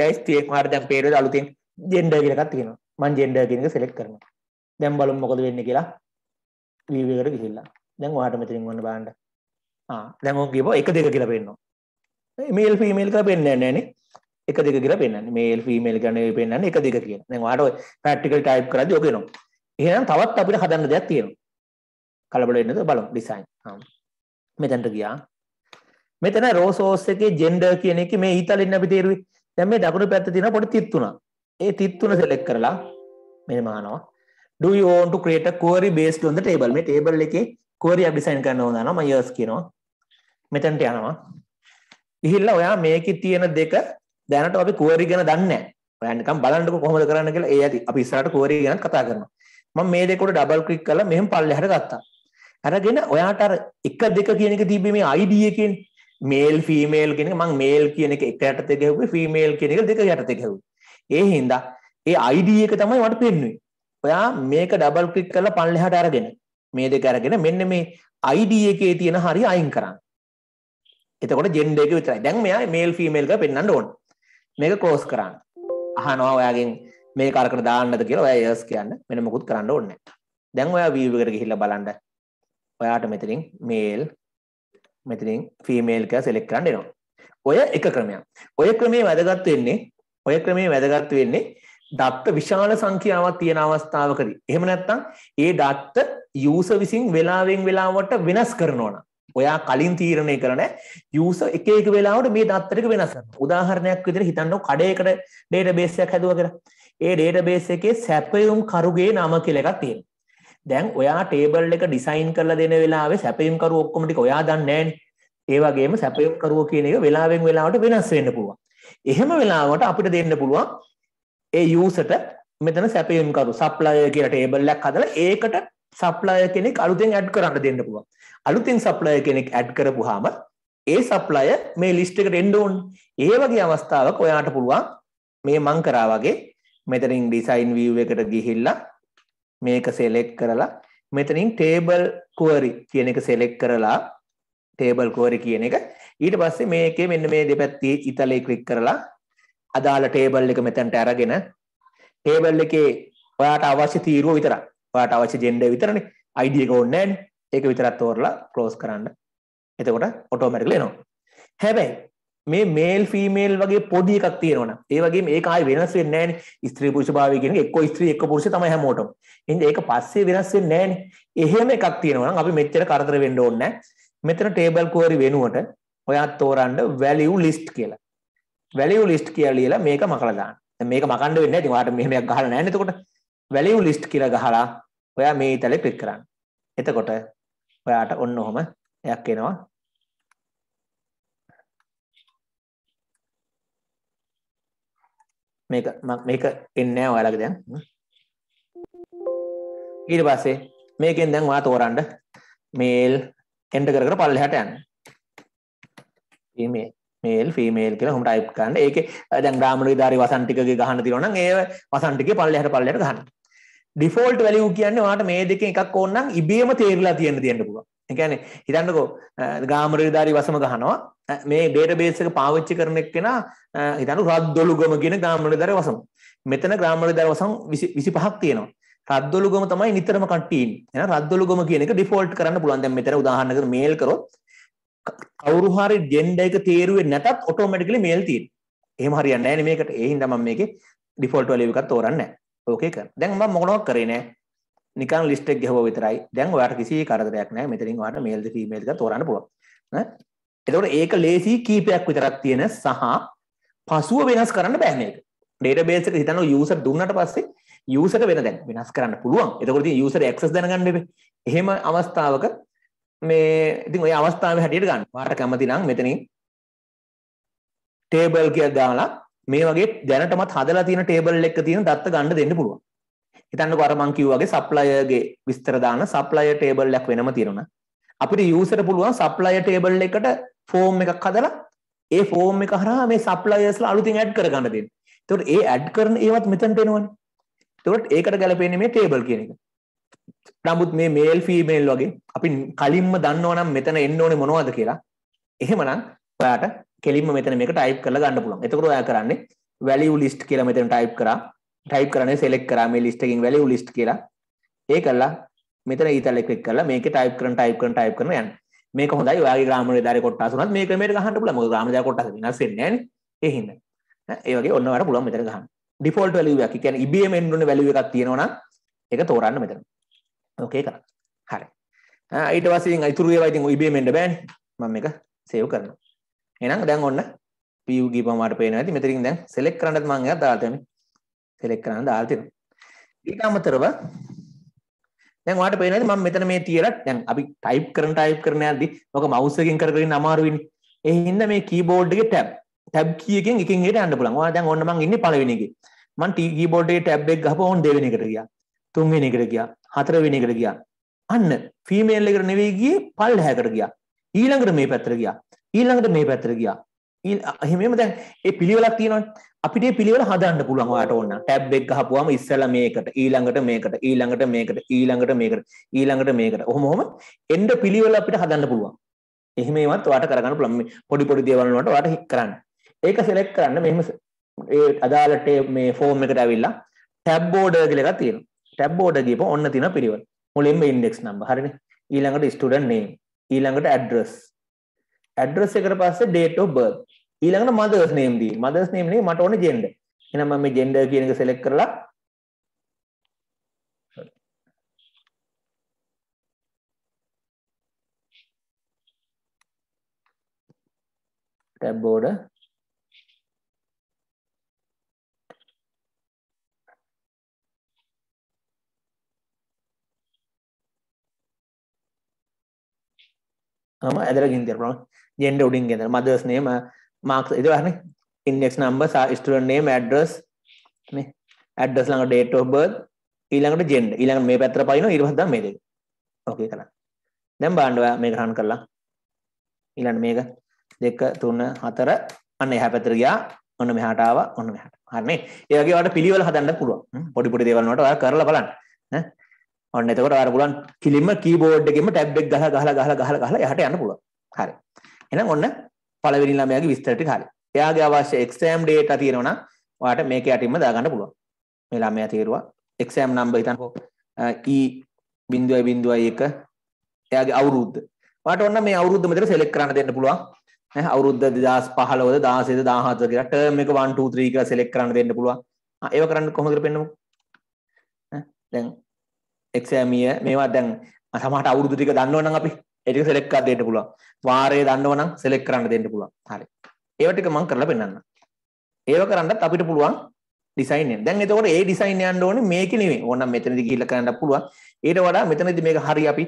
ලයිස්ට් එකේ මාර දැන් පේරෙද අලුතෙන් ජෙන්ඩර් කියලා එකක් තියෙනවා. මම ජෙන්ඩර් කියන එක සෙලෙක්ට් කරනවා. දැන් බලමු මොකද වෙන්නේ කියලා. view එකට ගිහිල්ලා. දැන් ඔයාලට මෙතනින් වන්න බලන්න. ආ දැන් ඔය කියපුවා එක දෙක කියලා පෙන්නනවා. මේල් ෆීමේල් කියලා පෙන්නන්නේ නැහැ නේ. එක දෙක කියලා පෙන්වන්නේ මේල් ෆීමේල් ගැන පෙන්වන්නේ එක දෙක කියලා. දැන් ඔයාලට ඔය ප්‍රැක්ටිකල් ටයිප් කරද්දී ඔක එනවා. එහෙනම් තවත් අපිට හදන්න දෙයක් තියෙනවා. කලබල වෙන්නේ නැතුව බලමු ඩිසයින්. හා. මෙතනට ගියා. මෙතන රෝ සෝස් එකේ ජෙන්ඩර් කියන එකේ මේ ඊතලින් අපි තේරුවේ. දැන් මේ දකුණු පැත්තේ තියෙන පොඩි තිත් තුනක්. ඒ තිත් තුන සෙලෙක්ට් කරලා මෙහෙම අහනවා. Do you want to create a query based on the table? මේ table එකේ query එක ඩිසයින් කරන්න ඕන නම් මම yes කියනවා. මෙතනට යනවා. ගිහිල්ලා ඔයා මේකේ තියෙන දෙක දැනට අපි කුවරි ගැන දන්නේ නැහැ. ඔයා නිකන් බලන්නකො කොහොමද කරන්න කියලා ඒ ඇති. අපි ඉස්සරහට කුවරි ගැන කතා කරනවා. මම මේ දෙක උඩ ඩබල් ක්ලික් කරලා මෙහෙම පල්ලෙහාට ගත්තා. අරගෙන ඔයාට අර එක දෙක කියන එක තිබ්බේ මේ ID එකේනේ. මේල් ෆීමේල් කියන එක මම මේල් කියන එක එක යටතේ ගැහුවේ ෆීමේල් කියන එක දෙක යටතේ ගැහුවේ. ඒ හින්දා ඒ ID එක තමයි මට පෙන්වන්නේ. ඔයා මේක ඩබල් ක්ලික් කරලා පල්ලෙහාට අරගෙන මේ දෙක අරගෙන මෙන්න මේ ID එකේ තියෙන හරිය අයින් කරන්න. එතකොට ජෙන්ඩර් එක විතරයි. දැන් මෙයා මේල් ෆීමේල් එක පෙන්වන්න ඕනේ. මේක කලෝස් කරන්න. අහනවා ඔයාගෙන් මේ කරකට දාන්නද කියලා ඔයා යස් කියන්න. මෙන්න මොකුත් කරන්න ඕනේ දැන් ඔයා view එකට ගිහිල්ලා බලන්න. ඔයාට මෙතනින් මේල් මෙතනින් ෆීමේල් කියලා select කරන්න එනවා. ඔය එක ක්‍රමයක්. ඔය ක්‍රමේ වැදගත් වෙන්නේ ඔය ක්‍රමේ වැදගත් වෙන්නේ දත්ත විශාල සංඛ්‍යාවක් තියෙන අවස්ථාවකදී. එහෙම නැත්නම් ඒ දත්ත යූසර් විසින් වෙලාවෙන් වෙලාවට වෙනස් කරනවා නම්. ඔයා කලින් තීරණය කරන යූසර් එක එක වෙලාවට මේ දත්ත ටික වෙනස් කරනවා. උදාහරණයක් විදිහට හිතන්නකො කඩේකට ඩේටාබේස් එකක් හැදුවා කියලා. ඒ ඩේටාබේස් එකේ සැපයුම් කරුගේ නම කියලා එකක් තියෙනවා. දැන් ඔයා ටේබල් එක ඩිසයින් කරලා දෙන වෙලාවේ සැපයුම් කරු ඔක්කොම ටික ඔයා දන්නේ නැහැනේ ඒ වගේම සැපයුම් කරුව කියන එක වෙලාවෙන් වෙලාවට වෙනස් වෙන්න පුළුවන්. එහෙම වෙලාවට අපිට දෙන්න පුළුවන් ඒ යූසට මෙතන සැපයුම් කරු සප්ලය කියලා ටේබල් එකක් හදලා ඒකට සප්ලය කෙනෙක් අලුතෙන් ඇඩ් කරන්න දෙන්න පුළුවන්. අලුතෙන් සප්ලය කෙනෙක් ඇඩ් කරපුවාම ඒ සප්ලය මේ ලිස්ට් එකට එන්න ඕනේ. ඒ වගේ අවස්ථාවක ඔයාට පුළුවන් මේ මං කරා වගේ මෙතනින් ඩිසයින් view එකට ගිහිල්ලා මේක select කරලා මෙතනින් table query කියන එක select කරලා table query කියන එක. ඊට පස්සේ මේකේ මෙන්න මේ දෙපැත්තේ ඉතලේ click කරලා අදාළ ටේබල් එක මෙතැන්ට අරගෙන ටේබල් එකේ ඔයාට අවශ්‍ය තීරුව විතරක් ඔයාට අවශ්‍ය ජෙන්ඩර් විතරනේ. ID එක ඕනේ නැහැ ඒක විතරක් තෝරලා ක්ලෝස් කරන්න එතකොට ඔටෝමැටිකලි එනවා හැබැයි මේ මේල් ෆීමේල් වගේ පොඩි එකක් තියෙනවනම් ඒ වගේම ඒක ආයි වෙනස් වෙන්නේ නැහැනේ ස්ත්‍රී පුරුෂ භාවය කියන එක එක්ක ස්ත්‍රී එක්ක පුරුෂ තමයි හැමෝටම ඉතින් ඒක පස්සේ වෙනස් වෙන්නේ නැහැනේ එහෙම එකක් තියෙනවා නම් අපි මෙච්චර කරදර වෙන්න ඕනේ නැහැ මෙතන ටේබල් query වෙනුවට ඔයා තෝරන්න value list කියලා වැලියු ලිස්ට් කියලා ලියලා මේක මකලා දාන්න. දැන් මේක මකන්න වෙන්නේ නැහැ. ඉතින් ඔයාලට මෙහෙම එකක් ගහලා නැහැ නේද? එතකොට වැලියු ලිස්ට් කියලා ගහලා ඔයා මේ ඉතලේ ක්ලික් කරන්න. එතකොට ඔයාට ඔන්න ඔහම එකක් එනවා. මේක මේක එන්නේ නැහැ ඔයාලගේ දැන්. ඊට පස්සේ මේකෙන් දැන් ඔයා තෝරන්න මේල් එන්ටර් කර කර පල්ලෙහාට යන්න. ඊමේල් මේල් ෆීමේල් කියලා හොම ටයිප් කරන්න ඒකේ දැන් ග්‍රාමර විදාරි වසන්ටිකගේ ගහන්න තියෙනවා නම් ඒ වසන්ටිකේ පල්ලෙහාට පල්ලෙහාට ගහන්න ඩිෆෝල්ට් වැලියු කියන්නේ ඔයාලට මේ දෙකෙන් එකක් ඕන නම් ඉබේම තේරිලා තියෙන්න තියෙන්න පුළුවන් ඒ කියන්නේ හිතන්නකෝ ග්‍රාමර විදාරි වසම ගහනවා මේ ඩේටාබේස් එක පාවිච්චි කරන එක්කෙනා හිතන්න රද්දොළුගම කියන ග්‍රාමර විදාරි වසම මෙතන ග්‍රාමර විදාරි වසම් 25ක් තියෙනවා රද්දොළුගම තමයි නිතරම කට්ටිය ඉන්නේ එහෙනම් රද්දොළුගම කියන එක ඩිෆෝල්ට් කරන්න පුළුවන් දැන් මෙතන උදාහරණයකට මේල් කරොත් කවුරු හරි ජෙන්ඩර් එක තේරුවේ නැතත් ඔටෝමැටිකලි මේල් තියෙනවා. එහෙම හරියන්නේ නැහැ නේ මේකට. ඒ හින්දා මම මේකේ ඩිෆෝල්ට් වැලියු එකක් තෝරන්නේ නැහැ. ඕකේ කරන්න. දැන් මම මොකනවත් කරේ නැහැ. නිකන් ලිස්ට් එක ගහුවා විතරයි. දැන් ඔයාලට කිසි කරදරයක් නැහැ. මෙතනින් ඔයාලට මේල්ද ෆීමේල්ද තෝරන්න පුළුවන්. ඈ එතකොට ඒක ලේසි කීපයක් විතරක් තියෙන සහ පසුව වෙනස් කරන්න බෑ මේක. ඩේටාබේස් එක හිතනවා යූසර් දුන්නට පස්සේ යූසර්ට වෙන දැන් වෙනස් කරන්න පුළුවන්. එතකොට ඉතින් යූසර් ඇක්සස් දැනගන්න එපේ. එහෙම අවස්ථාවක මේ ඉතින් ඔය අවස්ථාවේ හැටියට ගන්න. වාට කැමති නම් මෙතනින් ටේබල් කියලා දාලා මේ වගේ දැනටමත් හදලා තියෙන ටේබල් එක තියෙන දත්ත ගන්න දෙන්න පුළුවන්. හිතන්නකෝ අර මං කිව්වා වගේ සප්ලයර්ගේ විස්තර දාන සප්ලයර් ටේබල් එකක් වෙනම තියෙනවා. අපිට යූසර්ට පුළුවන් සප්ලයර් ටේබල් එකට ෆෝම් එකක් හදලා ඒ ෆෝම් එක හරහා මේ සප්ලයර්ස්ලා අලුතින් ඇඩ් කරගන්න දෙන්න. එතකොට ඒ ඇඩ් කරන ඒවත් මෙතනට එනවනේ. එතකොට ඒකට ගැලපෙන්නේ මේ ටේබල් කියන එක. නමුත් මේ මේල් ෆීමේල් වගේ අපි කලින්ම දන්නවනම් මෙතන එන්න ඕනේ මොනවද කියලා එහෙමනම් ඔයාට කෙලින්ම මෙතන මේක ටයිප් කරලා ගන්න පුළුවන්. එතකොට ඔයා කරන්නේ value list කියලා මෙතන ටයිප් කරා. ටයිප් කරන්නේ select කරා මේ list එකකින් value list කියලා. ඒ කළා මෙතන ඊතල ක්ලික් කරලා මේකේ ටයිප් කරන ටයිප් කරන ටයිප් කරන යන්න. මේක හොඳයි. ඔයාගේ ග්‍රාමර් විදාරේ කොටස් උනත් මේ ක්‍රමයට ගහන්න පුළුවන්. මොකද ග්‍රාමර් විදාරේ කොටස් වෙනස් වෙන්නේ නැහැනේ. ඒ හින්දා. ඒ වගේ ඔන්න ඔයාලට පුළුවන් මෙතන ගහන්න. default value එකක්. ඒ කියන්නේ ඉබේම එන්න ඕනේ value එකක් තියෙනවා නම් ඒක තෝරන්න මෙතන. ඕකේ කරා. හරි. ඊට පස්සේ ඉතින් ඉතුරු ඒවා ඉතින් ඉබේම එන්න බෑනේ. මම මේක සේව් කරනවා. එහෙනම් දැන් ඔන්න view ගිහපම මට පේනවා ඇති. මෙතනින් දැන් select කරන්නත් මම එයා දාලා තියෙනවා. select කරන්න දාලා තියෙනවා. ඊට අමතරව දැන් ඔයාලට පේනවාද මම මෙතන මේ තියලා දැන් අපි ටයිප් කරන ටයිප් කරන යද්දි ඔක මවුස් එකකින් කර කර ඉන්න අමාරුයිනේ. ඒ හින්දා මේ කීබෝඩ් එකේ ටැබ් ටැබ් කී එකෙන් එකින් එකට යන්න පුළුවන්. ඔයා දැන් ඔන්න මම ඉන්නේ පළවෙනි එකේ. මම කීබෝඩ් එකේ ටැබ් එක ගහපුවා ඕන් දෙවෙනි එකට ගියා. තුන්වෙනි එකට ගියා. හතරවෙනි එකට ගියා. අන්න ෆීමේල් එකට නෙවෙයි ගියේ පල්ලෙහාකට ගියා. ඊළඟට මේ පැත්තට ගියා. ඊළඟට මේ පැත්තට ගියා. එහෙමම දැන් ඒ පිළිවෙලක් තියෙනවනේ. අපිට මේ පිළිවෙල හදන්න පුළුවන් ඔයාට ඕන නම්. ටැබ් එක ගහපුවාම ඉස්සෙල්ලා මේකට, ඊළඟට මේකට, ඊළඟට මේකට, ඊළඟට මේකට, ඊළඟට මේකට. ඔහොම ඔහොම එන්න පිළිවෙල අපිට හදන්න පුළුවන්. එහෙම ඒවත් ඔයාට කරගන්න පුළුවන්. මේ පොඩි පොඩි දේවල් වලට ඔයාට හික් කරන්න. ඒක සෙලෙක්ට් කරන්න මෙහෙම ඒ අදාළ මේ ෆෝම් එකට ඇවිල්ලා ටැබ් බෝඩර් කියලා එකක් තියෙනවා. ටැබ් බෝඩර් ගියපුවා ඔන්න තියෙන පිළිවෙල. මුලින්ම ඉන්ඩෙක්ස් නම්බර් හරිනේ ඊළඟට ස්ටුඩන්ට් නේම් ඊළඟට ඇඩ්‍රස් ඇඩ්‍රස් එකට පස්සේ date of birth. ඊළඟට mother's name දී. mother's name නේ මට ඕනේ gender. එහෙනම් මම මේ gender කියන එක select කරලා tab border මම ඇදලා ගින් තියනවා gender උඩින් ගෙදර මදර්ස් නේම මාක්ස් ඉද වරන index number student name address මේ ඇඩ්‍රස් ළඟ ඩේට් ඔෆ් බර්ත් ඊළඟට ජෙන්ඩර් ඊළඟ මේ පැත්තට පයින්න ඊට පස්සේ මේ දෙක ඕකේ කරන්න දැන් බලන්න ඔයා මේක රන් කරලා. ඊළඟ මේක 2 3 4 අන්න එහා පැත්තට ගියා. ඔන්න මෙහාට ආවා ඔන්න මෙහාට. හරිනේ ඒ වගේ ඔයාලට පිළිවෙල හදන්න පුළුවන්. පොඩි පොඩි දේවල් වලට ඔයා කරලා බලන්න. ඔන්න එතකොට ඔයාලා පුළුවන් කිලිම කීබෝඩ් එකෙම ටැබ් එක ගහලා ගහලා ගහලා ගහලා ගහලා එහාට යන්න පුළුවන්. හරි. එහෙනම් ඔන්න පළවෙනි ළමයාගේ විස්තර ටික හරි. එයාගේ අවශ්‍ය එක්සෑම් ඩේටා තියෙනවා නම් ඔයාලට මේක යටින්ම දාගන්න පුළුවන්. මේ ළමයා තේරුවා එක්සෑම් නම්බර් හිතන්නකෝ. E 0.01 එයාගේ අවුරුද්ද. ඔයාලට ඔන්න මේ අවුරුද්ද මෙතන සෙලෙක්ට් කරන්න දෙන්න පුළුවන්. ඈ අවුරුද්ද 2015ද 16ද 17ද කියලා ටර්ම් එක 1 2 3 කියලා සෙලෙක්ට් කරන්න දෙන්න පුළුවන්. ආ ඒව කරන්න කොහොමද පෙන්නමු. ඈ දැන් එක්සෑම් year මේවා දැන් සමහරට අවුරුදු ටික දන්නවනම් අපි ඒ ටික සෙලෙක්ට් කරලා දෙන්න පුළුවන් වාරය දන්නවනම් සෙලෙක්ට් කරන්න දෙන්න පුළුවන් හරි ඒව ටික මම කරලා පෙන්නන්න. ඒව කරන්නත් අපිට පුළුවන් ඩිසයින් එක. දැන් එතකොට ඒ ඩිසයින් යන්න ඕනේ මේක නෙවෙයි. ඕනම් මෙතනදි ගිහිල්ලා කරන්න පුළුවන්. ඊට වඩා මෙතනදි මේක හරි අපි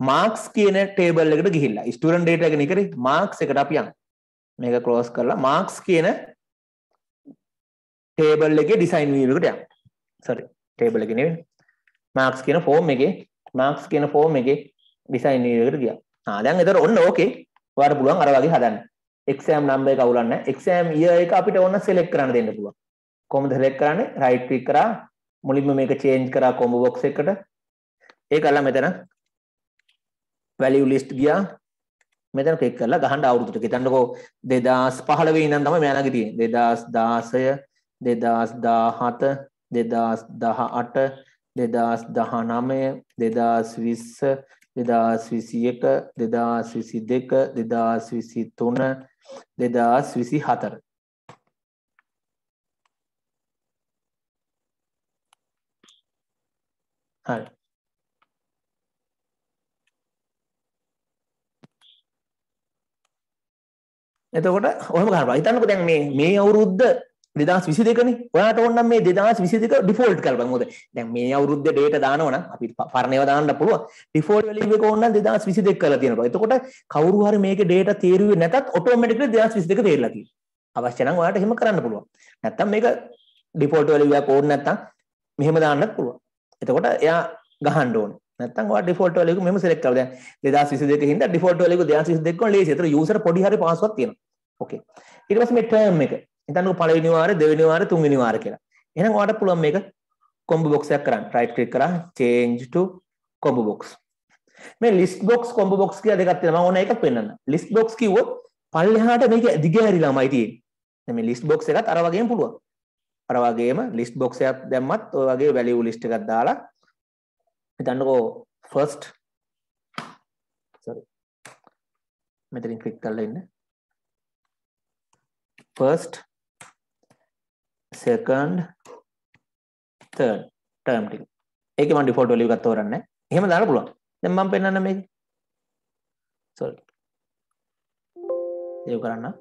මාක්ස් කියන ටේබල් එකට ගිහිල්ලා ස්ටුඩන්ට් ඩේටා එක නිකරි මාක්ස් එකට අපි යන්න. මේක ක්ලෝස් කරලා මාක්ස් කියන ටේබල් එකේ ඩිසයින් වීම එකට යන්න. සෝරි ටේබල් එකේ නෙවෙයි. මාක්ස් කියන ෆෝම් එකේ මාක්ස් කියන ෆෝම් එකේ ඩිසයින් වීම එකට ගියා. ආ දැන් එතකොට ඔන්න ඕකේ. ඔයාලට පුළුවන් අර වගේ හදන්න. එක්සෑම් නම්බර් එක අවුලන්න එක්සෑම් ඉයර් එක අපිට ඕන සිලෙක්ට් කරන්න දෙන්න පුළුවන් කොහොමද සිලෙක්ට් කරන්නේ රයිට් ක්ලික් කරා මුලින්ම මේක චේන්ජ් කරා කොම්බෝ බොක්ස් එකට ඒක අල්ල මෙතන වැලියු ලිස්ට් ගියා මෙතන ක්ලික් කරලා ගහන්න අවුරුදු ටික හිතන්නකෝ 2015 ඉඳන් තමයි මෙයාලගේ තියෙන්නේ 2016 2017 2018 2019 2020 දෙදස් විසි එක දෙදස් විසි දෙක දෙදස් විසි තුන දෙදස් විසි හතර හරි. එතකොට ඔහම කරවා හිතන්නක දැන් මේ මේ අවුරුද්ධ දෙදස් විසි දෙකන ඔයාට ඔන්න මේ දෙදස් විසි දෙක ඩිෆෝල්ට් කරප මොද දැන් මේ අවුරුද්ධ ඩේට දානවන අපි පරණව දාන්න පුළුව ඩිෆෝල් වලික ඔන්න දෙදස් විසි දෙක් කල තියෙනවා. එතකොට කවරු හරි මේක ඩේට තේරුවේ නැතත් ඔටෝමටික දෙදස් විසි දෙක තේරලති අවශ්‍යනම් ඔයාට හෙම කරන්න පුළුව නැත්තම් මේක ඩිෆෝල්ට් වලිය කෝඩ් නැත්තම් මෙහෙම දාන්නත් පුළුවන්. එතකොට එයා ගහන්න ඕනේ. නැත්තම් ඔයා ඩිෆෝල්ට් වලික මෙහෙම සිලෙක්ට් කරලා දැන් 2022 හින්දා ඩිෆෝල්ට් වලික 2022 කොන් ලේසි. ඒතර යූසර් පොඩි හරි පාස්වර්ඩ් තියෙනවා. ඕකේ. ඊට පස්සේ මේ ටර්ම් එක. හිතන්නකෝ පළවෙනි වාරේ දෙවෙනි වාරේ තුන්වෙනි වාරේ කියලා. එහෙනම් ඔයාලට පුළුවන් මේක කොම්බෝ බොක්ස් එකක් කරන්න. right click කරා change to combo box. මේ list box combo box කියලා දෙකක් තියෙනවා. මම ඕන එකක් පෙන්නන්න. list box කිව්වොත් පල්ලෙහාට මේක දිග හැරිලාමයි තියෙන්නේ. දැන් මේ list box එකත් අර වගේම පුළුවන්. අර වගේම list box එකක් දැම්මත් ඔය වගේ value list එකක් දාලා හිතන්නකෝ first sorry මෙතනින් ක්ලික් කරලා ඉන්න first second third term ටික. ඒකේ මම default value එකක් තෝරන්නේ. එහෙම දාන්න පුළුවන්. දැන් මම පෙන්නන්න මේක. sorry. ඒක කරන්න.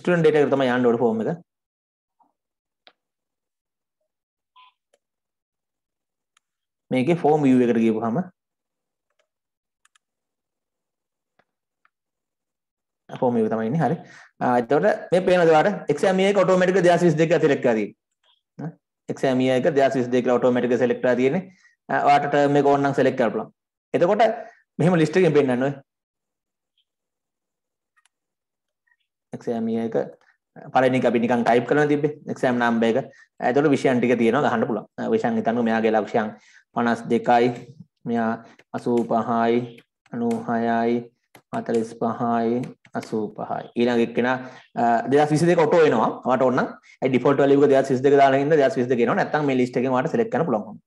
student data එකට තමයි යන්න ඕනේ form එක. මේකේ form view එකට ගියපුවාම ෆෝම් එක තමයි ඉන්නේ හරි. එතකොට මේ පේනද ඔයාලට exam year එක automatic 2022 select කරලා තියෙන්නේ. exam year එක 2022 කියලා automatic select කරලා තියෙන්නේ. ඔයාලට term එක ඕන නම් select කරලා බලන්න. එතකොට මෙහෙම list එකකින් පෙන්නන්න ඔය. exam year එක පළවෙනි එක අපි නිකන් type කරලා තිබ්බේ exam number එක. එතකොට විෂයන් ටික තියෙනවා ගහන්න පුළුවන්. විෂයන් හිතන්න මෙයාගේ ලක්ෂයන් 52යි මෙයා 85යි 96යි හතලිස් පහයි අසූ පහයි ඊළඟ එක්කෙන දෙදස් විසි දෙක ඔටෝ එනවා. මට ඔන්න ඩිෆෝට් වලික දෙදස් විසි දෙක දාලා දෙදස් විසි දෙක එනවා. නැත්නම් මේ ලිස්ට් එකෙන් ඔයාලට සෙලෙක්ට් කරන්න පුළුවන්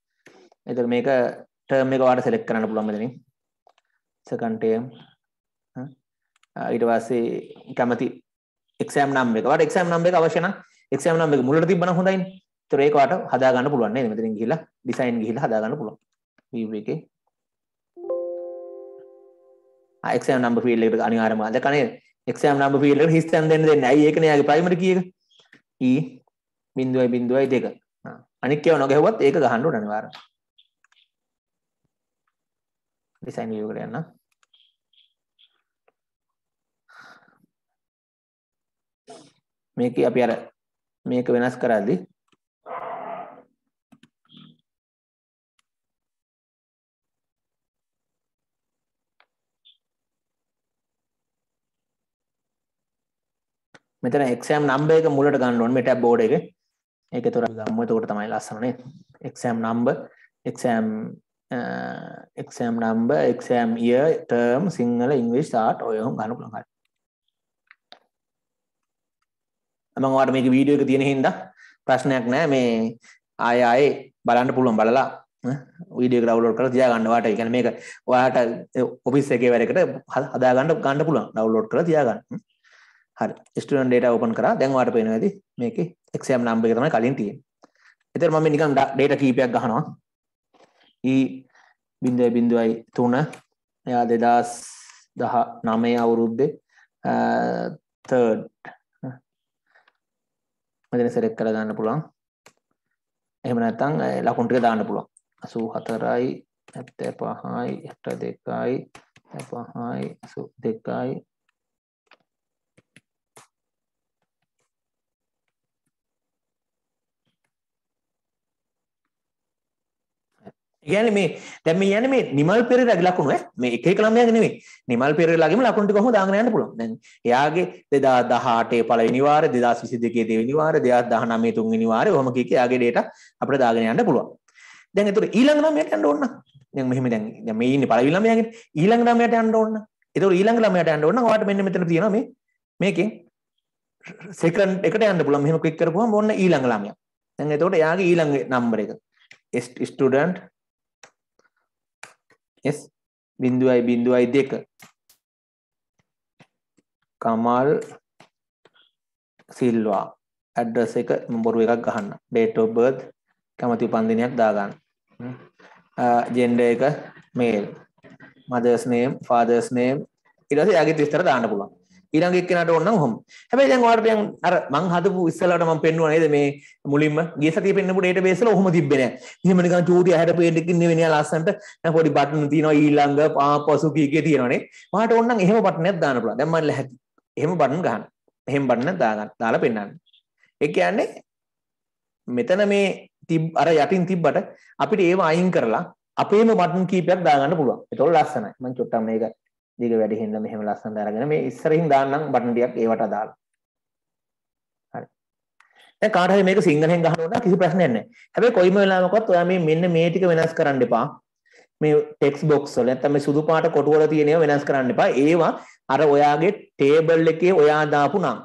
එතකොට මේක ටර්ම් එක ඔයාලට සෙලෙක්ට් කරන්න පුළුවන් මෙතනින්. සෙකන්ඩ් ටර්ම් ඊට පස්සේ කැමති එක්සෑම් නම්බර් එක. ඔයාලට එක්සෑම් නම්බර් එක අවශ්‍ය නම් එක්සෑම් නම්බර් එක මුලට තිබ්බනම් හොඳයිනේ. ඒතර ඒක වාට හදා ගන්න පුළුවන් නේද? මෙතනින් ගිහිල්ලා ඩිසයින් ගිහිල්ලා හදා ගන්න පුළුවන්. view එකේ. එක්සෑම් නම්බර් ෆීල්ඩ් එකට අනිවාර්යයෙන්ම දැකනේ එක්සෑම් නම්බර් ෆීල්ඩ් එකට හිස් තැන් දෙන්න දෙන්නේ. ඇයි ඒකනේ යාගේ ප්‍රයිමරි කී එක? e බිඳුවයි බිඳුවයි දෙක. අනික් ඒවා නොගැහුවත් ඒක ගහන්න ඕන අනිවාර්යයෙන්. ඩිසයින් view එකට යන්න. මේකේ අපි අර මේක වෙනස් කරද්දී මෙතන එක්සෑම් නම්බර් එක මුලට ගන්න ඕනේ මේ ටැබ් බෝඩ් එකේ. ඒක ඒතර ගමු. එතකොට තමයි ලස්සන නේ. Exam number, exam exam number, exam year, term, Sinhala, ඉංග්‍රීසි, ස්ටාර්ට් ඔය ඔහොම ගන්න පුළුවන්. හරි. මම ඔයාලට මේක වීඩියෝ එක තියෙන හින්දා ප්‍රශ්නයක් නැහැ මේ ආය ආයේ බලන්න පුළුවන් බලලා වීඩියෝ එක ඩවුන්ලෝඩ් කරලා තියාගන්න ඔයාලට. ඒ කියන්නේ මේක ඔයාලට ඔෆිස් එකේ වැඩකට හදා ගන්න ගන්න පුළුවන්. ඩවුන්ලෝඩ් කරලා තියාගන්න. හරි. ස්ටඩන් ඩේට ඔපන් කර. දැන්වාට පේනවද? මේක එක්ෂම් නම්බ එක තමයි කලින් තියෙන එතර මම නිකම් ඩේට කීපයක් ගහනවා. E ඊ බින්දුවයි බින්දුවයි තුන. එයා දෙදස් දහ නමේ අවුරුද්දේ තර්ඩ් මෙතන සෙලෙක්ට් කරලා දාන්න පුළුවන්. එහෙම නැත්නම් ලකුණු ටික දාන්න පුළුවන්. 84යි 75යි 82යි 75යි 82යි يعني මේ දැන් මේ යන්නේ මේ නිමල් පෙරේරාගේ ලකුණු ඈ? මේ එක එක ළමයාගේ නෙමෙයි නිමල් පෙරේරාගේම ලකුණු ටික කොහොමද දාගෙන යන්න පුළුවන්. දැන් එයාගේ 2018 පළවෙනි වාරේ 2022 දෙවෙනි වාරේ 2019 තුන්වෙනි වාරේ ඔහොම කීක එයාගේ data අපිට දාගෙන යන්න පුළුවන්. දැන් ඒතර ඊළඟ ළමයාට යන්න ඕන දැන් මෙහෙම දැන් දැන් මේ ඉන්නේ පළවෙනි ළමයාගේ ඊළඟ ළමයාට යන්න ඕන ඒතර ඊළඟ ළමයාට යන්න ඕන නම් ඔයාලට මෙන්න මෙතන තියෙනවා මේ මේකෙන් සෙකන්ඩ් එකට යන්න පුළුවන්. මෙහෙම ක්ලික් කරපුවම ඔන්න ඊළඟ ළමයා. දැන් එතකොට එයාගේ ඊළඟ නම්බර එක. Student S බිඳුවයි බිඳුවයි දෙක. කමල් සිල්වා ඇඩ්‍රස් එක බොරු එකක් ගහන්න. Of birth කැමති උපන්දිනයක් දාගන්න. ජෙන්ඩර් එක male mother's name father's name ඊට පස්සේ යාගේ විස්තර දාන්න පුළුවන් ඊළඟ එක්කෙනාට ඕන නම් ඔහොම. හැබැයි දැන් ඔයාලට දැන් අර මං හදපු ඉස්සෙල්ලාට මම පෙන්නුවා නේද මේ මුලින්ම ගිය සතියේ පෙන්නපු ඩේටාබේස් වල ඔහොම තිබ්බේ නෑ. එහෙම නිකන් චූටි ඇහැට පේන්න එකකින් නෙවෙයි නිකන් ලස්සනට දැන් පොඩි බටන් තියෙනවා ඊළඟ ආපසු කීකේ තියෙනවානේ. මට ඕන නම් එහෙම බටන් එකක් දාන්න පුළුවන්. දැන් මම ලැහැති. එහෙම බටන් ගහන්න. එහෙම බටන් එකක් දාගන්න. දාලා පෙන්නන්න. ඒ කියන්නේ මෙතන මේ තිබ් අර යටින් තිබ්බට අපිට ඒව අයින් කරලා අපේම බටන් කීපයක් දාගන්න පුළුවන්. ඒතකොට ලස්සනයි. මම චුට්ටක් මේක දිග වැඩි හින්දා මෙහෙම ලස්සනට අරගෙන මේ ඉස්සරින් දාන්නම් බටන් ටිකක් ඒවට අදාලා. හරි. දැන් කාට හරි මේක සිංහලෙන් ගහන්න ඕන කිසි ප්‍රශ්නයක් නැහැ. හැබැයි කොයිම වෙලාවකවත් ඔයා මේ මෙන්න මේ ටික වෙනස් කරන්න එපා. මේ ටෙක්ස්ට් බොක්ස් වල නැත්නම් මේ සුදු පාට කොටු වල තියෙන ඒවා වෙනස් කරන්න එපා. ඒවා අර ඔයාගේ ටේබල් එකේ ඔයා දාපු නම්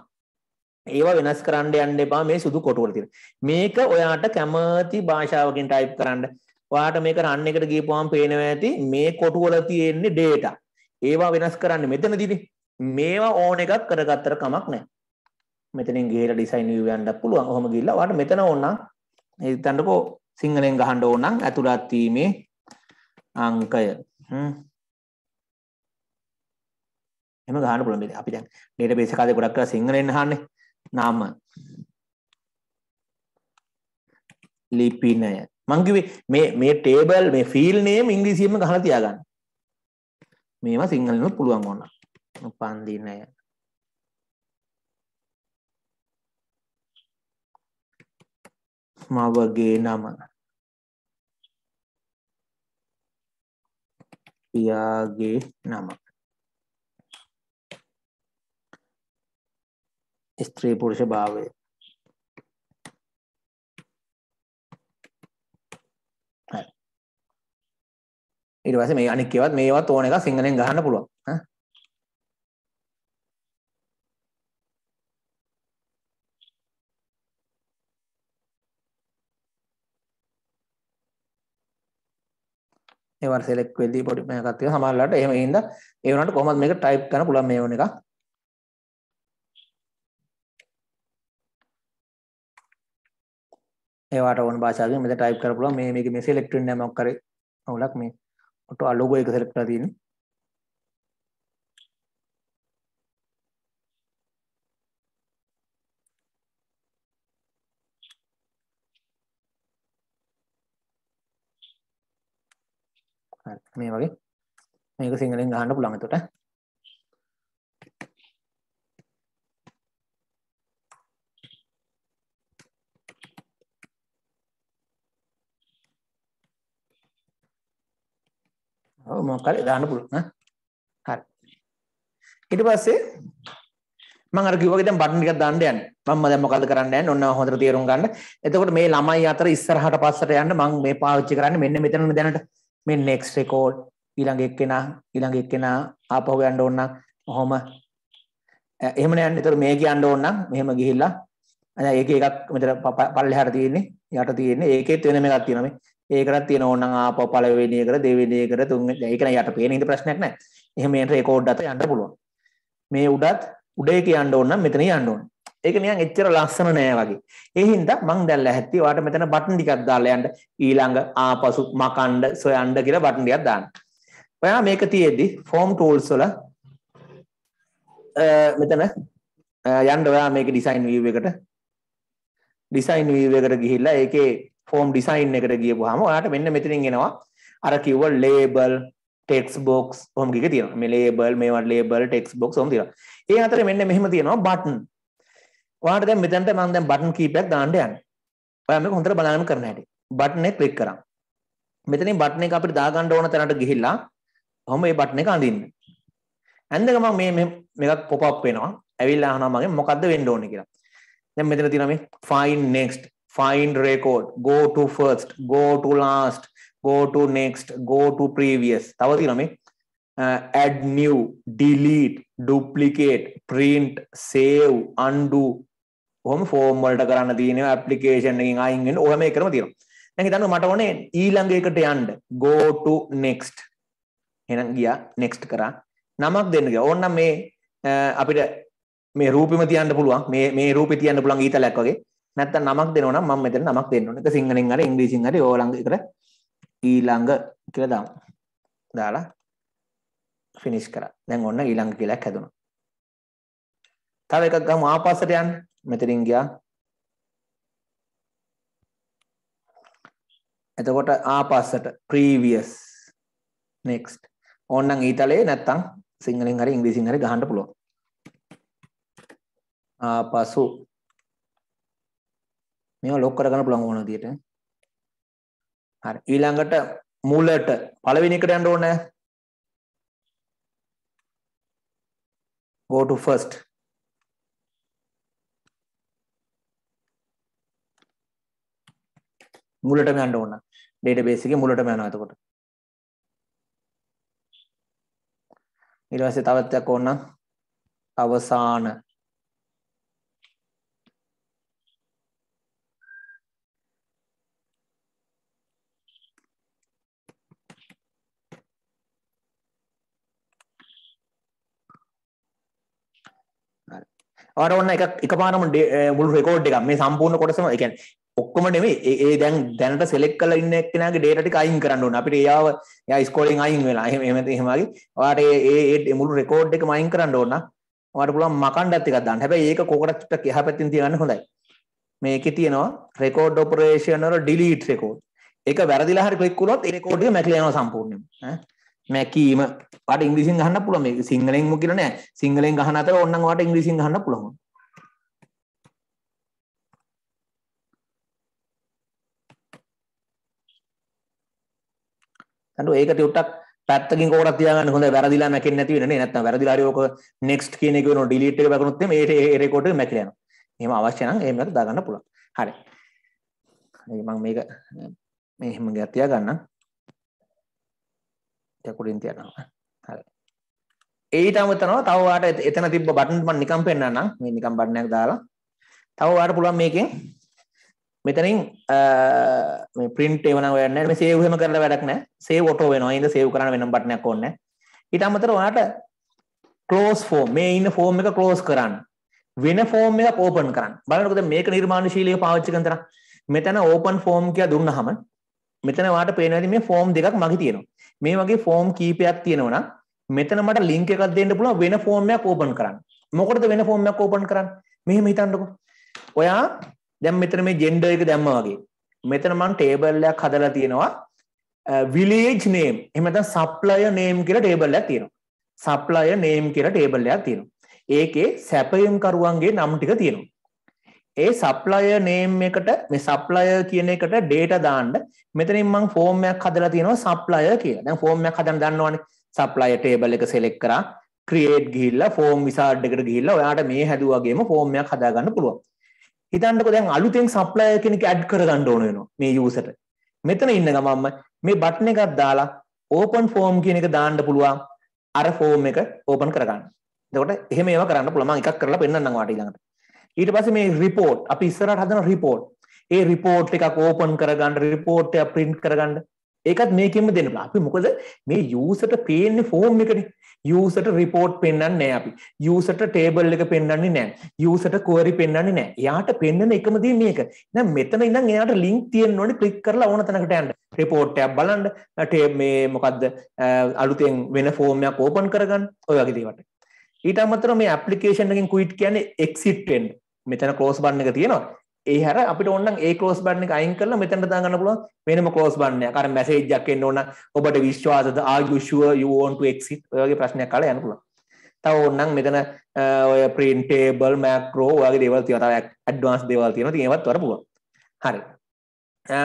ඒවා වෙනස් කරන්න යන්න එපා මේ සුදු කොටු වල තියෙන. මේක ඔයාට කැමති භාෂාවකින් ටයිප් කරන්න. ඔයාට මේක රන් එකට ගියපුවාම පේනවා ඇති මේ කොටු වල තියෙන්නේ data. ඒවා වෙනස් කරන්න මෙතනදිනේ මේවා ඕන එකක් කරගත්තර කමක් නැහැ. මෙතනින් ගිහලා ඩිසයින් view යන්න පුළුවන්. ඔහොම ගිහලා ඔයාලට මෙතන ඕන නම් හිතන්නකෝ සිංහලෙන් ගහන්න ඕන නම් ඇතුළත් වීමේ අංකය. හ්ම්. එහෙම ගහන්න පුළුවන් මේ අපි දැන් ඩේටාබේස් එකේ ගොඩක් කරලා සිංහලෙන් අහන්නේ. නාම ලිපිනය. මං කිව්වේ මේ මේ ටේබල් මේ ෆීල් නේම් ඉංග්‍රීසියෙන්ම ගහලා තියාගන්න. මේවා සිංහලනුත් පුළුවන් ඕන. උපන්දිනය. මවගේ නම. පියාගේ නම. ස්ත්‍රී පුරුෂ භාවය. ඊට පස්සේ මේ අනික් ඒවාත් මේවත් ඕන එක සිංහලෙන් ගහන්න පුළුවන්. ඈ? ඒවට සෙලෙක්ට් වෙද්දී පොඩි මේකක් තියෙනවා. සමහරවිට එහෙම හින්දා ඒ වුණාට කොහොමද මේක ටයිප් කරන්න පුළුවන් මේ වුණ එක ඒවාට ඕන භාෂාවකින් මෙතන ටයිප් කරලා පුළුවන්. මේ මේක මේ සිලෙක්ට් වෙන්නේ නැහැ මොකක් කරේ අවුලක් මේ. ඔටෝ ලෝගෝ එක සිලෙක්ට් කරලා තියෙන්නේ මේ වගේ. මේක සිංහලෙන් ගහන්න පුළුවන් එතකොට. ඔව් මොකක් හරි දාන්න පුළුවන්. හරි. ඊට පස්සේ මම අර කිව්වා වගේ දැන් බටන් ටිකක් දාන්න යන්නේ. මම දැන් මොකද කරන්න යන්නේ? ඔන්න හොඳට තේරුම් ගන්න. එතකොට මේ ළමයි අතර ඉස්සරහට පස්සට යන්න මම මේ පාවිච්චි කරන්නේ මෙන්න මෙතන දැනට. මේ next record ඊළඟ එක්කෙනා ඊළඟ එක්කෙනා ආපහු යන්න ඕන නම් ඔහොම. එහෙම නෑ යන්නේ. ඒතර මේ කියන්න ඕන නම් මෙහෙම ගිහිල්ලා. දැන් ඒක එකක් මෙතන පල්ලෙහාට තියෙන්නේ යට තියෙන්නේ. ඒකෙත් වෙනම එකක් තියෙනවා මේ. ඒකටත් තියෙන ඕන නම් ආපහු පළවෙනි එකට දෙවෙනි එකට තුන්වෙනි ඒක නෑ යට පේන ඉඳ ප්‍රශ්නයක් නෑ. එහෙම එන රෙකෝඩ් අත යන්න පුළුවන්. මේ උඩත් උඩේ කියන්න ඕන නම් මෙතන යන්න ඕන. ඒක නිකන් එච්චර ලස්සන නෑ වගේ. ඒ හින්දා මං දැන් ලැහැත්ති ඔයාලට මෙතන බටන් ටිකක් දාලා යන්න ඊළඟ ආපසු මකණ්ඩ සොයන්න කියලා බටන් ටිකක් දාන්න. ඔයා මේක තියෙද්දි ෆෝම් ටූල්ස් වල මෙතන යන්න ඔයා මේක ඩිසයින් view එකට ඩිසයින් view එකට ගිහිල්ලා ඒකේ ෆෝම් ඩිසයින් එකට ගියපුවාම ඔයාට මෙන්න මෙතනින් එනවා අර කිව්ව ලේබල් ටෙක්ස් බොක්ස් ඔහොම කික තියෙනවා මේ ලේබල් මේවට ලේබල් ටෙක්ස් බොක්ස් ඔහොම තියෙනවා ඒ අතරේ මෙන්න මෙහෙම තියෙනවා බටන් ඔයාට දැන් මෙතනට මම දැන් බටන් කීපයක් දාන්න යන්නේ. ඔයා මේක හොඳට බලන්න කරන්න හැටි. බටන් එක ක්ලික් කරා. මෙතනින් බටන් එක අපිට දාගන්න ඕන තැනට ගිහිල්ලා ඔහොම මේ බටන් එක අඳින්න. ඇඳ ගමන් මේ මේකක් pop up වෙනවා. ඇවිල්ලා අහනවා මගෙන් මොකද්ද වෙන්න ඕනේ කියලා. දැන් මෙතන තියෙනවා මේ find next, find record, go to first, go to last, go to next, go to previous. තව තියෙනවා මේ uh, add new, delete, duplicate, print, save, undo ඔහොම ෆෝම් වලට කරන්න තියෙනවා ඇප්ලිකේෂන් එකකින් අයින් වෙන්න ඔහොම එකම තියෙනවා. දැන් හිතන්න මට ඕනේ ඊළඟ එකට යන්න go to next. එහෙනම් ගියා next කරා. නමක් දෙන්න ගියා. ඕන්නම් මේ uh, අපිට මේ රූපෙම තියන්න පුළුවන්. මේ මේ රූපේ තියන්න පුළුවන් ඊතලයක් වගේ. නැත්තම් නමක් දෙනවා නම් මම මෙතන නමක් දෙන්න ඕනේ. ඒක සිංහලෙන් හරි ඉංග්‍රීසියෙන් හරි ඕලඟ එකට ඊළඟ කියලා දාමු. දාලා ෆිනිෂ් කරා. දැන් ඔන්න ඊළඟ කියලාක් හැදුණා. තව එකක් ගමු ආපස්සට යන්න. මෙතනින් ගියා එතකොට ආපස්සට previous next ඕන්නම් ඊතලේ නැත්තම් සිංහලෙන් හරි ඉංග්‍රීසියෙන් හරි ගහන්න පුළුවන් ආපසු මේවා ලොක් කරගන්න පුළුවන් ඕන විදියට. හරි. ඊළඟට මුලට පළවෙනි එකට යන්න ඕනේ. Go to first. මුලටම යන්න ඕන. ඩේටාබේස් එකේ මුලටම යනවා එතකොට. ඊට පස්සේ තවත් එකක් ඕන. අවසාන. ඔයාලට ඔන්න එක එකපාරම මුළු රෙකෝඩ් එකක් මේ සම්පූර්ණ කොටසම ඒ කියන්නේ ඔක්කොම නෙමෙයි ඒ දැන් දැනට සෙලෙක්ට් කරලා ඉන්න එක්කෙනාගේ data ටික අයින් කරන්න ඕනේ. අපිට එයාව එයා ස්කෝලින් අයින් වෙලා. එහෙම එහෙම එහෙම වගේ. ඔයාලට ඒ ඒ මුළු රෙකෝඩ් එකම අයින් කරන්න ඕන නම් ඔයාලට පුළුවන් මකණ්ඩත් එකක් දාන්න. හැබැයි ඒක කොකටත් ටිකක් එහා පැත්තෙන් තියගන්න හොඳයි. මේකේ තියෙනවා රෙකෝඩ් ඔපරේෂන් වල ඩිලීට් රෙකෝඩ්. ඒක වැරදිලා හරි ක්ලික් කළොත් ඒ රෙකෝඩ් එක මැකිලා යනවා සම්පූර්ණයෙන්ම. ඈ මැකීම ඔයාලට ඉංග්‍රීසියෙන් ගහන්න පුළුවන් මේක සිංහලෙන් මොකින නෑ. සිංහලෙන් ගහන අතර ඕනනම් ඔයාලට ඉංග්‍රීසියෙන් ගහන්න පුළුවන්. අඩු ඒක ටිකක් පැත්තකින් කොටක් තියාගන්න හොඳයි වැරදිලා මැකෙන්නේ නැති වෙන්නේ නැත්නම් වැරදිලා හරි ඕක next කියන එක වෙනවා delete එක බැකුණොත් එමේ ඒ රෙකෝඩ් එක මැකිලා යනවා. එහෙම අවශ්‍ය නම් එහෙම එකක් දාගන්න පුළුවන්. හරි. මම මේක මේ එහෙම ගියා තියාගන්න. යකුඩින් තියනවා. හරි. ඊට අමතරව තව වාට එතන තිබ්බ බටන් මම නිකන් පෙන්නන්නම්. මේ නිකන් බටන් එකක් දාලා. තව වාට පුළුවන් මේකෙන් මෙතනින් මේ print ඒව නම් වෙන්නේ නැහැ. මේ save එහෙම කරලා වැඩක් නැහැ. save auto වෙනවා. ඉතින් save කරන්න වෙනම බටන් එකක් ඕනේ නැහැ. ඊට අමතරව ඔයාලට close form මේ ඉන්න form එක close කරන්න. වෙන form එකක් open කරන්න. බලන්නකෝ දැන් මේක නිර්මාණශීලීව පාවිච්චි කරන තරම් මෙතන ඕපන් ෆෝම් කියලා දුන්නහම මෙතන වාට පේනවා මේ ෆෝම් දෙකක් මගේ තියෙනවා. මේ වගේ ෆෝම් කීපයක් තියෙනවා නම් මෙතන මට ලින්ක් එකක් දෙන්න පුළුවන් වෙන ෆෝම් එකක් ඕපන් කරන්න. මොකටද වෙන ෆෝම් එකක් ඕපන් කරන්නේ? මෙහෙම හිතන්නකෝ. ඔයා දැන් මෙතන මේ ජෙන්ඩර් එක දැම්මා වගේ. මෙතන මම ටේබල් එකක් හදලා තියෙනවා විලේජ් නේම් එහෙම නැත්නම් සප්ලයර් නේම් කියලා ටේබල් එකක් තියෙනවා. සප්ලයර් නේම් කියලා ටේබල් එකක් තියෙනවා. ඒකේ සැපයුම්කරුවන්ගේ නම් ටික තියෙනවා. ඒ සප්ලයර් නේම් එකට මේ සප්ලයර් කියන එකට ඩේටා දාන්න මෙතනින් මම ෆෝම් එකක් හදලා තියෙනවා සප්ලයර් කියලා. දැන් ෆෝම් එකක් හදන්න දන්නවනේ. සප්ලයර් ටේබල් එක සෙලෙක්ට් කරා ක්‍රියේට් ගිහිල්ලා ෆෝම් විසාඩ් එකට ගිහිල්ලා ඔයාට මේ හැදුවාගේම ෆෝම් එකක් හදාගන්න පුළුවන්. හිතන්නකෝ දැන් අලුතෙන් සප්ලයර් කෙනෙක් ඇඩ් කරගන්න ඕන වෙනවා මේ යූසර්ට. මෙතන ඉන්න ගමන්ම මේ බටන් එකක් දාලා ඕපන් ෆෝම් කියන එක දාන්න පුළුවන් අර ෆෝම් එක ඕපන් කරගන්න. එතකොට එහෙම ඒවා කරන්න පුළුවන්. මම එකක් කරලා පෙන්නන්නම් ඔයාලට ඊළඟට. ඊට පස්සේ මේ රිපෝට් අපි ඉස්සරහට හදන රිපෝට්. ඒ රිපෝට් එකක් ඕපන් කරගන්න රිපෝට් එක print කරගන්න ඒකත් මේකෙන්ම දෙන්න පුළුවන්. අපි මොකද මේ යූසර්ට පේන්නේ ෆෝම් එකනේ. යූසර්ට රිපෝට් පෙන්වන්නේ නැහැ අපි. යූසර්ට ටේබල් එක පෙන්වන්නේ නැහැ. යූසර්ට query පෙන්වන්නේ නැහැ. එයාට පෙන්වන එකම දේ මේක. දැන් මෙතන ඉඳන් එයාට link තියෙන්න ඕනේ ක්ලික් කරලා ඕන තැනකට යන්න. රිපෝට් එකක් බලන්න. මේ මොකද්ද අලුතෙන් වෙන ෆෝම් එකක් ඕපන් කරගන්න. ඔය වගේ දේවල්. ඊට අමතරව මේ ඇප්ලිකේෂන් එකෙන් ක්විට් කියන්නේ එක්සිට් වෙන්න. මෙතන ක්ලෝස් බටන් එක තියෙනවා. ඒ හැර අපිට ඕනනම් ඒ ක්ලෝස් බටන් එක අයින් කරලා මෙතනට දාගන්න පුළුවන් වෙනම ක්ලෝස් බටන් එකක්. අර මැසේජ් එකක් එන්න ඕන ඔබට විශ්වාසද are you sure you want to exit ඔය වගේ ප්‍රශ්නයක් අහලා යන්න පුළුවන්. තව ඕනනම් මෙතන ඔය printable macro ඔය වගේ දේවල් තියෙනවා. තව advanced දේවල් තියෙනවා. ඉතින් ඒවත් වර පුළුවන්. හරි.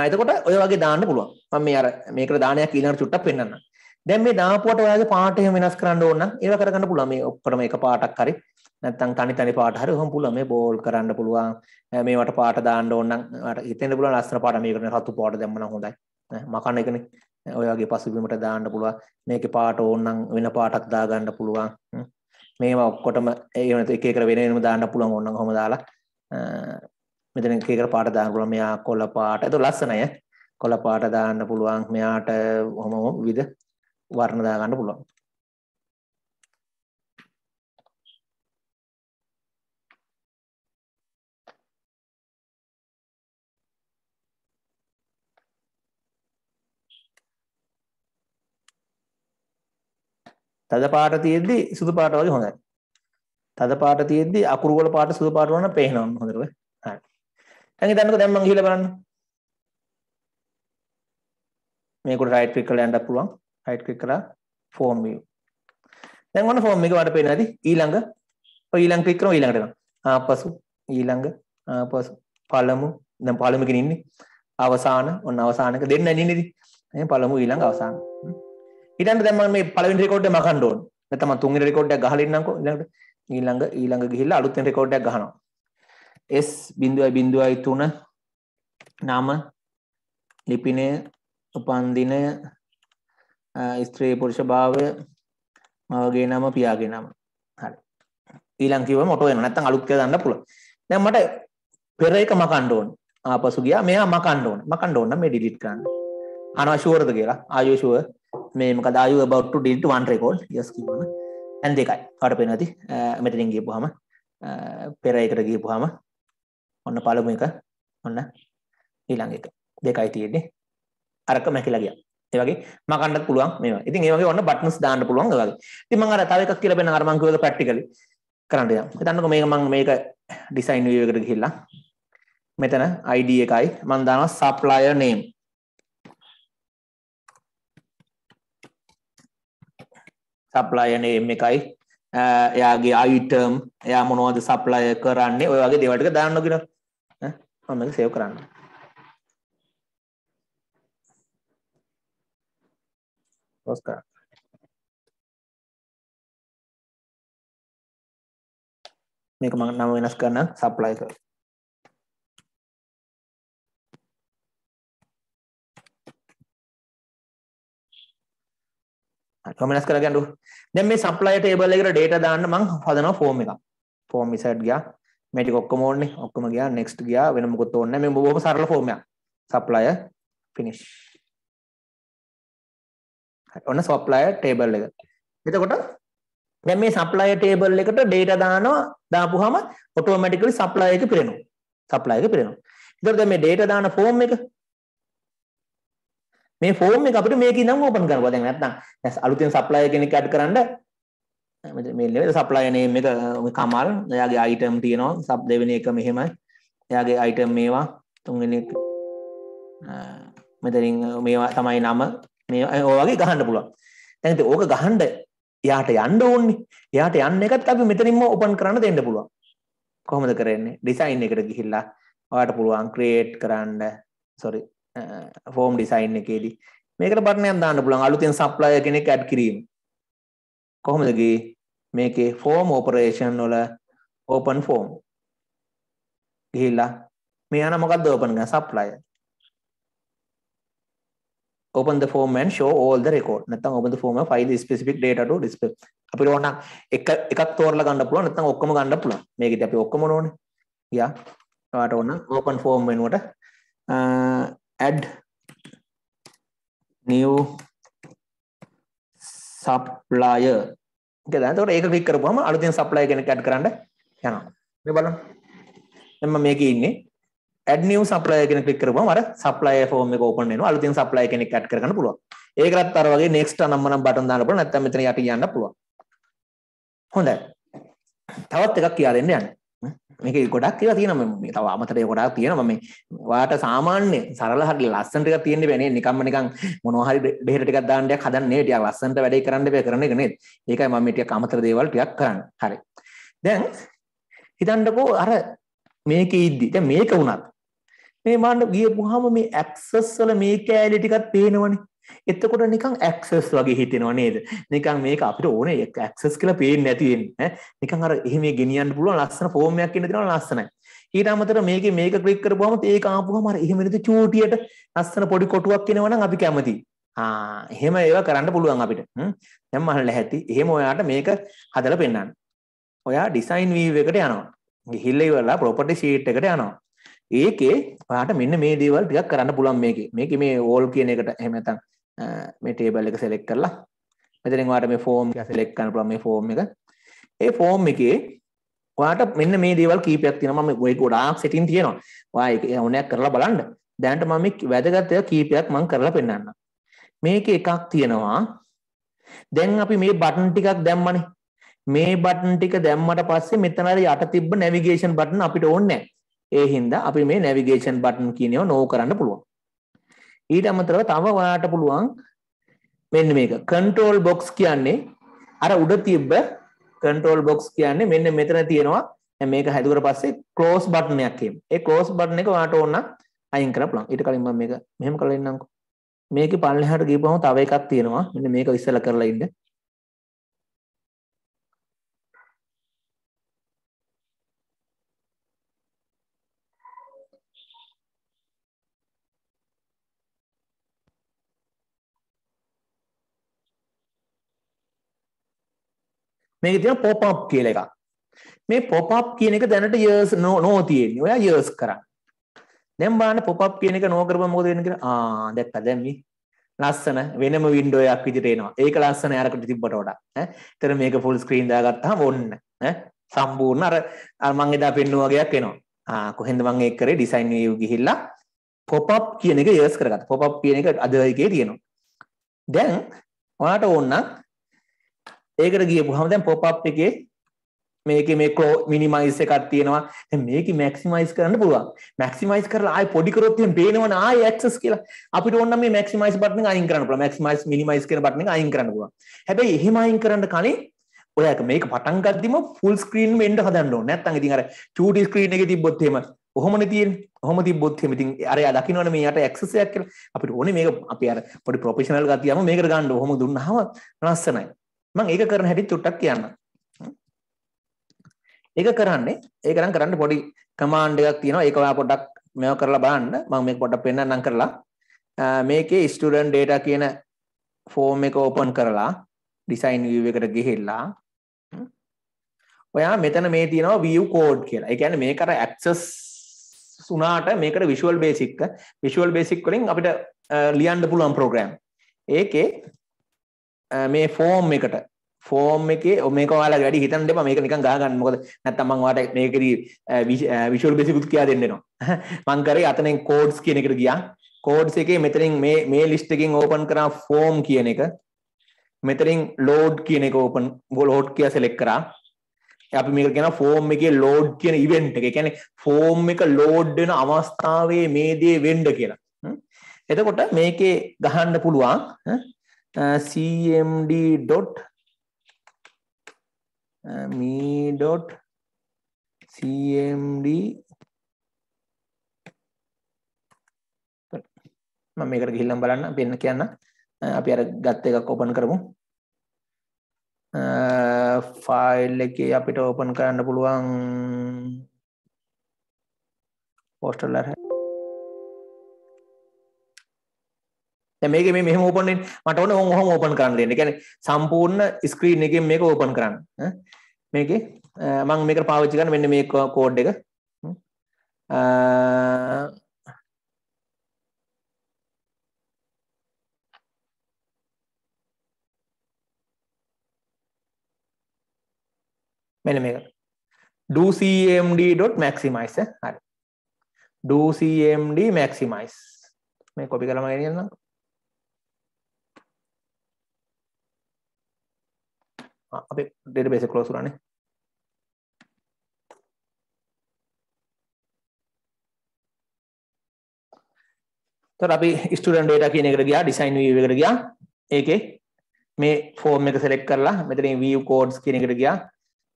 එතකොට ඔය වගේ දාන්න පුළුවන්. මම මේ අර මේකට දානයක් ඊළඟට චුට්ටක් පෙන්නන්නම්. දැන් මේ දාපුවට ඔයාගේ පාට එහෙම වෙනස් කරන්න ඕන නම් ඒව කරගන්න පුළුවන් මේ ඔක්කොම එක පාටක් හරි නැත්නම් තනි තනි පාට හරි ඔහොම පුළුවන්. මේ බෝල් කරන්න පුළුවන්. මේවට පාට දාන්න ඕන නම් ඔයාලට හිතෙන්න පුළුවන් ලස්සන පාට. මේකට රතු පාට දැම්ම නම් හොඳයි. මකන්න එකනේ. ඔය වගේ පසුබිමට දාන්න පුළුවන්. මේකේ පාට ඕන නම් වෙන පාටක් දාගන්න පුළුවන්. මේවා ඔක්කොටම ඒ වෙනත එක එක වෙන වෙනම දාන්න පුළුවන් ඕන නම් ඔහොම දාලා මෙතන එක එක පාට දාන්න පුළුවන්. මෙයා කොළ පාට. ඒක ලස්සනයි කොළ පාට දාන්න පුළුවන්. මෙයාට ඔහොම විවිධ වර්ණ දාගන්න පුළුවන්. තද පාට තියෙද්දි සුදු පාට වගේ හොඳයි. තද පාට තියෙද්දි අකුරු වල පාට සුදු පාට වුණා පේනවා හොඳට. හරි. දැන් ඉතින්කෝ දැන් මම ගිහලා බලන්න. මේකට රයිට් ක්ලික් කරලා යන්නත් පුළුවන්. රයිට් ක්ලික් කරලා ෆෝම් view. දැන් ඔන්න ෆෝම් එක වලට පේනවා ඇති. ඊළඟ ඔය ඊළඟ ක්ලික් කරමු ඊළඟට යනවා. ආපසු ඊළඟ ආපසු පළමු දැන් පළමුකින් ඉන්නේ. අවසාන ඔන්න අවසානක දෙන්න ඉන්නේ ඉතින්. එහෙනම් පළමු ඊළඟ අවසාන. ඊටන්ට දැන් මම මේ පළවෙනි රෙකෝඩ් එක මකන්න ඕන. නැත්නම් මම තුන්වෙනි රෙකෝඩ් එක ගහලා ඉන්නම්කෝ. ඊළඟට ඊළඟ ඊළඟ ගිහිල්ලා අලුත් වෙන රෙකෝඩ් එකක් ගහනවා. S 0.03 නම ලිපිනය උපන්දිනය ස්ත්‍රී පුරුෂ භාවය මවගේ නම පියාගේ නම. හරි. ඊළඟ කිව්වම ඔටෝ වෙනවා නැත්නම් අලුත් කියලා දාන්න පුළුවන්. දැන් මට පෙර එක මකන්න ඕන. ආපසු ගියා. මෙයා මකන්න ඕන. මකන්න ඕන නම් මේ ඩිලීට් කරන්න. අනවා ෂුවර්ද කියලා. ආයු ෂුවර්. මේ මොකද ආයු about to delete one record? Yes කිව්වම. දැන් දෙකයි. ඔයාලට පේනවා ඇති මෙතනින් ගියපුවාම. පෙර එකට ගියපුවාම. ඔන්න පළමු එක. ඔන්න ඊළඟ එක. දෙකයි තියෙන්නේ. අරක මැකිලා ගියා. ඒ වගේ මකන්නත් පුළුවන් මේවා. ඉතින් ඒ වගේ ඔන්න බටන්ස් දාන්න පුළුවන් ඒ වගේ. ඉතින් මම අර තව එකක් කියලා බෙන්න අර මම කිව්වද ප්‍රැක්ටිකලි කරන්න යනවා. හිතන්නකෝ මේක මම මේක ඩිසයින් view එකට ගිහිල්ලා. මෙතන ID එකයි. මම දානවා supplier name. සප්ලය නේම් එකයි. එයාගේ අයිටම් එයා මොනවද සප්ලය කරන්නේ ඔය වගේ දේවල් ටික දාන්න කියලා. මම මේක සේව් කරන්න. පොස් කරන්න. මේක මම නම වෙනස් කරන්න සප්ලයි කරලා. කමනස් කරගන්නු දැන් මේ සප්ලයි ටේබල් එකට data දාන්න මම හදනවා ෆෝම් එකක්. ෆෝම් ඉසඩ් ගියා. මේ ටික ඔක්කොම ඕනේ. ඔක්කොම ගියා. next ගියා. වෙන මොකුත් ඕනේ නැහැ. මේ බොහොම සරල ෆෝම් එකක්. Supply finish. ඔන්න සප්ලයි ටේබල් එක. එතකොට දැන් මේ සප්ලයි ටේබල් එකට data දානවා. දාපුවාම ඔටෝමැටිකලි සප්ලයි එක පිරෙනවා. සප්ලයි එක පිරෙනවා. එතකොට දැන් මේ data දාන form එක මේ form එක අපිට මේක ඉඳන් open කරනවා. දැන් නැත්නම් දැන් අලුතෙන් supplier කෙනෙක් add කරන්න මේ නෙවෙයි supplier name එක කමල් එයාගේ item තියෙනවා. sub දෙවෙනි එක මෙහෙමයි. එයාගේ item මේවා තුන්වෙනි එක මෙතනින් මේවා තමයි නම මේ ඔය වගේ ගහන්න පුළුවන්. දැන් ඉතින් ඕක ගහන්න එයාට යන්න ඕනේ. එයාට යන්න එකත් අපි මෙතනින්ම open කරන්න දෙන්න පුළුවන්. කොහොමද කරන්නේ? design එකට ගිහිල්ලා ඔයාලට පුළුවන් create කරන්න sorry ෆෝම් ඩිසයින් එකේදී. මේකට බටනයක් දාන්න පුළුවන්. අලුතෙන් සප්ලයර් කෙනෙක් ඇඩ් කිරීම. කොහොමද ගියේ? මේකේ ෆෝම් ඔපරේෂන් වල ඕපන් ෆෝම් ගිහිල්ලා මේ යන මොකක්ද ඕපන් කරන supplier open the form and show all the record. නැත්නම් open the form and find the specific data to display. අපිට ඕන එක එකක් තෝරලා ගන්න පුළුවන් නැත්නම් ඔක්කොම ගන්න පුළුවන්. මේකෙදි අපි ඔක්කොම ඕනේ. යා. ඔයාලට ඕන open form වෙනුවට add new supplier. okay දැන්. එතකොට ඒක ක්ලික් කරපුවම අලුතෙන් supplier කෙනෙක් add කරන්න යනවා. මේ බලන්න. එම්ම මේකේ ඉන්නේ. add new supplier කෙනෙක් ක්ලික් කරපුවම අර supplier form එක open වෙනවා. අලුතෙන් supplier කෙනෙක් add කරගන්න පුළුවන්. ඒකටත් අර වගේ next අනම්මනම් බටන් දාන්න පුළුවන්. නැත්නම් මෙතන යට යන්න පුළුවන්. හොඳයි. තවත් එකක් කියලා දෙන්න යන්න. මේක ගොඩක් ඒවා තියෙනවා මේ තව අමතර ගොඩක් තියෙනවා. මේ වාට සාමාන්‍ය සරල හරි ලස්සන ටිකක් තියෙන්න බෑ නේ. නිකම්ම නිකන් මොනවා හරි බෙහෙර ටිකක් දාන්න ටිකක් හදන්නේ ටිකක් ලස්සනට වැඩේ කරන්න බෑ කරන එක නේද ඒකයි මම මේ ටිකක් අමතර දේවල් ටිකක් කරන්නේ. හරි. දැන් හිතන්නකෝ අර මේකේ ඉද්දි. දැන් මේක වුණත් මේ මාන්න ගියපුවාම මේ ඇක්සස් වල මේ කෑලි ටිකක් පේනවනේ. එතකොට නිකන් ඇක්සස් වගේ හිතෙනවා නේද? නිකන් මේක අපිට ඕනේ ඇක්සස් කියලා පේන්නේ නැති වෙන්නේ නිකන් අර එහෙම ගෙනියන්න පුළුවන් ලස්සන ෆෝම් එකක් ඉන්න දෙනවා ලස්සනයි. ඊට අමතරව මේකේ මේක ක්ලික් කරපුවම ඒක ආපුවම අර එහෙම නේද චූටියට ලස්සන පොඩි කොටුවක් එනවා නම් අපි කැමතියි ආ එහෙම ඒවා කරන්න පුළුවන් අපිට. දැන් මහල ඇති. එහෙම ඔයාට මේක හදලා පෙන්නන්න. ඔයා ඩිසයින් වීව් එකට යනවා. ගිහිල්ලා ඉවරලා ප්‍රොපර්ටි ෂීට් එකට යනවා. ඒකේ ඔයාට මෙන්න මේ දේවල් ටිකක් කරන්න පුළුවන් මේකේ. මේකේ මේ ඕල් කියන එකට එහෙම නැත්නම් මේ ටේබල් එක සෙලෙක්ට් කරලා මෙතනින් ඔයාලට මේ ෆෝම් එක සෙලෙක්ට් කරන්න පුළුවන් මේ ෆෝම් එක. ඒ ෆෝම් එකේ ඔයාලට මෙන්න මේ දේවල් කීපයක් තියෙනවා මම මේ ගොඩාක් සෙටින් තියෙනවා. ඔයා ඒක ඕනෑක් කරලා බලන්න. දැනට මම මේ වැදගත් ඒවා කීපයක් මම කරලා පෙන්නන්නම්. මේකේ එකක් තියෙනවා. දැන් අපි මේ බටන් ටිකක් දැම්මනේ. මේ බටන් ටික දැම්මට පස්සේ මෙතන අර යට තිබ්බ නැවිගේෂන් බටන් අපිට ඕනේ නැහැ. ඒ හින්දා අපි මේ නැවිගේෂන් බටන් කියන ඒවා නෝ කරන්න පුළුවන්. ඊට අමතරව තව ඔයාට පුළුවන් මෙන්න මේක. කන්ට්‍රෝල් බොක්ස් කියන්නේ අර උඩ තිබ්බ කන්ට්‍රෝල් බොක්ස් කියන්නේ මෙන්න මෙතන තියෙනවා. මේක හැදුවට පස්සේ ක්ලෝස් බටන් එකක් එම් ඒ ක්ලෝස් බටන් එක ඔයාට ඕන අයින් කරන්න පුළුවන්. ඊට කලින් මම මේක මෙහෙම කරලා ඉන්නම්කෝ. මේකේ පල්ලෙහාට ගිහපුවම තව එකක් තියෙනවා. මෙන්න මේක ඉස්සෙල්ලා කරලා ඉන්න. මේක තියෙන pop up කියලා එකක්. මේ pop up කියන එක දැනට years no no තියෙන්නේ. ඔයා years කරා. දැන් බලන්න pop up කියන එක no කරපුවම මොකද වෙන්නේ කියලා. ආ දැක්කද දැන් මේ ලස්සන වෙනම වින්ඩෝ එකක් විදිහට එනවා. ඒක ලස්සන අරකට තිබ්බට වඩා. ඈ. ඒතර මේක full screen දාගත්තාම ඔන්න ඈ සම්පූර්ණ අර අර මං එදා පෙන්නුවා වගේක් එනවා. ආ කොහෙන්ද මං ඒක කරේ design view ගිහිල්ලා pop up කියන එක years කරගත්තා. pop up කියන එක අද එකේ තියෙනවා. දැන් ඔයාට ඕන නම් ඒකට ගියපුවාම දැන් pop up එකේ මේකේ මේ ක්ලෝ මිනිමයිස් එකක් තියෙනවා. දැන් මේකේ මැක්සිමයිස් කරන්න පුළුවන්. මැක්සිමයිස් කරලා ආයෙ පොඩි කරොත් එහෙම පේනවනේ ආයෙ ඇක්සස් කියලා. අපිට ඕන නම් මේ මැක්සිමයිස් බටන් එක අයින් කරන්න පුළුවන්. මැක්සිමයිස් මිනිමයිස් කියන බටන් එක අයින් කරන්න පුළුවන්. හැබැයි එහෙම අයින් කරන්න කලින් ඔයා මේක පටන් ගද්දිම ෆුල් ස්ක්‍රීන් වෙන්න හදන්න ඕනේ. නැත්නම් ඉතින් අර චූටි ස්ක්‍රීන් එකේ තිබ්බොත් එහෙම ඔහොමනේ තියෙන්නේ. ඔහොම තිබ්බොත් එහෙම ඉතින් අර යා දකින්නවනේ මේ යට ඇක්සස් එකක් කියලා. අපිට ඕනේ මේක අපි අර පොඩි ප්‍රොෆෙෂනල් ගතියම මේකට ගන්න. ඔහොම දුන්නාම ලස්සනයි. මම ඒක කරන හැටි චුට්ටක් කියන්න. ඒක කරන්නේ ඒක නම් කරන්න පොඩි කමාන්ඩ් එකක් තියෙනවා. ඒක ඔයා පොඩ්ඩක් මේව කරලා බලන්න. මම මේක පොඩ්ඩක් පෙන්නන්නම් කරලා. මේකේ ස්ටුඩන්ට් data කියන ෆෝම් එක ඕපන් කරලා ඩිසයින් view එකට ගිහිල්ලා ඔයා මෙතන මේ තියෙනවා view code කියලා. ඒ කියන්නේ මේකට access උනාට මේකට visual basic visual basic වලින් අපිට ලියන්න පුළුවන් program. ඒකේ මේ ෆෝම් එකට. ෆෝම් එකේ මේක ඔයාලා වැඩි හිතන්න එපා. මේක නිකන් ගහ ගන්න. මොකද නැත්තම් මම ඔයාලට මේකෙදි විෂුවල් බේසිකුත් කියා දෙන්නවා මං කරේ අතනෙන් කෝඩ්ස් කියන එකට ගියා. කෝඩ්ස් එකේ මෙතනින් මේ මේ ලිස්ට් එකකින් ඕපන් කරා ෆෝම් කියන එක. මෙතනින් ලෝඩ් කියන එක ඕපන් ලෝඩ් කියලා සෙලෙක්ට් කරා. අපි මේක කියන ෆෝම් එකේ ලෝඩ් කියන ඉවෙන්ට් එක. ඒ කියන්නේ ෆෝම් එක ලෝඩ් වෙන අවස්ථාවේ මේ දේ වෙන්න කියලා. එතකොට මේකේ ගහන්න පුළුවන් Uh, cmd uh, me.cmd මම මේකට ගිහිල්ලා බලන්න පෙන්න කියන්න. Uh, අපි අර ගත්ත එකක් ඕපන් කරමු. ෆයිල් එකේ අපිට ඕපන් කරන්න පුළුවන් පෝස්ටර් එක දැන් මේකේ මේ මෙහෙම ඕපන් වෙන්නේ මට ඕනේ ඕන් ඔහොම ඕපන් කරන්න දෙන්න. ඒ කියන්නේ සම්පූර්ණ ස්ක්‍රීන් එකෙන් මේක ඕපන් කරන්න. මේකේ මම මේකට පාවිච්චි කරන මෙන්න මේ කෝඩ් එක. මෙන්න මේක. docmd.maximize හරි. docmd maximize මේ කොපි කරලා මම ගෙනියන්නම්. අපේ ඩේටාබේස් එක ක්ලෝස් කරන්නේ. තොර අපි ස්ටඩන් ඩේට කියන එකට ගියා ඩිසයින් වීව එකට ගියා. ඒකේ මේ ෆෝර්ම් එක සෙලෙක්ට් කරලා මෙතන view codes කියන එකට ගියා.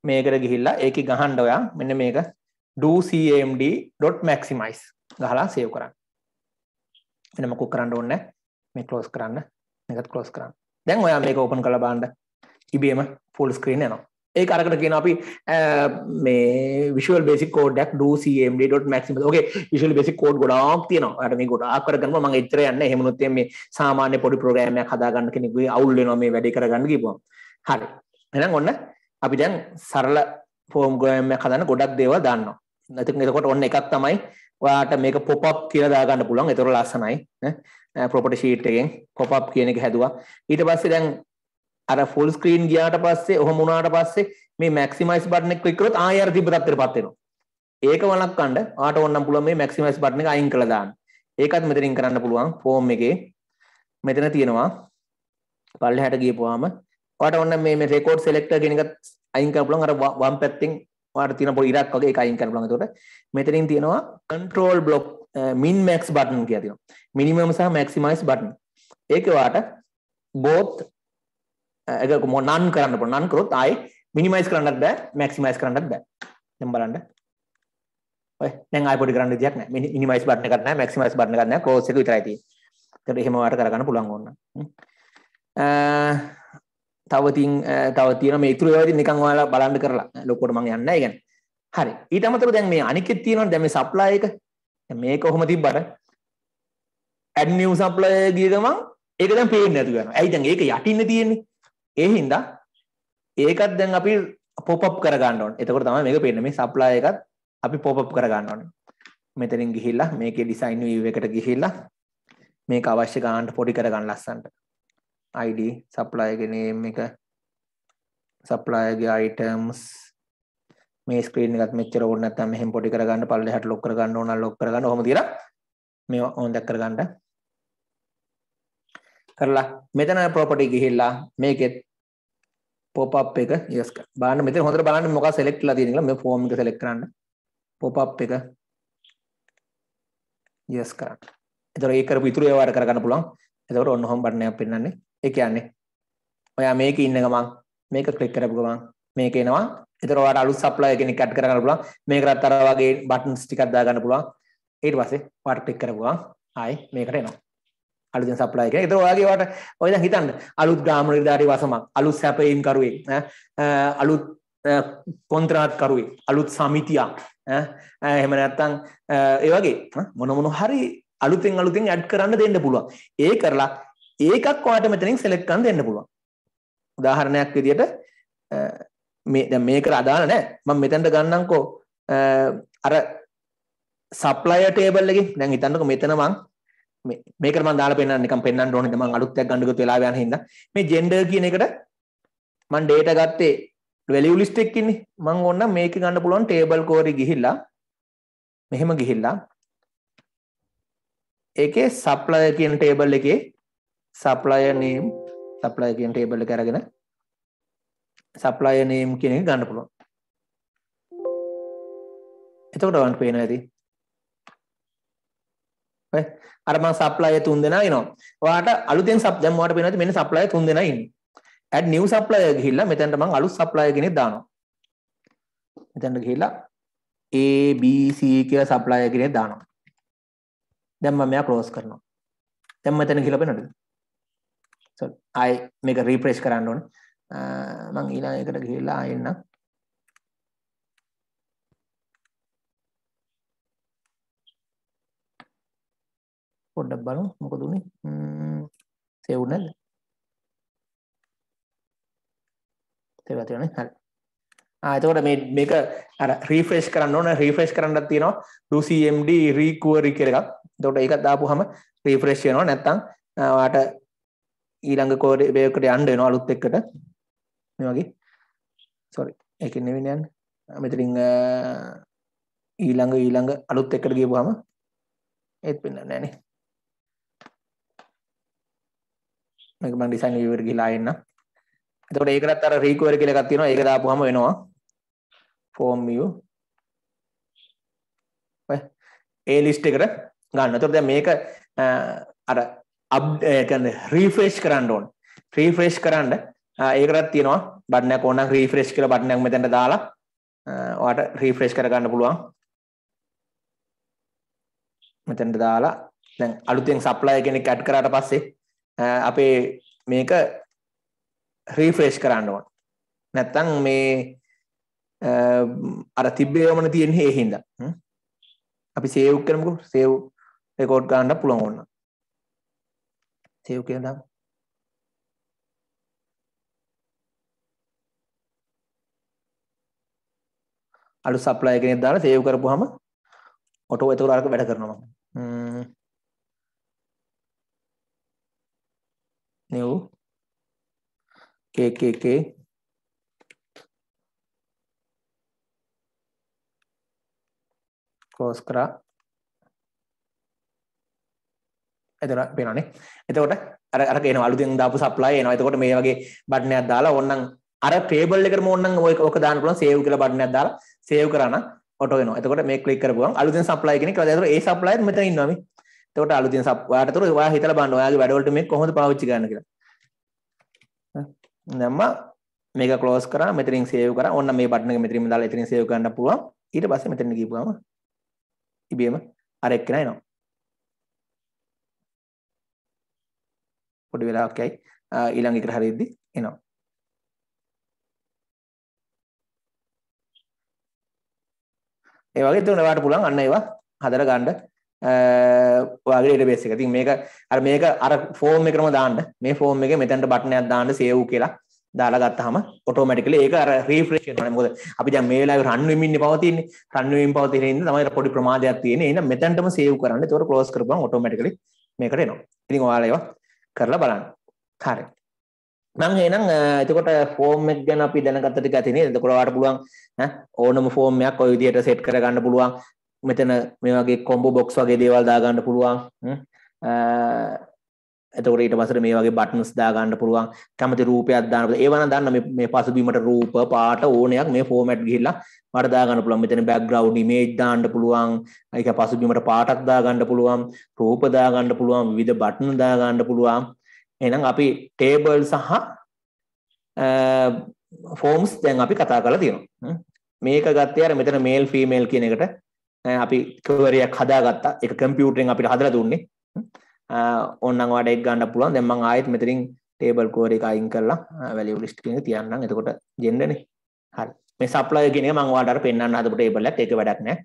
මේකට ගිහිල්ලා ඒකේ ගහන්න ඔයා මෙන්න මේක do cmd.maximize ගහලා සේව් කරන්න. වෙන මොකක් කරන්න ඕනේ මේ ක්ලෝස් කරන්න. මේකත් ක්ලෝස් කරන්න. දැන් ඔයා මේක ඕපන් කරලා බලන්න. ඉබේම ෆුල් ස්ක්‍රීන් යනවා. ඒ අරකට කියන අපි මේ විශුවල් බේසික් කෝඩක් ඩCMD.මැක්සිම ඕගේ විශල් බේසි කෝඩ් ගොඩාක් තියෙනවා. අට මේ ගොඩාක් කරගන්න මම එච්චර යන්න එහෙමනොත් මේ සාමාන්‍ය පොඩි ප්‍රෝග්‍රෑමයක් හදාගන්න කෙනෙකුගේ අවුල් වෙනවා මේ වැඩේ කරගන්න කිව්වම. හරි. එහෙනම් ඔන්න අපි දැන් සරල ෆෝම් ග්‍රෑමයක් හදන්න ගොඩක් දේවල් දාන්නවා. නැතික එතකොට ඔන්න එකක් තමයි ඔයාට මේක පොප් අප් කියලා දාගන්න පුළුවන්. ඒතර ලස්සනයි. ප්‍රොපර්ටි ෂීට් එකෙන් පොප් අප් කියන එක හැදුවා. ඊට පස්සේ දැන් අර ෆුල් ස්ක්‍රීන් ගියාට පස්සේ ඔහොම වුණාට පස්සේ මේ මැක්සිමයිස් බටන් එක ක්ලික් කරොත් ආයෙ අර තිබ්බ තත්ත්වෙටපත් වෙනවා. ඒක වළක්වන්න ආට ඕනම් පුළුවන් මේ මැක්සිමයිස් බටන් එක අයින් කරලා දාන්න. ඒකත් මෙතනින් කරන්න පුළුවන් ෆෝම් එකේ. මෙතන තියෙනවා පල්ලෙහාට ගියපුවාම ඔයාට ඕන මේ මේ රෙකෝඩ් සෙලෙක්ටර් කියන එකත් අයින් කරන්න පුළුවන් අර වම් පැත්තෙන් ඔයාට තියෙන පොඩි ඉරක් වගේ ඒක අයින් කරන්න පුළුවන්. එතකොට මෙතනින් තියෙනවා control block min max button කියලා තියෙනවා. minimum සහ maximize button. ඒක ඔයාට both එක මොනන් කරන්න පුළුවන් නන් කරොත් ආයි මිනිමයිස් කරන්නත් බෑ මැක්සිමයිස් කරන්නත් බෑ දැන් බලන්න ඔය දැන් ආයි පොඩි කරන්න විදියක් නැහැ මිනිමයිස් බටන් එකක් නැහැ මැක්සිමයිස් බටන් එකක් නැහැ ක්ලෝස් එක විතරයි තියෙන්නේ ඒකට එහෙම වාට කරගන්න පුළුවන් ඕන තව තින් තව තියෙන මේ ඉතුරු ඒවා ඉතින් නිකන් ඔයාලා බලන්න කරලා ලොකුවට මම යන්නේ නැහැ يعني හරි ඊට අමතරව දැන් මේ අනිකෙත් තියෙනවනේ දැන් මේ සප්ලයි එක දැන් මේක කොහොම තිබ්බට ඇඩ් නිව් සප්ලයි ගිය ගමන් ඒක දැන් පේන්නේ නැතු වෙනවා. ඇයි දැන් ඒක යටින් තියෙන්නේ? ඒ හින්දා ඒකත් දැන් අපි පොප් කරගන්න ඕන. එතකොට තමයි මේක පේන්නේ. මේ සප්ලයි එකත් අපි පොප් කරගන්න ඕනේ. මෙතනින් ගිහිල්ලා මේකේ ඩිසයින් view එකට ගිහිල්ලා මේක අවශ්‍ය ගන්නට පොඩි කරගන්න ලස්සන්ට. ID supply ගේ name එක supply ගේ items මේ ස්ක්‍රීන් එකත් මෙච්චර ඕනේ නැත්නම් මෙහෙම පොඩි කරගන්න පල්ලෙහාට ලොක් කරගන්න ඕන නම් ලොක් කරගන්න. ඔහොම තියලා මේවා ඕන් දැක් කරගන්න. කරලා මෙතන ප්‍රොපර්ටි ගිහිල්ලා මේකෙත් පොප් අප් එක යස් කරන්න. බලන්න මෙතන හොඳට බලන්න මොකක් select වෙලා තියෙන කියලා මේ form එක select කරන්න. පොප් අප් එක යස් කරන්න. එතකොට ඒක කරපු ඉතුරු ඒවාට කරගන්න පුළුවන්. එතකොට ඔන්න හොම් බටන් එකක් පෙන්නන්නේ. ඒ කියන්නේ ඔයා මේකේ ඉන්න ගමන් මේක ක්ලික් කරපු ගමන් මේක එනවා. එතකොට ඔයාට අලුත් සප්ලයි කෙනෙක් ඇඩ් කරගන්න පුළුවන්. මේකටත් අර වගේ බටන්ස් ටිකක් දාගන්න පුළුවන්. ඊට පස්සේ ඔයාට ක්ලික් කරපු ගමන් ආයි මේකට එනවා. අලුතෙන් සප්ලයි එක. ඒතර ඔයාගේ වට ඔය දැන් හිතන්න අලුත් ග්‍රාම නිලධාරී වසමක්, අලුත් සැපයීම් කරුවෙක්, අලුත් කොන්ත්‍රාත් කරුවෙක්, අලුත් සමිතියක්, එහෙම නැත්නම් ඒ වගේ මොන මොන හරි අලුතෙන් අලුතෙන් ඇඩ් කරන්න දෙන්න පුළුවන්. ඒ කරලා ඒකක් ඔයාලට මෙතනින් සෙලක්ට් කරන්න දෙන්න පුළුවන්. උදාහරණයක් විදියට මේ දැන් මේකට අදාළ නැහැ. මම මෙතනට ගන්නම්කෝ අර සප්ලයර් ටේබල් එකකින් දැන් හිතන්නකෝ මෙතන මං මේකට මම දාලා පෙන්නන්න නිකන් පෙන්නන්න ඕනේ මම අලුත් එකක් ගන්න ගියොත් වෙලාව යන හින්දා. මේ ජෙන්ඩර් කියන එකට මම data ගත්තේ value list එකකින්නේ මම ඕන්න මේක ගන්න පුළුවන් table core ගිහිල්ලා මෙහෙම ගිහිල්ලා ඒකේ supplier කියන table එකේ supplier name supplier කියන table එක අරගෙන supplier name කියන එක ගන්න පුළුවන්. එතකොට ඔයාලට පේනවා ඇති. ඔය අර මම සප්ලයර් තුන් දෙනා එනවා. ඔයාට අලුතෙන් සප් දැන් ඔයාට පේනවා මෙන්න සප්ලයර් තුන් දෙනා ඉන්නේ. add new supplier ගිහිල්ලා මෙතනට මම අලුත් සප්ලයර් කෙනෙක් දානවා. මෙතනට ගිහිල්ලා A B C කියලා සප්ලයර් කෙනෙක් දානවා. දැන් මම මෙයා ක්ලෝස් කරනවා. දැන් මෙතන ගිහිල්ලා බලන්නද? sorry ආයි මේක රිෆ්‍රෙෂ් කරන්න ඕනේ. මම ඊළඟ එකට ගිහිල්ලා ආයෙ එන්නම්. පොඩ්ඩක් බලමු. මොකද උනේ? සේව් නැද්ද? සේව් තියෙනනේ හරි. ආ එතකොට මේ මේක අර රිෆ්‍රෙෂ් කරන්න ඕන. රිෆ්‍රෙෂ් කරන්නත් තියෙනවා. do cmd recovery කියලා එකක්. එතකොට ඒක දාපුවාම රිෆ්‍රෙෂ් වෙනවා. නැත්තම් ඔයාට ඊළඟ කෝඩ් එකකට යන්න වෙනවා අලුත් එකකට මේ වගේ. sorry. ඒකෙන් නෙවෙයි යන්නේ. මෙතනින් ඊළඟ ඊළඟ අලුත් එකට ගියපුවාම ඒත් වෙන්නේ නැහැ නේ. මේක මම ඩිසයින් view එකට ගිහලා එන්න. එතකොට ඒකටත් අර recovery කියලා එකක් තියෙනවා. ඒක දාපුවම වෙනවා. form view. ඔය ඒ list එකට ගන්න. එතකොට දැන් මේක අර අප් ඒ කියන්නේ refresh කරන්න ඕන. refresh කරන්න ඒකටත් තියෙනවා බටන් එකක් ඕනනම් refresh කියලා බටන් එකක් මෙතනට දාලා ඔයාලට refresh කරගන්න පුළුවන්. මෙතනට දාලා දැන් අලුතෙන් සප්ලයර් කෙනෙක් ඇඩ් කරාට පස්සේ අපේ මේක රීෆ්‍රේෂ් කරන්න ඕන. නැත්තං මේ අර තිබ්බේවමන තියෙන්නේ ඒ හින්දා අපි සේව් කරමුකෝ සේව් රෙකෝඩ් ගන්න පුළුවන් ඕන්න සේව් කියලා දාමු. අලුත් සප්ලයි කෙනෙක් දාලා සේව් කරපුවාම ඔටෝ එතකොට අරක වැඩ කරනවා. New kkk close කරා එතන පේනවනේ. එතකොට අර අර කියනවා අලුතෙන් දාපු සප්ලයි එනවා. එතකොට මේ වගේ බටන් එකක් දාලා ඕන්නම් අර ටේබල් එකටම ඕන්නම් ඔය ඔක දාන්න පුළුවන් සේව් කියලා බටන් එකක් දාලා සේව් කරා නම් ඔටෝ වෙනවා එතකොට මේ ක්ලික් කරපුවම අලුතෙන් සප්ලයි කෙනෙක් එතකොට ඒ සප්ලයිර් මෙතන ඉන්නවා මේ එතකොට අලුතින් සප් ඔයාට තොර ඔයා හිතලා බලන්න ඔයාගේ වැඩවලට මේක කොහොමද පාවිච්චි කරන්න කියලා. දැම්ම මේක ක්ලෝස් කරා මෙතනින් සේව් කරා. ඔන්න මේ බටන් එක මෙතනින්ම දාලා එතනින් සේව් කරන්න පුළුවන්. ඊට පස්සේ මෙතන ගිහපුවාම ඉබේම අර එක්කෙනා එනවා. පොඩි වෙලාවක් යයි ඊළඟ එකට හරියද්දි එනවා. ඒ වගේ තුන ඔයාලට පුළුවන් අන්න ඒවා හදලා ගන්න ඔයාගේ ඩේටාබේස් එක. ඉතින් මේක අර මේක අර ෆෝම් එකකම දාන්න. මේ ෆෝම් එකේ මෙතනට බටන් එකක් දාන්න සේව් කියලා දාලා ගත්තාම ඔටෝමැටිකලි ඒක අර රීෆ්‍රෙෂ් වෙනවා. මොකද අපි දැන් මේ වෙලාවේ රන් වෙමින් ඉන්නේ පවතින්නේ. රන් වෙමින් පවතින ඉන්න තමයි පොඩි ප්‍රමාදයක් තියෙන්නේ. එහෙනම් මෙතනටම සේව් කරන්න. ඒතකොට ක්ලෝස් කරපුවම ඔටෝමැටිකලි මේකට එනවා. ඉතින් ඔයාලා ඒවා කරලා බලන්න. හරි. නම් එහෙනම් එතකොට ෆෝම් එක ගැන අපි දැනගත්ත ටික ඇති නේද? එතකොට ඔයාලට පුළුවන් ඕනම ෆෝම් එකක් ওই විදිහට සෙට් කරගන්න පුළුවන්. මෙතන මේ වගේ කොම්බෝ බොක්ස් වගේ දේවල් දාගන්න පුළුවන්. එතකොට ඊට පස්සේ මේ වගේ බටන්ස් දාගන්න පුළුවන්. කැමති රූපයක් දාන්න පුළුවන්. ඒව නම් දාන්න මේ මේ පසුබිමට රූප පාට ඕනයක් මේ ෆෝමැට් ගිහිල්ලා මට දාගන්න පුළුවන්. මෙතන බෑග්ග්‍රවුන්ඩ් ඉමේජ් දාන්න පුළුවන්. ඒක පසුබිමට පාටක් දාගන්න පුළුවන්. රූප දාගන්න පුළුවන්. විවිධ බටන් දාගන්න පුළුවන්. එහෙනම් අපි ටේබල් සහ ෆෝම්ස් දැන් අපි කතා කරලා තියෙනවා. මේක ගත්තේ අර මෙතන මේල් ෆීමේල් කියන එකට. අපි කවරයක් හදාගත්තා. එක කම්පියුටරෙන් අපිට හදලා දුන්නේ. ඕන්නම් ඔයාලට ඒක ගන්න පුළුවන්. දැන් මම ආයෙත් මෙතනින් ටේබල් කෝඩ් එක අයින් කරලා වැලියු ලිස්ට් එකේ තියන්නම්. එතකොට ජෙන්ඩර්නේ හරි. මේ සප්ලයර් කියන එක මම ඔයාලට අර පෙන්වන්න හදපු ටේබල් එකක් ඒක වැඩක් නෑ.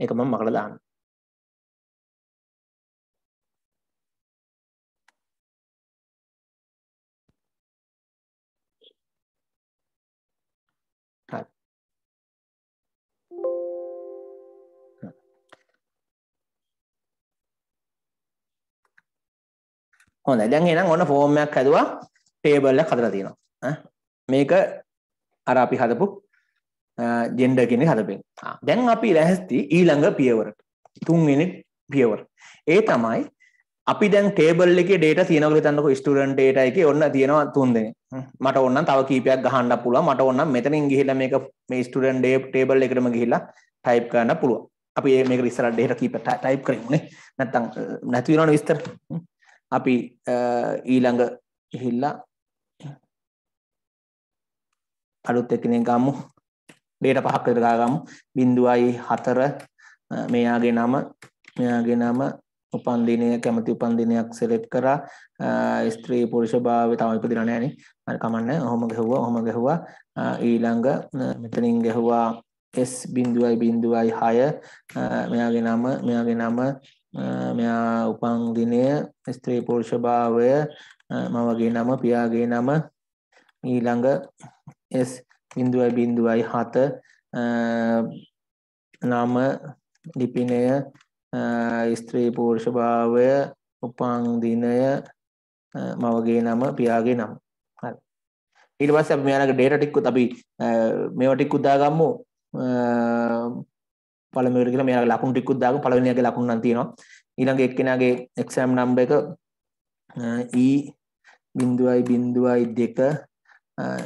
ඒක මම මකලා දාන්න. හොඳයි. දැන් එහෙනම් ඔන්න ෆෝම් එකක් හැදුවා ටේබල් එකක් හදලා තියෙනවා. මේක අර අපි හදපු ජෙන්ඩර් කෙනෙක් හදපෙන්. දැන් අපි ලැහැස්ති ඊළඟ පියවරට තුන්වෙනි පියවර. ඒ තමයි අපි දැන් ටේබල් එකේ ඩේටා තියෙනවා කියලා හිතන්නකෝ? ස්ටුඩන්ට් ඩේටා එකේ ඔන්න තියෙනවා තුන් දෙනෙක්. මට ඕන තව කීපයක් ගහන්න පුළුවන්. මට ඕන මෙතනින් ගිහිල්ලා මේක මේ ස්ටුඩන්ට් ටේබල් එකටම ගිහිල්ලා ටයිප් කරන්න පුළුවන්. අපි මේක ඉස්සරහට ඩේටා කීප ටයිප් කරමුනේ. නැත්තම් නැති වෙනවනේ විස්තර. අපි ඊළඟ ගිහිල්ලා අලුත් එක්කෙනෙක් ගමු. ඩේට පහක් විතර ගාගමු. බිඳුවයි හතර මෙයාගේ නම මෙයාගේ නම උපන්දිනය කැමති උපන්දිනයක් සෙලෙක්ට් කරා. ස්ත්‍රී පුරුෂ භාවය තම ඉපදිලා නෑනේ හරි කමන්න. ඔහොම ගැහුවා ඔහොම ගැහුවා. ඊළඟ මෙතනින් ගැහුවා S බිඳුවයි බිඳුවයි 6 මෙයාගේ නම මෙයාගේ නම මෙයා උපන් දිනය ස්ත්‍රී පුරුෂ භාවය මවගේ නම පියාගේ නම ඊළඟ S බිඳුවයි බිඳුවයි 7 නම ලිපිනය ස්ත්‍රී පුරුෂ භාවය උපන් දිනය මවගේ නම පියාගේ නම. හරි. ඊට පස්සේ අපි මෙයාලගේ ඩේටා ටිකකුත් අපි මේවා ටිකකුත් දාගමු පළමුවට කියලා මෙයාගේ ලකුණු ටිකකුත් දාගමු පළවෙනියගේ ලකුණු නම් තියෙනවා. ඊළඟ එක්කෙනාගේ එක්සෑම් නම්බර් එක E බිඳුවයි බිඳුවයි දෙක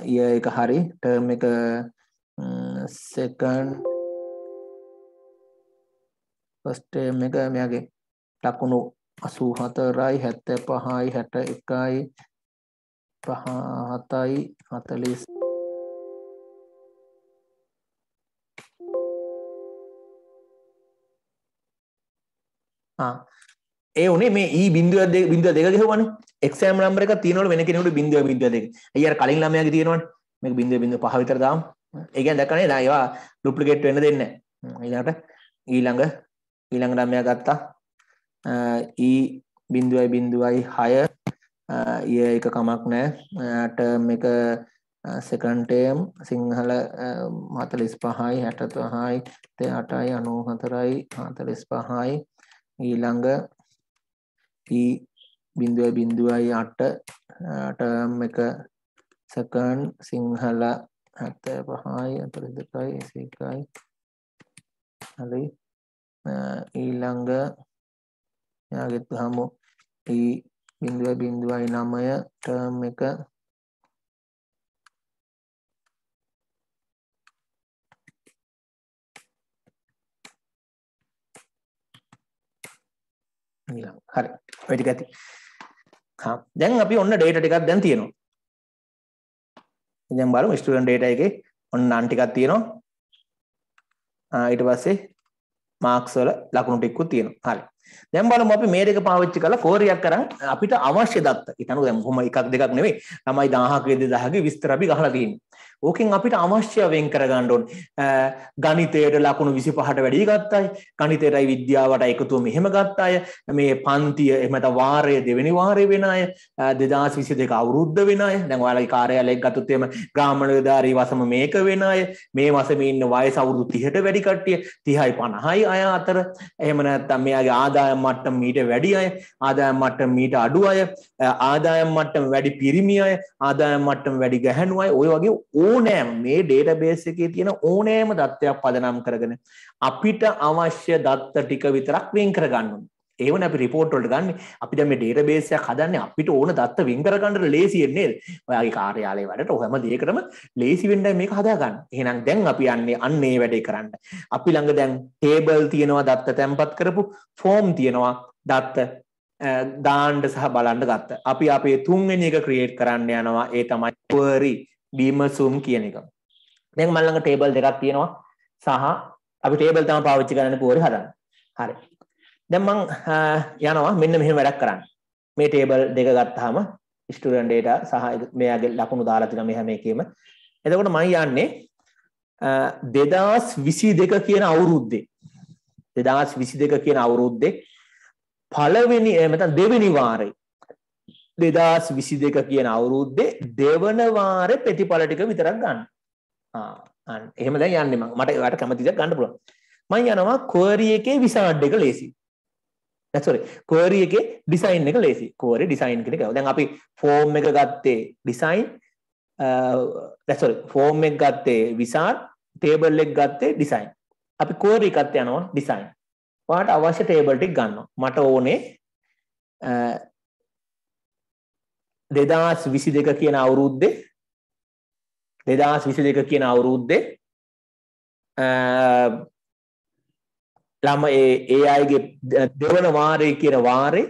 ය එක හරි. ටර්ම් එක සෙකන්ඩ් ෆස්ටේම් එක මෙයාගේ ලකුණු අසූ හතරයි හැත්ත පහයි හැට එකයි පහතයි හතලිස් ඒ උනේ මේ E බිඳුව දෙක බිඳුව දෙක ගහුවානේ එක්සෑම් නම්බර් එකක් තියෙනවලු වෙන කෙනෙකුට බිඳුව බිඳුව දෙක. අයියා කලින් ළමයාගේ තියෙනවනේ. මේක බිඳුව බිඳුව පහ විතර දාමු. ඒ කියන්නේ දැක්කනේ නෑ ඒවා ඩුප්ලිකේට් වෙන්න දෙන්නේ නෑ. ඊළඟට ඊළඟ ඊළඟ ළමයා ගත්තා. E බිඳුවයි බිඳුවයි 6 ඊය එක කමක් නෑ ටර්ම් එක සෙකන්ඩ් ටර්ම් සිංහල 45යි 65යි 98යි 94යි 45යි ඊළඟ ඊ බිඳුවයි බිඳුවයි අට ටර්ම් එක සකන් සිංහල හැත්ත පහයි අතලිස් දෙකයි එකයි හරි. ඊළඟ යාගෙත් හමු. ඒ බිඳුව බිඳුවයි නමය ටර්ම් එක හරි වැඩි ඇති දැන් අපි ඔන්න ඩේට ටිකක් දැන් තියෙනවා දැන් බලමු ස්ටුඩන්ට් ඩේටා එකේ ඔන්න නම් ටිකක් තියෙනවා ඊට පස්සේ මාක්ස් වල ලකුණු ටිකකුත් තියෙනවා. හරි. දැන් බලමු අපි මේ දෙක පාවිච්චි කරලා කෝරියක් කරන් අපිට අවශ්‍ය දත්ත. හිතන්නකෝ දැන් කොහොම එකක් දෙකක් නෙවෙයි. ළමයි 1000ක 2000ක විස්තර අපි ගහලා තියෙන්නේ. ඕකෙන් අපිට අවශ්‍ය වෙන් කරගන්න ඕන. ගණිතයට ලකුණු 25ට වැඩි ගත්ත අය, ගණිතයටයි විද්‍යාවට එකතුව මෙහෙම ගත්ත අය, මේ පන්තිය එහෙම නැත්නම් වාරය දෙවෙනි වාරය වෙන අය, 2022 අවුරුද්ද වෙන අය. දැන් ඔයාලගේ කාර්යාලයක් ගත්තොත් එහෙම ග්‍රාම නිලධාරී වසම මේක වෙන අය, මේ වසමේ ඉන්න වයස අවුරුදු 30ට වැඩි කට්ටිය, 30යි 50යි අය අතර, එහෙම නැත්නම් මෙයාගේ ආදායම් මට්ටම මීට වැඩි අය, ආදායම් මට්ටම මීට අඩු අය, ආදායම් මට්ටම වැඩි පිරිමි අය, ආදායම් මට්ටම වැඩි ගැහැණු අය, ඔය වගේ ඕනෑම මේ ඩේටබේස් එකේ තියෙන ඕනෑම දත්තයක් පදනම් කරගෙන අපිට අවශ්‍ය දත්ත ටික විතරක් වෙන් කරගන්න ඕනේ. ඒවන අපි රිපෝට් වලට ගන්න අපි දැන් මේ ඩේටාබේස් එකක් හදන්නේ අපිට ඕන දත්ත වෙන් කරගන්න ලේසියෙන් නේද? ඔයාගේ කාර්යාලයේ වැඩට ඔහම දෙයකටම ලේසි වෙන්නයි මේක හදාගන්න. එහෙනම් දැන් අපි යන්නේ අන්න ඒ වැඩේ කරන්න. අපි ළඟ දැන් ටේබල් තියෙනවා දත්ත තැම්පත් කරපු ෆෝම් තියෙනවා දත්ත දාණ්ඩ සහ බලන්න ගත්ත. අපි අපේ තුන්වෙනි එක ක්‍රියේට් කරන්න යනවා. ඒ තමයි query බීමසුම් කියන එක. දැන් මල්ලඟ ටේබල් දෙකක් තියෙනවා. සහ අපි ටේබල් තම පාවිච්චි කරන්න පුවරි හදන්න. හරි. දැන් මං යනවා. මෙන්න මෙහෙම වැඩක් කරන්න. මේ ටේබල් දෙක ගත්තාම ස්ටුඩන්ට් ඩේටා සහ මෙයාගේ ලකුණු දාලා තියෙන මේ හැම එකෙම. එතකොට මම යන්නේ 2022 කියන අවුරුද්දේ. 2022 කියන අවුරුද්දේ පළවෙනි එහෙම නැත්නම් දෙවෙනි වාරේ. දෙදස් විසි දෙක කියන අවුරුද්දේ දෙවන වාරෙ ප්‍රතිඵල ටික විතරක් ගන්න. එහෙම දැන් යන්නේ මම මට ඒකට කැමති දෙයක් ගන්න පුළුවන්. මම යනවා query එකේ විසාඩ් එක ලේසි that's sorry query එකේ design එක ලේසි query design කියන එක. දැන් අපි form එක ගත්තේ design සොරි ෆෝම් එක ගත්තේ විසාල් ටේබල් එක ගත්තේ ඩිසයින් අපි කෝරි එකත් යනවා ඩිසයින් වාට අවශ්‍ය ටේබල් ටික ගන්නවා. මට ඕනේ දෙදස් විසි දෙක කියන අවුරුද්දේ දෙදස් විසි දෙක කියන අවුරුද්දේ ළම ඒ අයගේ දෙවන වාරය කියන වාරේ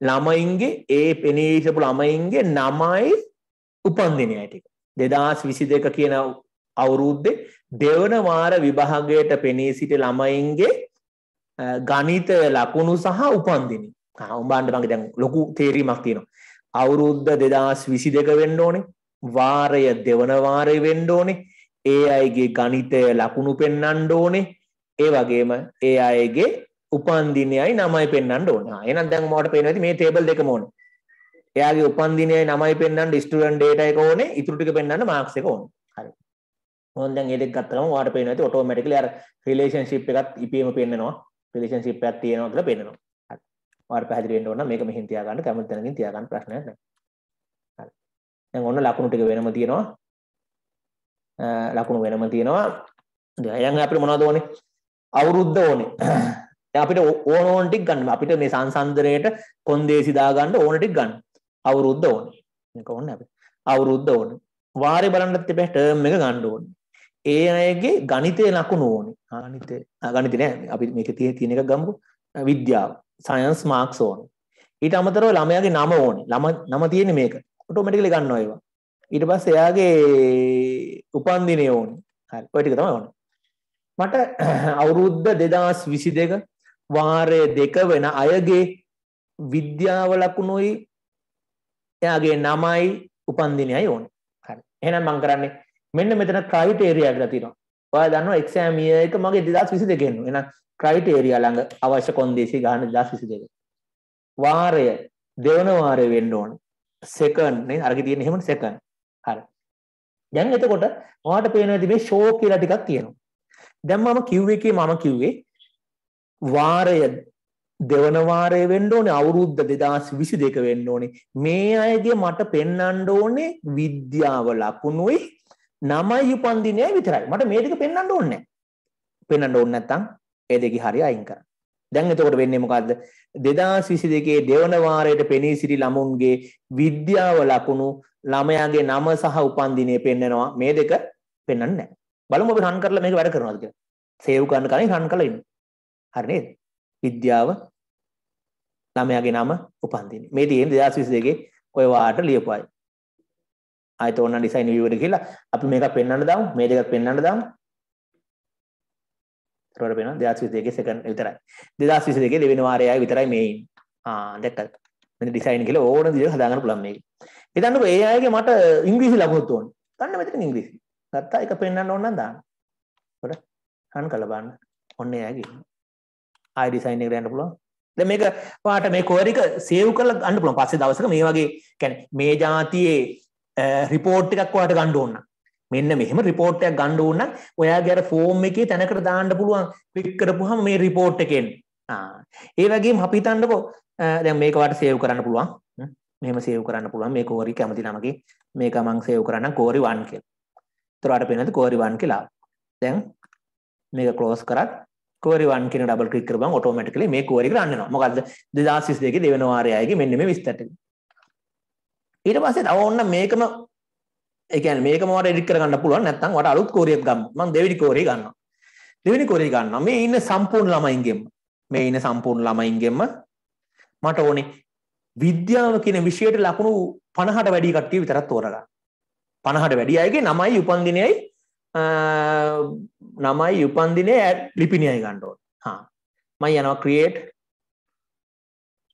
ළමයින්ගේ ඒ පෙනීසපු ළමයින්ගේ නමයි උපන්දිනය ටික. දෙදස් විසි දෙක කියන අවුරුද්දේ දෙවන වාර විභාගයට පෙනී සිටි ළමයින්ගේ ගණිත ලකුණු සහ උපන්දිනි උඹන්ට මගේ දැන් ලොකු තේරීමක් තියෙනවා. අවුරුද්ද දෙදස් විසි දෙක වෙන්න ඕනේ වාරය දෙවන වාරය වෙන්න ඕනේ ඒ අයගේ ගණිතය ලකුණු පෙන්වන්න ඕනේ ඒ වගේම ඒ අයගේ උපන්දිනයයි නමයි පෙන්වන්න ඕනේ. එහෙනම් දැන් මොකට පේනවා ඇති මේ ටේබල් දෙකම ඕනේ. එයාගේ උපන්දිනයයි නමයි පෙන්වන්න ස්ටුඩන්ට් ඩේටා එක ඕනේ. ඉතුරු ටික පෙන්වන්න මාක්ස් එක ඕනේ. හරි. මොකද දැන් මේ දෙක ගත්තම ඔයාලට පේනවා ඇති ඔටෝමැටිකලි අර රිලේෂන්ෂිප් එකත් ඉපීම පෙන්නනවා. රිලේෂන්ෂිප් එකක් තියෙනවා කියලා පෙන්නනවා. හරි. ඔයාලට පැහැදිලි වෙන්න ඕන නම් මේක මෙහෙන් තියාගන්න කැමති තැනකින් තියාගන්න ප්‍රශ්නයක් නැහැ. හරි. දැන් ඔන්න ලකුණු ටික වෙනම තියෙනවා. ලකුණු වෙනම තියෙනවා. දැන් අපිට මොනවද ඕනේ? අවුරුද්ද ඕනේ. අපිට ඕන ඕන ටික ගන්න. අපිට මේ සංසන්දනයේට කොන්දේසි දාගන්න ඕන ටික ගන්න. අවුරුද්ද ඕනේ. මේක ඕනේ අපිට. අවුරුද්ද ඕනේ. වාරේ බලන්නත් එපා ටර්ම් එක ගන්න ඕනේ. ඒ අයගේ ගණිතයේ ලකුණු ඕනේ. ගණිතේ ගණිතේ නෑ. අපි මේකේ තියෙන තියෙන එක ගමුකෝ. විද්‍යාව. සයන්ස් මාක්ස් ඕනේ. ඊට අමතරව ළමයාගේ නම ඕනේ. ළම නම තියෙන්නේ මේක. ඔටෝමැටිකලි ගන්නවා ඒවා. ඊට පස්සේ එයාගේ උපන්දිනය ඕනේ. හරි. ඔය ටික තමයි ඕනේ. මට අවුරුද්ද දෙදස් විසි දෙක වාරය දෙක වෙන අයගේ විද්‍යාව ලකුණුයි එයාගේ නමයි උපන්දිනයයි ඕන හරි එහෙනම් මං කරන්නේ මෙන්න මෙතන ක්‍රයිටේරියා කියලා තියෙනවා ඔයා දන්නවා එක්සෑම් ඉයර් එක මගේ 2022 එන්න එහෙනම් ක්‍රයිටේරියා ළඟ අවශ්‍ය කොන්දේසි ගන්න 2022 වාරය දෙවන වාරය වෙන්න ඕන. සෙකන්ඩ් නේ අරගෙන තියෙන එහෙම සෙකන්ඩ් හරි. දැන් එතකොට ඔයාට පේනවා මේ ෂෝ කියලා ටිකක් තියෙනවා. දැන් මම කිව්වේ කී මම කිව්වේ වාරය දෙවන වාරය වෙන්න ඕනේ අවුරුද්ද 2022 වෙන්න ඕනේ. මේ අයගේ මට පෙන්වන්න ඕනේ විද්‍යාව ලකුණුයි නමයි උපන්දිනයයි විතරයි. මට මේ ටික පෙන්වන්න ඕනේ පෙන්වන්න ඕනේ නැත්තම් ඒ දෙකේ හරිය අයින් කරන්න දැන් එතකොට වෙන්නේ මොකද්ද 2022 දෙවන වාරයට පෙනී සිටි ළමුන්ගේ විද්‍යාව ලකුණු ළමයාගේ නම සහ උපන්දිනය පෙන්වනවා මේ දෙක පෙන්වන්නේ නැහැ බලමු අපි රන් කරලා මේක වැඩ කරනවාද කියලා. සේව් කරන කලින් රන් කරලා ඉන්න. හරි නේද? විද්‍යාව ළමයාගේ නම උපන්දිනේ. මේ තියෙන 2022 ඔය වාට ලියපු අය. ආයත ඕන ඩිසයින් view එකට ගිහලා අපි මේක පෙන්වන්න දාමු. මේ දෙකත් පෙන්වන්න දාමු. ඒතකොට වෙනවා 2022 සෙකන්ඩ් විතරයි. 2022 දෙවෙනි වාරයේ අය විතරයි මේ ඉන්නේ. ආ දැක්කද? මෙන්න ඩිසයින් කියලා ඕන විදිහට හදාගන්න පුළුවන් මේක. හිතන්නකෝ ඒ අයගේ මට ඉංග්‍රීසි ලකුණුත් ඕනේ. ගන්න මෙතන ඉංග්‍රීසි. ගත්තා එක පෙන්වන්න ඕන නම් දාන්න. හොර රන් කරලා බලන්න. ඔන්න එයාගේ. ආයි ඩිසයින් එකට යන්න පුළුවන්. දැන් මේක පාට මේ කෝර් එක සේව් කරලා ගන්න පුළුවන්. පස්සේ දවසක මේ වගේ කියන්නේ මේ જાතියේ රිපෝට් එකක් ඔයාලට ගන්න ඕන. මෙන්න මෙහෙම රිපෝට් එකක් ගන්න ඕන නම් ඔයාගේ අර ෆෝම් එකේ තැනකට දාන්න පුළුවන්. ක්ලික් කරපුවාම මේ රිපෝට් එකෙන්. ආ ඒ වගේම අපි හිතන්නකෝ දැන් මේක වට සේව් කරන්න පුළුවන්. මෙහෙම සේව් කරන්න පුළුවන් මේ කෝරි කැමති නමකින් මේක මං සේව් කරන්නම් කෝරි 1 කියලා. තොරට පෙනද කෝරි 1 කියලා. දැන් මේක ක්ලෝස් කරත් කෝරි 1 කියන ඩබල් ක්ලික් කරපුවම ඔටෝමැටිකලි මේ කෝරි එක රන් වෙනවා. මොකද්ද 2022 දෙවන වාරයේ අයගේ මෙන්න මේ විස්තර ටික. ඊට පස්සේ තව ඕන්න මේකම ඒ කියන්නේ මේකම වට එඩිට් කරගන්න පුළුවන් නැත්නම් වට අලුත් කෝරියක් ගමු. මම දෙවෙනි කෝරිය ගන්නවා. දෙවෙනි කෝරිය ගන්නවා. මේ ඉන්න සම්පූර්ණ ළමයින්ගෙම මේ ඉන්න සම්පූර්ණ ළමයින්ගෙම මට ඕනේ විද්‍යාව කියන විෂයට ලකුණු 50ට වැඩි කට්ටිය විතරක් තෝරගන්න. 50ට වැඩි අයගේ නමයි උපන්දිනයයි නමයි උපන්දිනේ ලිපිනියයි ගන්න ඕන. හා මම යනවා create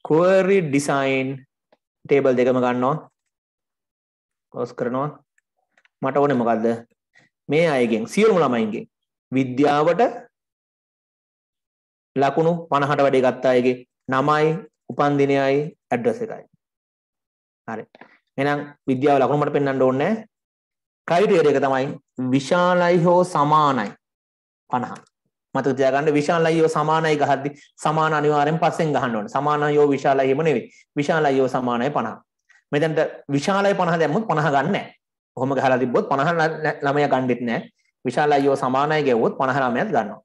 query design table දෙකම ගන්නවා. close කරනවා. මට ඕනේ මොකද්ද? මේ අයගෙන් සියලුම ළමයින්ගෙන් විද්‍යාවට ලකුණු 50ට වැඩි ගත්ත අයගේ නමයි උපන්දිනයයි ඇඩ්‍රස් එකයි. හරි. එහෙනම් විද්‍යාව ලකුණු මට පෙන්වන්න ඕනේ නැහැ. ක්‍රයිටේරිය එක තමයි විශාලයි හෝ සමානයි 50. මතක තියාගන්න විශාලයි හෝ සමානයි ගහද්දි සමාන අනිවාර්යෙන් පස්සෙන් ගහන්න ඕනේ. සමානයි හෝ විශාලයි එහෙම නෙවෙයි. විශාලයි හෝ සමානයි 50. මෙතනට විශාලයි 50 දැම්මොත් 50 ගන්න නැහැ. ඔහොම ගහලා තිබ්බොත් 50 ළමයා ගන්නෙත් නෑ. විශාල අයියෝ සමානයි ගෙවුවොත් 50 ළමයාත් ගන්නවා.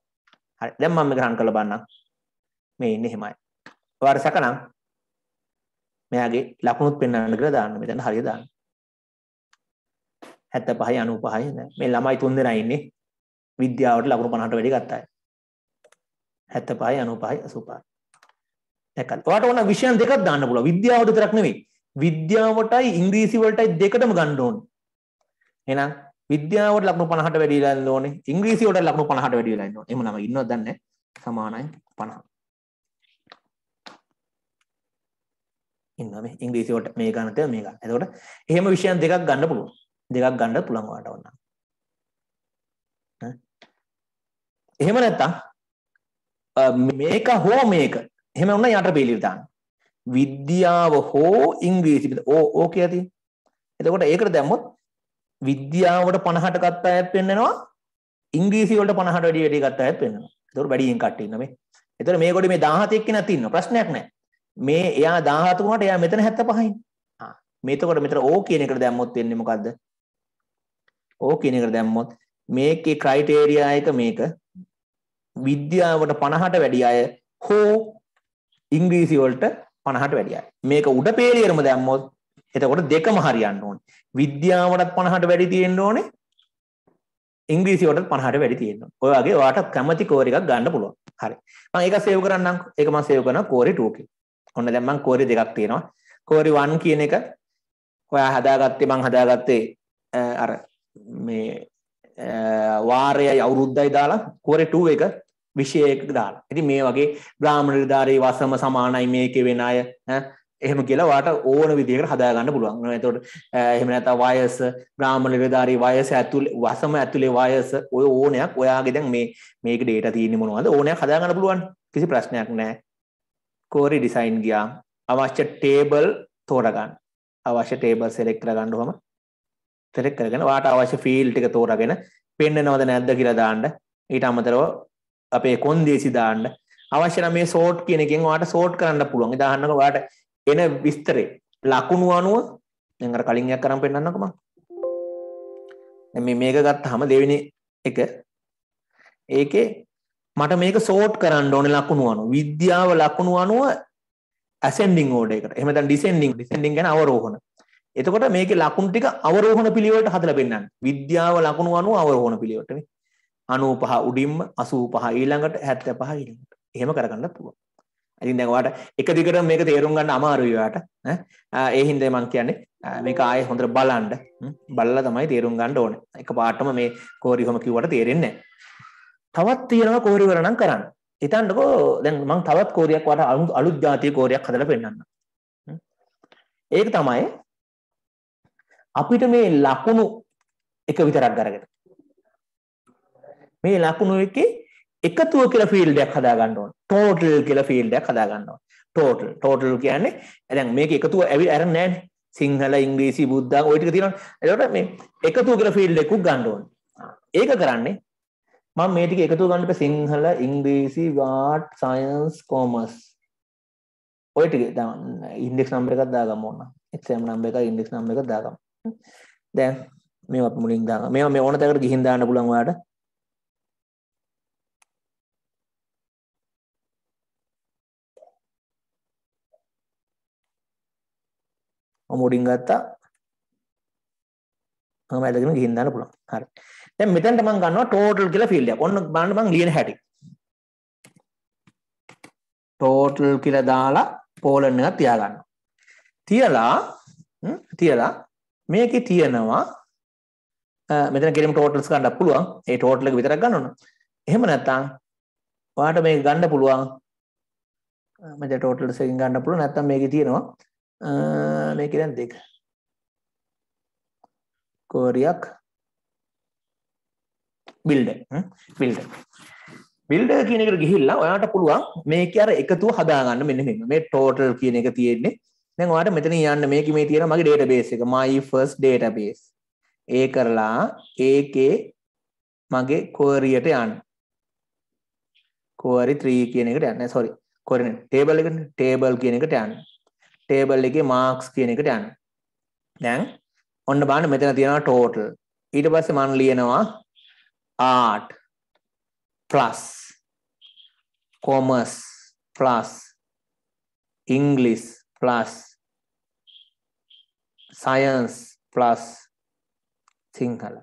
හරි. දැන් මම මේක රන් කරලා බලන්නම්. මේ ඉන්නේ එහෙමයි. ඔයාලට සැකනම් මෙයාගේ ලකුණුත් පෙන්වන්න කියලා දාන්න. මෙතන හරිය දාන්න. 75යි 95යි නෑ. මේ ළමයි තුන් දෙනා ඉන්නේ විද්‍යාවට ලකුණු 50ට වැඩි ගත්තා. 75යි 95යි 85යි. දැක්කද? ඔයාලට ඕන විෂයන් දෙකක් දාන්න පුළුවන්. විද්‍යාවට විතරක් නෙවෙයි. විද්‍යාවටයි ඉංග්‍රීසි වලටයි දෙකටම ගන්න ඕනේ. එහෙනම් විද්‍යාවට ලකුණු 50ට වැඩි වෙලා ඉන්න ඕනේ. ඉංග්‍රීසි වලට ලකුණු 50ට වැඩි වෙලා ඉන්න ඕනේ. එහෙම නම ඉන්නවද දන්නේ නැහැ. සමානයි 50. ඉන්නවා මේ ඉංග්‍රීසි වලට මේ ගන්න තේ මේ ගන්න. එතකොට එහෙම විෂයන් දෙකක් ගන්න පුළුවන්. දෙකක් ගන්න පුළුවන් ඔයාලට ඕන. එහෙම නැත්තම් මේක හෝ මේක එහෙම වුණා යට පිළිවිල දාන්න. විද්‍යාව හෝ ඉංග්‍රීසි ඕ ඕ කියලා තියෙන. එතකොට ඒකට දැම්මොත් විද්‍යාවට 50ට ගත්ත අයත් පෙන්නනවා ඉංග්‍රීසි වලට 50ට වැඩි වැඩි ගත්ත අයත් පෙන්නනවා. එතකොට වැඩියෙන් කට්ටිය ඉන්නවා මේ. එතකොට මේකොට මේ 17 එක්කෙනෙක් ඉන්නවා ප්‍රශ්නයක් නැහැ. මේ එයා 17 වුණාට එයා මෙතන 75යි. ආ මේතකොට මෙතන ඕ කියන එකට දැම්මොත් වෙන්නේ මොකද්ද? ඕ කියන එකට දැම්මොත් මේකේ ක්‍රයිටේරියා එක මේක විද්‍යාවට 50ට වැඩි අය හෝ ඉංග්‍රීසි වලට 50ට වැඩි අය. මේක උඩ පේලියරම දැම්මොත් එතකොට දෙකම හරියන්න ඕනේ. විද්‍යාවටත් 50ට වැඩි තියෙන්න ඕනේ. ඉංග්‍රීසි වලට 50ට වැඩි තියෙන්න ඕනේ. ඔය වගේ ඔයාට කැමති කෝර් එකක් ගන්න පුළුවන්. හරි. මම ඒක සේව් කරන්නම්. ඒක මම සේව් කරනවා කෝරි 2 එකේ. ඔන්න දැන් මම කෝරි දෙකක් තියෙනවා. කෝරි 1 කියන එක ඔයා හදාගත්තේ මම හදාගත්තේ අර මේ වාරයයි අවුරුද්දයි දාලා කෝරි 2 එක විෂයයක දාලා. ඉතින් මේ වගේ බ්‍රාහ්මණ නිලධාරී වසම සමානයි මේකේ වෙන අය එහෙම කියලා වාට ඕන විදිහකට හදාගන්න පුළුවන්. එතකොට එහෙම නැත්නම් වයස බ්‍රාහ්මණ නිලධාරී වයස ඇතුලේ වසම ඇතුලේ වයස ඔය ඕනයක් ඔයාගේ දැන් මේ මේක data තියෙන්නේ මොනවද ඕනයක් හදාගන්න පුළුවන්. කිසි ප්‍රශ්නයක් නැහැ. කෝරි ඩිසයින් ගියා. අවශ්‍ය ටේබල් තෝරගන්න. අවශ්‍ය ටේබල් සෙලෙක්ට් කරගන්න ඕම. සෙලෙක්ට් කරගෙන වාට අවශ්‍ය ෆීල්ඩ් ටික තෝරාගෙන පෙන්නනවද නැද්ද කියලා දාන්න. ඊට අමතරව අපේ කොන්දේසි දාන්න අවශ්‍ය නම් මේ සෝට් කියන එකෙන් ඔයාලට සෝට් කරන්න පුළුවන්. උදාහරණයක් ඔයාලට එන විස්තරේ ලකුණු අනුව දැන් අර කලින් එකක් කරන් පෙන්නන්නකෝ මම. දැන් මේ මේක ගත්තාම දෙවෙනි එක ඒකේ මට මේක සෝට් කරන්න ඕනේ ලකුණු අනුව. විද්‍යාව ලකුණු අනුව ascending order එකට. එහෙම නැත්නම් descending descending කියන්නේ අවරෝහණ. එතකොට මේකේ ලකුණු ටික අවරෝහණ පිළිවෙලට හදලා පෙන්නන්නේ. විද්‍යාව ලකුණු අනුව අවරෝහණ පිළිවෙලට නේ. 95 උඩින්ම 85 ඊළඟට 75 ඊළඟට. එහෙම කරගන්නත් පුළුවන්. ඉතින් දැන් ඔයාලට එක දිගට මේක තේරුම් ගන්න අමාරුයි ඔයාලට. ඈ ඒ හින්දා මම කියන්නේ මේක ආයේ හොඳට බලන්න. බලලා තමයි තේරුම් ගන්න ඕනේ. එක පාටම මේ කෝරිහොම කිව්වට තේරෙන්නේ නැහැ. තවත් තියෙනවා කෝරිවර නම් කරන්න. හිතන්නකෝ දැන් මම තවත් කෝරියක් ඔයාලට අලුත් જાතිය කෝරියක් හදලා පෙන්නන්නම්. ඒක තමයි අපිට මේ ලකුණු එක විතරක් අරගෙන මේ ලකුණු එකේ එකතුව කියලා ෆීල්ඩ් එකක් හදාගන්න ඕන. ටෝටල් කියලා ෆීල්ඩ් එකක් හදාගන්න ඕන. ටෝටල් ටෝටල් කියන්නේ දැන් මේක එකතුව ඇවිත් අරන් නැහැනේ. සිංහල ඉංග්‍රීසි බුද්ධාගම ওই ටික තියෙනවනේ. එතකොට මේ එකතුව කියලා ෆීල්ඩ් එකක් ගන්න ඕනේ. ඒක කරන්නේ මම මේ ටික එකතුව ගන්න බෑ සිංහල ඉංග්‍රීසි වාට් සයන්ස් කොමර්ස් ඔය ටික ඉන්ඩෙක්ස් නම්බර් එකක් දාගමු ඕන. එක්සෑම් නම්බර් එක ඉන්ඩෙක්ස් නම්බර් එකක් දාගමු. දැන් මේවා මුලින් දාගමු. මේවා මේ ඕන තැනකට ගිහින් දාන්න පුළුවන් ඔයාලට. මම උඩින් ගත්තා. මම ඇදගෙන ගිහින් දාන්න පුළුවන්. හරි. දැන් මෙතනට මම ගන්නවා total කියලා ෆීල්ඩ් එකක්. ඔන්න බලන්න මම ලියන හැටි. total කියලා දාලා පෝලන් එකක් තියාගන්නවා තියලා තියලා මේකේ තියෙනවා මෙතන කෙලිම totals ගන්න පුළුවන්. ඒ total එක විතරක් ගන්න ඕන. එහෙම නැත්නම් ඔයාලට මේක ගන්න පුළුවන්. මෙතන totals එකකින් ගන්න පුළුවන්. නැත්නම් මේකේ තියෙනවා මේක දැන් දෙක. කෝරියක් බිල්ඩ බිල්ඩ බිල්ඩ කියන එකට ගිහිල්ලා ඔයාට පුළුවන් මේක අර එකතුව හදාගන්න මෙන්න මෙන්න. මේ ටෝටල් කියන එක තියෙන්නේ. දැන් ඔයාට මෙතන යන්න මේක මේ තියෙන මගේ ඩේටාබේස් එක. my first database. ඒ කරලා ඒකේ මගේ queryයට යන්න. query 3 කියන එකට යන්න. sorry. query table එකට table කියන එකට යන්න. ටේබල් එකේ මාක්ස් කියන එකට යන්න. දැන් ඔන්න බලන්න මෙතන තියෙනවා total. ඊට පස්සේ මම ලියනවා art plus commerce plus english plus science plus Sinhala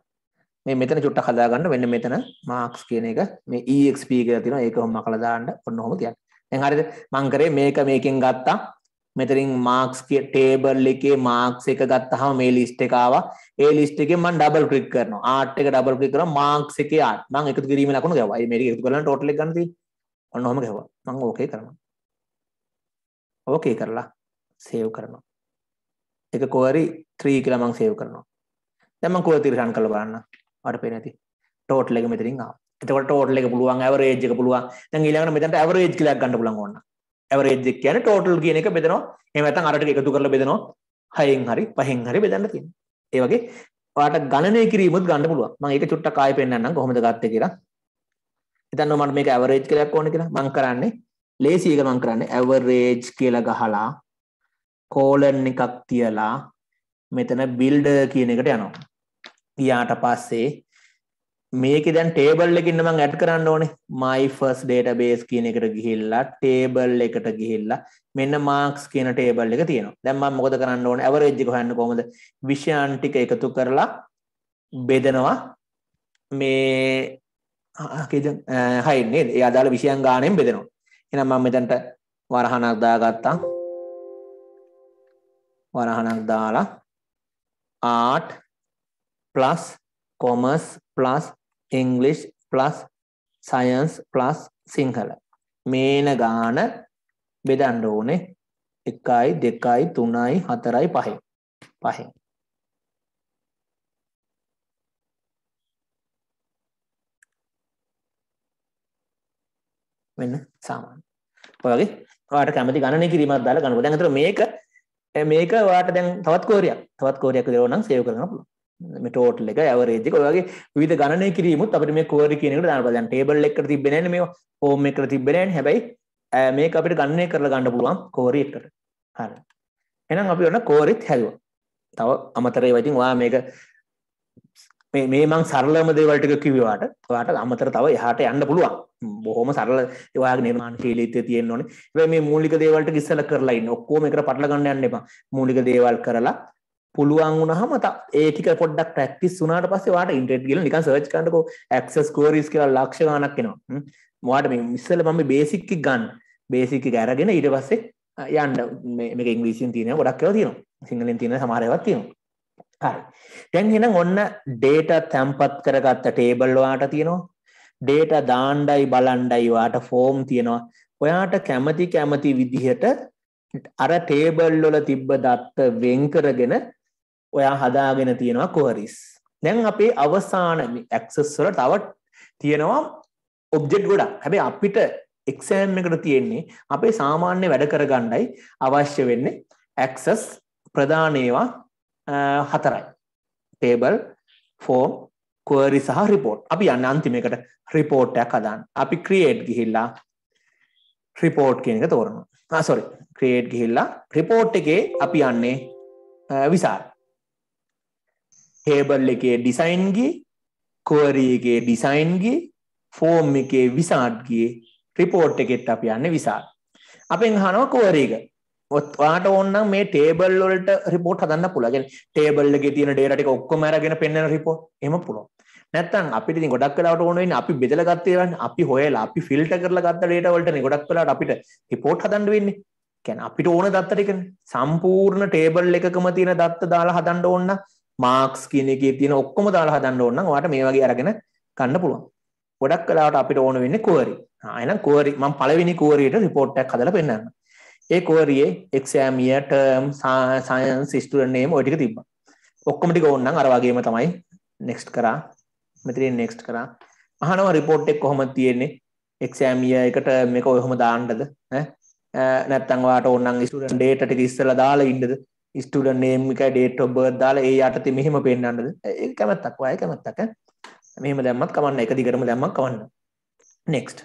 මේ මෙතන චුට්ටක් හදාගන්න. මෙන්න මෙතන මාක්ස් කියන එක. මේ EXP කියලා තියෙනවා. ඒක ඔහොම මකලා දාන්න. ඔන්න ඔහොම තියන්න දැන් හරිද? මං කරේ මේක මේකෙන් ගත්තා. මෙතනින් මාක්ස් ටේබල් එකේ මාක්ස් එක ගත්තහම මේ ලිස්ට් එක ආවා. ඒ ලිස්ට් එකෙන් මම ඩබල් ක්ලික් කරනවා. ආර්ට් එක ඩබල් ක්ලික් කරනවා. මාක්ස් එකේ ආර්ට් මම එකතු කිරීමේ ලකුණු ගැව්වා. මේ මේක එකතු කරලා ටෝටල් එක ගන්න තියෙන්නේ. ඔන්න ඔහොම ගැව්වා. මම ඕකේ කරනවා. ඕකේ කරලා සේව් කරනවා. එක කොවරි 3 කියලා මම සේව් කරනවා. දැන් මම කොහොමද රන් කරලා බලන්න. මට පේන්නේ නැති. ටෝටල් එක මෙතනින් ආවා. එතකොට ටෝටල් එක පුළුවන් ඇවරේජ් එක පුළුවන්. දැන් ඊළඟට මෙතනට ඇවරේජ් කියලා ගන්න පුළුවන් ඕන්න ඇවරේජ් එක කියන්නේ ටෝටල් කියන එක බෙදනවා. එහෙම නැත්නම් අර ටික එකතු කරලා බෙදනවා. හයෙන් හරි පහෙන් හරි බෙදන්න තියෙනවා. ඒ වගේ ඔයාලට ගණනය කිරීමත් ගන්න පුළුවන්. මම ඒක චුට්ටක් ආයෙ පෙන්නන්නම් කොහොමද ගත්තේ කියලා. හිතන්න මට මේක ඇවරේජ් කියලා ඕනේ කියලා මම කරන්නේ. ලේසි එක මම කරන්නේ. ඇවරේජ් කියලා ගහලා කෝලන් එකක් තියලා මෙතන බිල්ඩර් කියන එකට යනවා. ගියාට පස්සේ මේක දැන් ටේබල් එකකින් මම ඇඩ් කරන්න ඕනේ. my first database කියන එකට ගිහිල්ලා ටේබල් එකට ගිහිල්ලා මෙන්න marks කියන ටේබල් එක තියෙනවා. දැන් මම මොකද කරන්න ඕනේ? average එක හොයන්න කොහොමද? විෂයන් ටික එකතු කරලා බෙදනවා. මේ කීද හයි නේද? ඒ අදාළ විෂයන් ගානෙන් බෙදනවා. එහෙනම් මම මෙතනට වරහණක් දාගත්තා. වරහණක් දාලා art plus commerce plus English plus science plus Sinhala මේන ගාන බෙදන්න ඕනේ. එකයි දෙකයි තුනයි හතරයි පහයි. පහෙන් වෙන්න සාමාන්‍ය. ඔයගේ ඔයාලට කැමති ගණනය කිරීමක් දාලා ගන්නකො දැන් අතර මේක මේක ඔයාලට දැන් තවත් කෝරියක්. තවත් කෝරියක් විදිහට ඕනනම් සේව් කරගන්න පුළුවන්. මේ ටෝටල් එක ඇවරේජ් එක ඔය වගේ විවිධ ගණනය කිරීමුත් අපිට මේ ක්වරි කියන එකට දාන්න පුළුවන්. දැන් ටේබල් එකකට තිබ්බේ නැහැ මේ හෝම් එකකට තිබ්බේ නැහැ හැබැයි මේක අපිට ගණනය කරලා ගන්න පුළුවන් කෝරි එකට. හරි. එහෙනම් අපි ඔන්න කෝරිත් හැදුවා. තව අමතර ඒවා ඉතින් ඔයා මේක මේ මේ මං සරලම දේවල් ටික කිව්වේ ඔයාට. ඔයාට අමතර තව එහාට යන්න පුළුවන්. බොහොම සරල ඔයාගේ නිර්මාණශීලීත්වය තියෙන්න ඕනේ. හැබැයි මේ මූලික දේවල් ටික ඉස්සෙල්ලා කරලා ඉන්න. ඔක්කොම එකට පටල ගන්න යන්න එපා. මූලික දේවල් කරලා පුළුවන් වුණහම ඒ ටික පොඩ්ඩක් ප්‍රැක්ටිස් වුණාට පස්සේ ඔයාට ඉන්ටර්නෙට් ගිහලා නිකන් සර්ච් කරන්නකෝ ඇක්සස් ක්වරීස් කියලා ලක්ෂ ගණනක් එනවා. ඔයාට මේ ඉස්සෙල්ලා මම බේසික් එක ගන්න. බේසික් එක අරගෙන ඊට පස්සේ යන්න මේක ඉංග්‍රීසියෙන් තියෙනවා ගොඩක් ඒවා තියෙනවා. සිංහලෙන් තියෙන සමහර ඒවාත් තියෙනවා. හරි. දැන් එහෙනම් ඔන්න data තැම්පත් කරගත්ත ටේබල් ඔයාට තියෙනවා. data දාණ්ඩයි බලණ්ඩයි ඔයාට ෆෝම් තියෙනවා. ඔයාට කැමති කැමති විදිහට අර ටේබල් වල තිබ්බ දත්ත වෙන් කරගෙන ඔයා හදාගෙන තියෙනවා කොහරිස් දැන් අපේ අවසාන ඇක්සස් වල තව තියෙනවා ඔබ්ජෙක්ට් ගොඩක්. හැබැයි අපිට එක්සෑම් එකට තියෙන්නේ අපේ සාමාන්‍ය වැඩ කරගන්නයි අවශ්‍ය වෙන්නේ ඇක්සස් ප්‍රධාන ඒවා හතරයි. ටේබල් ෆෝම් query සහ report. අපි යන්නේ අන්තිමේකට report එකක් හදාන්න. අපි create ගිහිල්ලා report කියන එක තෝරනවා. ආ sorry. create ගිහිල්ලා report එකේ අපි යන්නේ විසාර. ටේබල් එකේ ඩිසයින්ගේ කෝරී එකේ ඩිසයින්ගේ ෆෝම් එකේ විසාට්ගේ රිපෝට් එකෙත් අපි යන්න විසාල් අපෙන් හනවා කෝරීක ඔයාට ඕන්නම් මේ ටේබල් වලට රිපෝට් හදන්න පුළුවන්. ටේබල් එකේ තියෙන data ටික ඔක්කොම අරගෙන පෙන්වන රිපෝට් එහෙම පුළුවන්. නැත්තම් අපිට ඉතින් ගොඩක් වෙලාවට ඕන වෙන්නේ අපි බෙදලා ගත්ත ඒවානේ අපි හොයලා අපි ෆිල්ටර් කරලා ගත්ත data වලටනේ ගොඩක් වෙලාවට අපිට රිපෝට් හදන්න වෙන්නේ. කියන්නේ අපිට ඕන දත්ත ටිකනේ. සම්පූර්ණ ටේබල් එකකම තියෙන දත්ත දාලා හදන්න ඕන නම් මාක්ස් කියන එකේ තියෙන ඔක්කොම දාලා හදන්න ඕන නම් ඔයාලට මේ වගේ අරගෙන ගන්න පුළුවන්. ගොඩක් වෙලාවට අපිට ඕන වෙන්නේ query. ආ එහෙනම් query මම පළවෙනි query එකට report එකක් හදලා පෙන්නන්න. ඒ query exam year term science student name ඔය ටික තිබ්බා. ඔක්කොම ටික ඕන නම් අර වගේම තමයි next කරා. මෙතනින් next කරා. අහනවා report එක කොහොමද තියෙන්නේ? exam year එකට මේක ඔයහොම දාන්නද? ඈ නැත්තම් ඔයාට ඕන නම් student data ටික ඉස්සෙල්ලා දාලා ඉන්නද? ස්ටඩන් නේම් එක ඩේට ඔබ දාලා ඒ යටති මෙහෙම පෙන්න්නද ඒ කැමත්තක්. අය කැමත්තක. මෙහම දැම්මත් කවන්න එක දිගරම දැම්මක් කවන්න. නෙක්ස්ට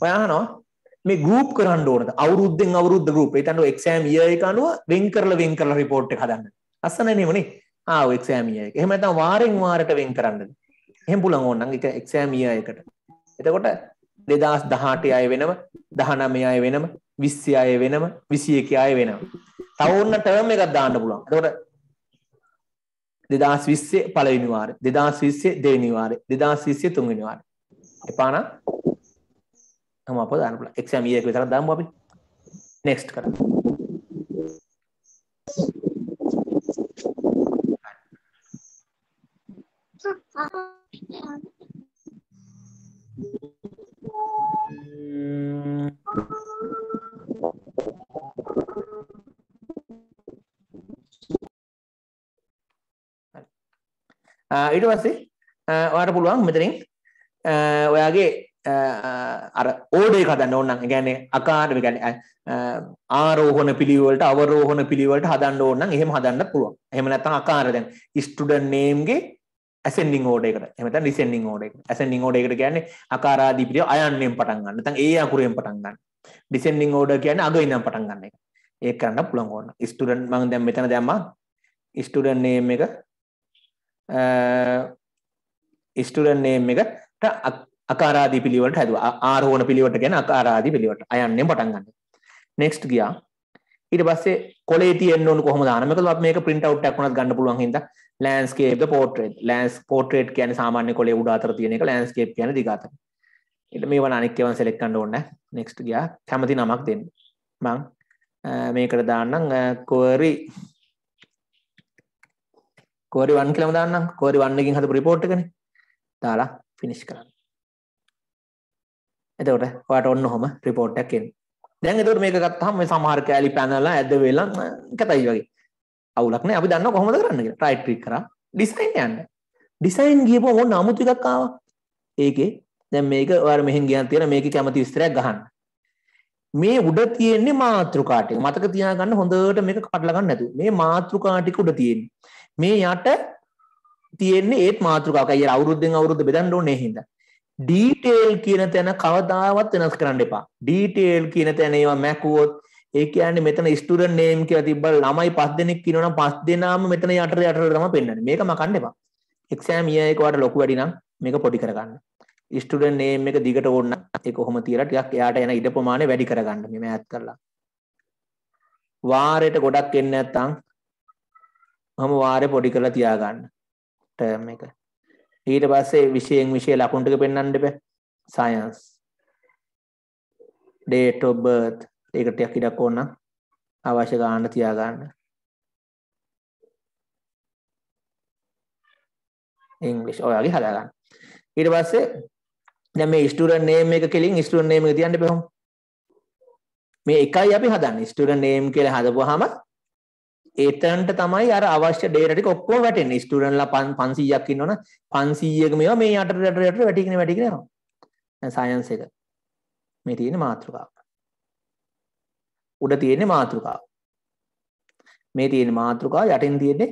ඔයානවා මේ ගරුප් කරන්න ඕන අවුරුද්ධෙන් අවුරුද්ධ ගරුප තන්න එක්ෂෑම් ඒ අනුව වෙන් කරල වෙන් කරල රිපෝට් හදන්න. අස්සන නෙමනේ ආ එක්සෑම් ඉයර් එක. එහෙම නැත්නම් වාරෙන් වාරට වෙන් කරන්නද? එහෙම පුළුවන් ඕනනම් එක එක්සෑම් ඉයර් එකට. එතකොට 2018 අය වෙනම 19 අය වෙනම 20 අය වෙනම 21 අය වෙනම. තව ඕන්න ටර්ම් එකක් දාන්න පුළුවන්. එතකොට 2020 පළවෙනි වාරේ 2020 දෙවෙනි වාරේ 2020 තුන්වෙනි වාරේ. එපා නම් තම අප දාන්න පුළුවන්. එක්සෑම් ඉයර් එක විතරක් දාමු අපි. නෙක්ස්ට් කරමු. ඊට පස්සේ ඔයාට පුළුවන් මෙතනින් ඔයාගේ අර ඕඩේ කදන්න ඕන්න ගැන අකාර ගැන ආරෝහන පිළිවලට අවරෝහන පිළිවලට හදන්න ඕන්න එහෙම හදන්න පුළුවන්. එහෙම නැත්තම් අකාර දැන් ස්ටුඩන්ට් නේම්ගේ ඇසෙන්ඩිං ඕඩේකට එමත ඩිසෙන්ඩිං ඕඩේක ඇසෙන්ඩිං ඕඩේකට කියන්නේ අකාරාධීපිටිය අයන්නෙන් පටන් ගන්න. නැත්නම් ඒ අකුරෙන් පටන් ගන්න. ඩිසෙන්ඩිං ඕඩර් කියන්නේ අග ඉඳන් පටන් ගන්න එක. ඒක කරන්න පුළුවන් ඕන ස්ටුඩන්ට් මම දැන් මෙතන දැම්මා. ස්ටුඩන්ට් නේම් එක ස්ටුඩන්ට් නේම් එකට අකාරාදී පිළිවෙලට හැදුවා. ආරෝහණ පිළිවෙලට ගැන අකාරාදී පිළිවෙලට. අයන්නෙන් පටන් ගන්න. නෙක්ස්ට් ගියා. ඊට පස්සේ කොලේ තියෙන්න ඕන කොහොමද දාන්න මේක අපි මේක print out එකක් වුණත් ගන්න පුළුවන් හින්දා ලෑන්ස්කේප්ද පෝට්‍රේට් ලෑන්ස් පෝට්‍රේට් කියන්නේ සාමාන්‍ය කොලේ උඩ අතර තියෙන එක ලෑන්ස්කේප් කියන්නේ දිග අතර. ඊට මේවා අනික් ඒවා සෙලෙක්ට් කරන්න ඕනේ නෙක්ස්ට් ගියා. කැමති නමක් දෙන්න. මං uh, මේකට දාන්නම් uh, query query 1 කියලාම දාන්නම්. query 1 එකකින් හදපු report එකනේ. දාලා finish කරන්න. එතකොට ඔයාලට ඔන්න ඔහම report එකක් එන්නේ. දැන් එතකොට මේක ගත්තාම මේ සමහර කෑලි පැනලා ඇද වෙලා කතයි වගේ. අවුලක් නෑ. අපි දන්නවා කොහොමද කරන්න කියලා. රයිට් ක්ලික් කරා. ඩිසයින් යන්න. ඩිසයින් ගියපුවම ඕන අමුතු එකක් ආවා. ඒකේ දැන් මේක ඔයාලා මෙහෙන් ගියන් තියෙන මේකේ කැමති විස්තරයක් ගහන්න. මේ උඩ තියෙන්නේ මාතෘකා ටික මතක තියාගන්න හොඳට මේක කඩලා ගන්න නැතුව. මේ මාතෘකා ටික උඩ තියෙන්නේ. මේ යට තියෙන්නේ ඒත් මාතෘකාවක් අයියර අවුරුද්දෙන් අවුරුද්ද බෙදන්න ඕනේ හින්දා ඩීටේල් කියන තැන කවදාවත් වෙනස් කරන්න එපා ඩීටේල් කියන තැන ඒවා මැකුවොත් ඒ කියන්නේ මෙතන ස්ටුඩන්ට් නේම් කියලා තිබ්බල ළමයි පස් දෙනෙක් ඉන්නවනම් පස් දෙනාම මෙතන යටට යටට තමයි පෙන්වන්නේ. මේක මකන්න එපා. එක්සෑම් ඉයර් එක වට ලොකු වැඩි නම් මේක පොඩි කරගන්න. ස්ටුඩන්ට් නේම් එක දිගට ඕන්න ඒක කොහොම තියලා ටිකක් එයාට එන ඉඩ ප්‍රමාණය වැඩි කරගන්න. මේ මෑත් කරලා. වාරයට ගොඩක් එන්නේ නැත්නම් මම වාරේ පොඩි කරලා තියාගන්න. ටර්ම් එක. ඊට පස්සේ විෂයෙන් විෂය ලකුණු ටික පෙන්වන්න දෙපේ. science date of birth ඒකට ටිකක් ඉඩක් ඕන නම් අවශ්‍ය ගාන්න තියාගන්න. ඉංග්‍රීසි ඔයාගේ හදාගන්න. ඊට පස්සේ දැන් මේ ස්ටුඩන්ට් නේම් එක කෙලින් ස්ටුඩන්ට් නේම් එක තියන්න බෑ මේ එකයි අපි හදන්නේ ස්ටුඩන්ට් නේම් කියලා හදපුවාම එතනට තමයි අර අවශ්‍ය ඩේටා ටික ඔක්කොම වැටෙන්නේ ස්ටුඩන්ට්ලා 500ක් ඉන්නවනම් 500ක මේවා මේ යටට යටට යටට වැටිගෙන වැටිගෙන යනවා දැන් සයන්ස් එක මේ තියෙන මාතෘකාව උඩ තියෙන්නේ මාතෘකාව. මේ තියෙන මාතෘකාව යටින් තියෙන්නේ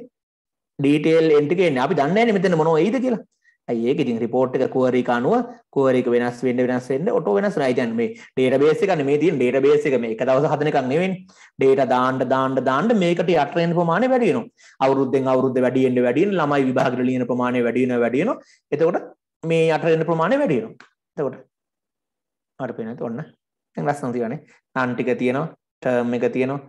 ඩීටේල් එන්ට් එක එන්නේ. අපි දන්නේ නැහැ මෙතන මොනව වෙයිද කියලා. ඇයි ඒක ඉතින් report එක query එක අනුව query එක වෙනස් වෙන්න වෙනස් වෙන්න auto වෙනස් වෙනවා. ඉතින් මේ database එක නෙමෙයි තියෙන database එක මේ එක දවස් හදන එකක් නෙවෙයිනේ. data දාන්න දාන්න දාන්න මේකට යට වෙන ප්‍රමාණය වැඩි වෙනවා. අවුරුද්දෙන් අවුරුද්ද වැඩි වෙන්න වැඩි වෙන ළමයි විභාගෙට ලියන ප්‍රමාණය වැඩි වෙනවා වැඩි වෙනවා. එතකොට මේ යට වෙන ප්‍රමාණය වැඩි වෙනවා. එතකොට මට පේනත් ඔන්න දැන් ලස්සන තියෙනනේ. නන් ටික තියෙනවා. ටර්ම් එක තියෙනවා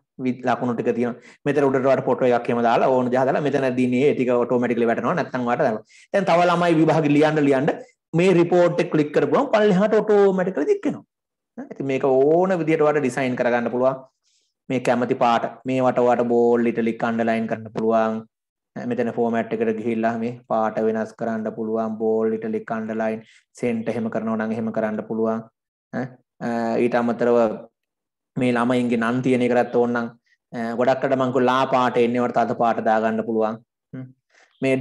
ලකුණු ටික තියෙනවා. මෙතන උඩට වට ෆොටෝ එකක් එහෙම දාලා ඕන දේ හදලා මෙතන දීන්නේ ඒ ටික ඔටෝමැටිකලි වැටෙනවා නැත්නම් වට දානවා දැන් තව ළමයි විභාගෙ ලියන්න ලියන්න මේ report එක ක්ලික් කරපුවම පල්ලෙහාට ඔටෝමැටිකලි දික් වෙනවා. ඉතින් මේක ඕන විදිහට වට ඩිසයින් කරගන්න පුළුවන්. මේ කැමති පාට මේ වට වට බෝල්ඩ් ඉටලික් අන්ඩර්ලයින් කරන්න පුළුවන්. මෙතන ෆෝමැට් එකට ගිහිල්ලා මේ පාට වෙනස් කරන්න පුළුවන්. බෝල්ඩ් ඉටලික් අන්ඩර්ලයින් සෙන්ටර් එහෙම කරනවා නම් එහෙම කරන්න පුළුවන්. ඊට අමතරව මේ ළමයින්ගේ නන් තියෙන එකටත් ඕන්නම් ගොඩක්කට මංකු ලා පාට එන්නවට තද පාට දාගන්න පුළුවන්. මේ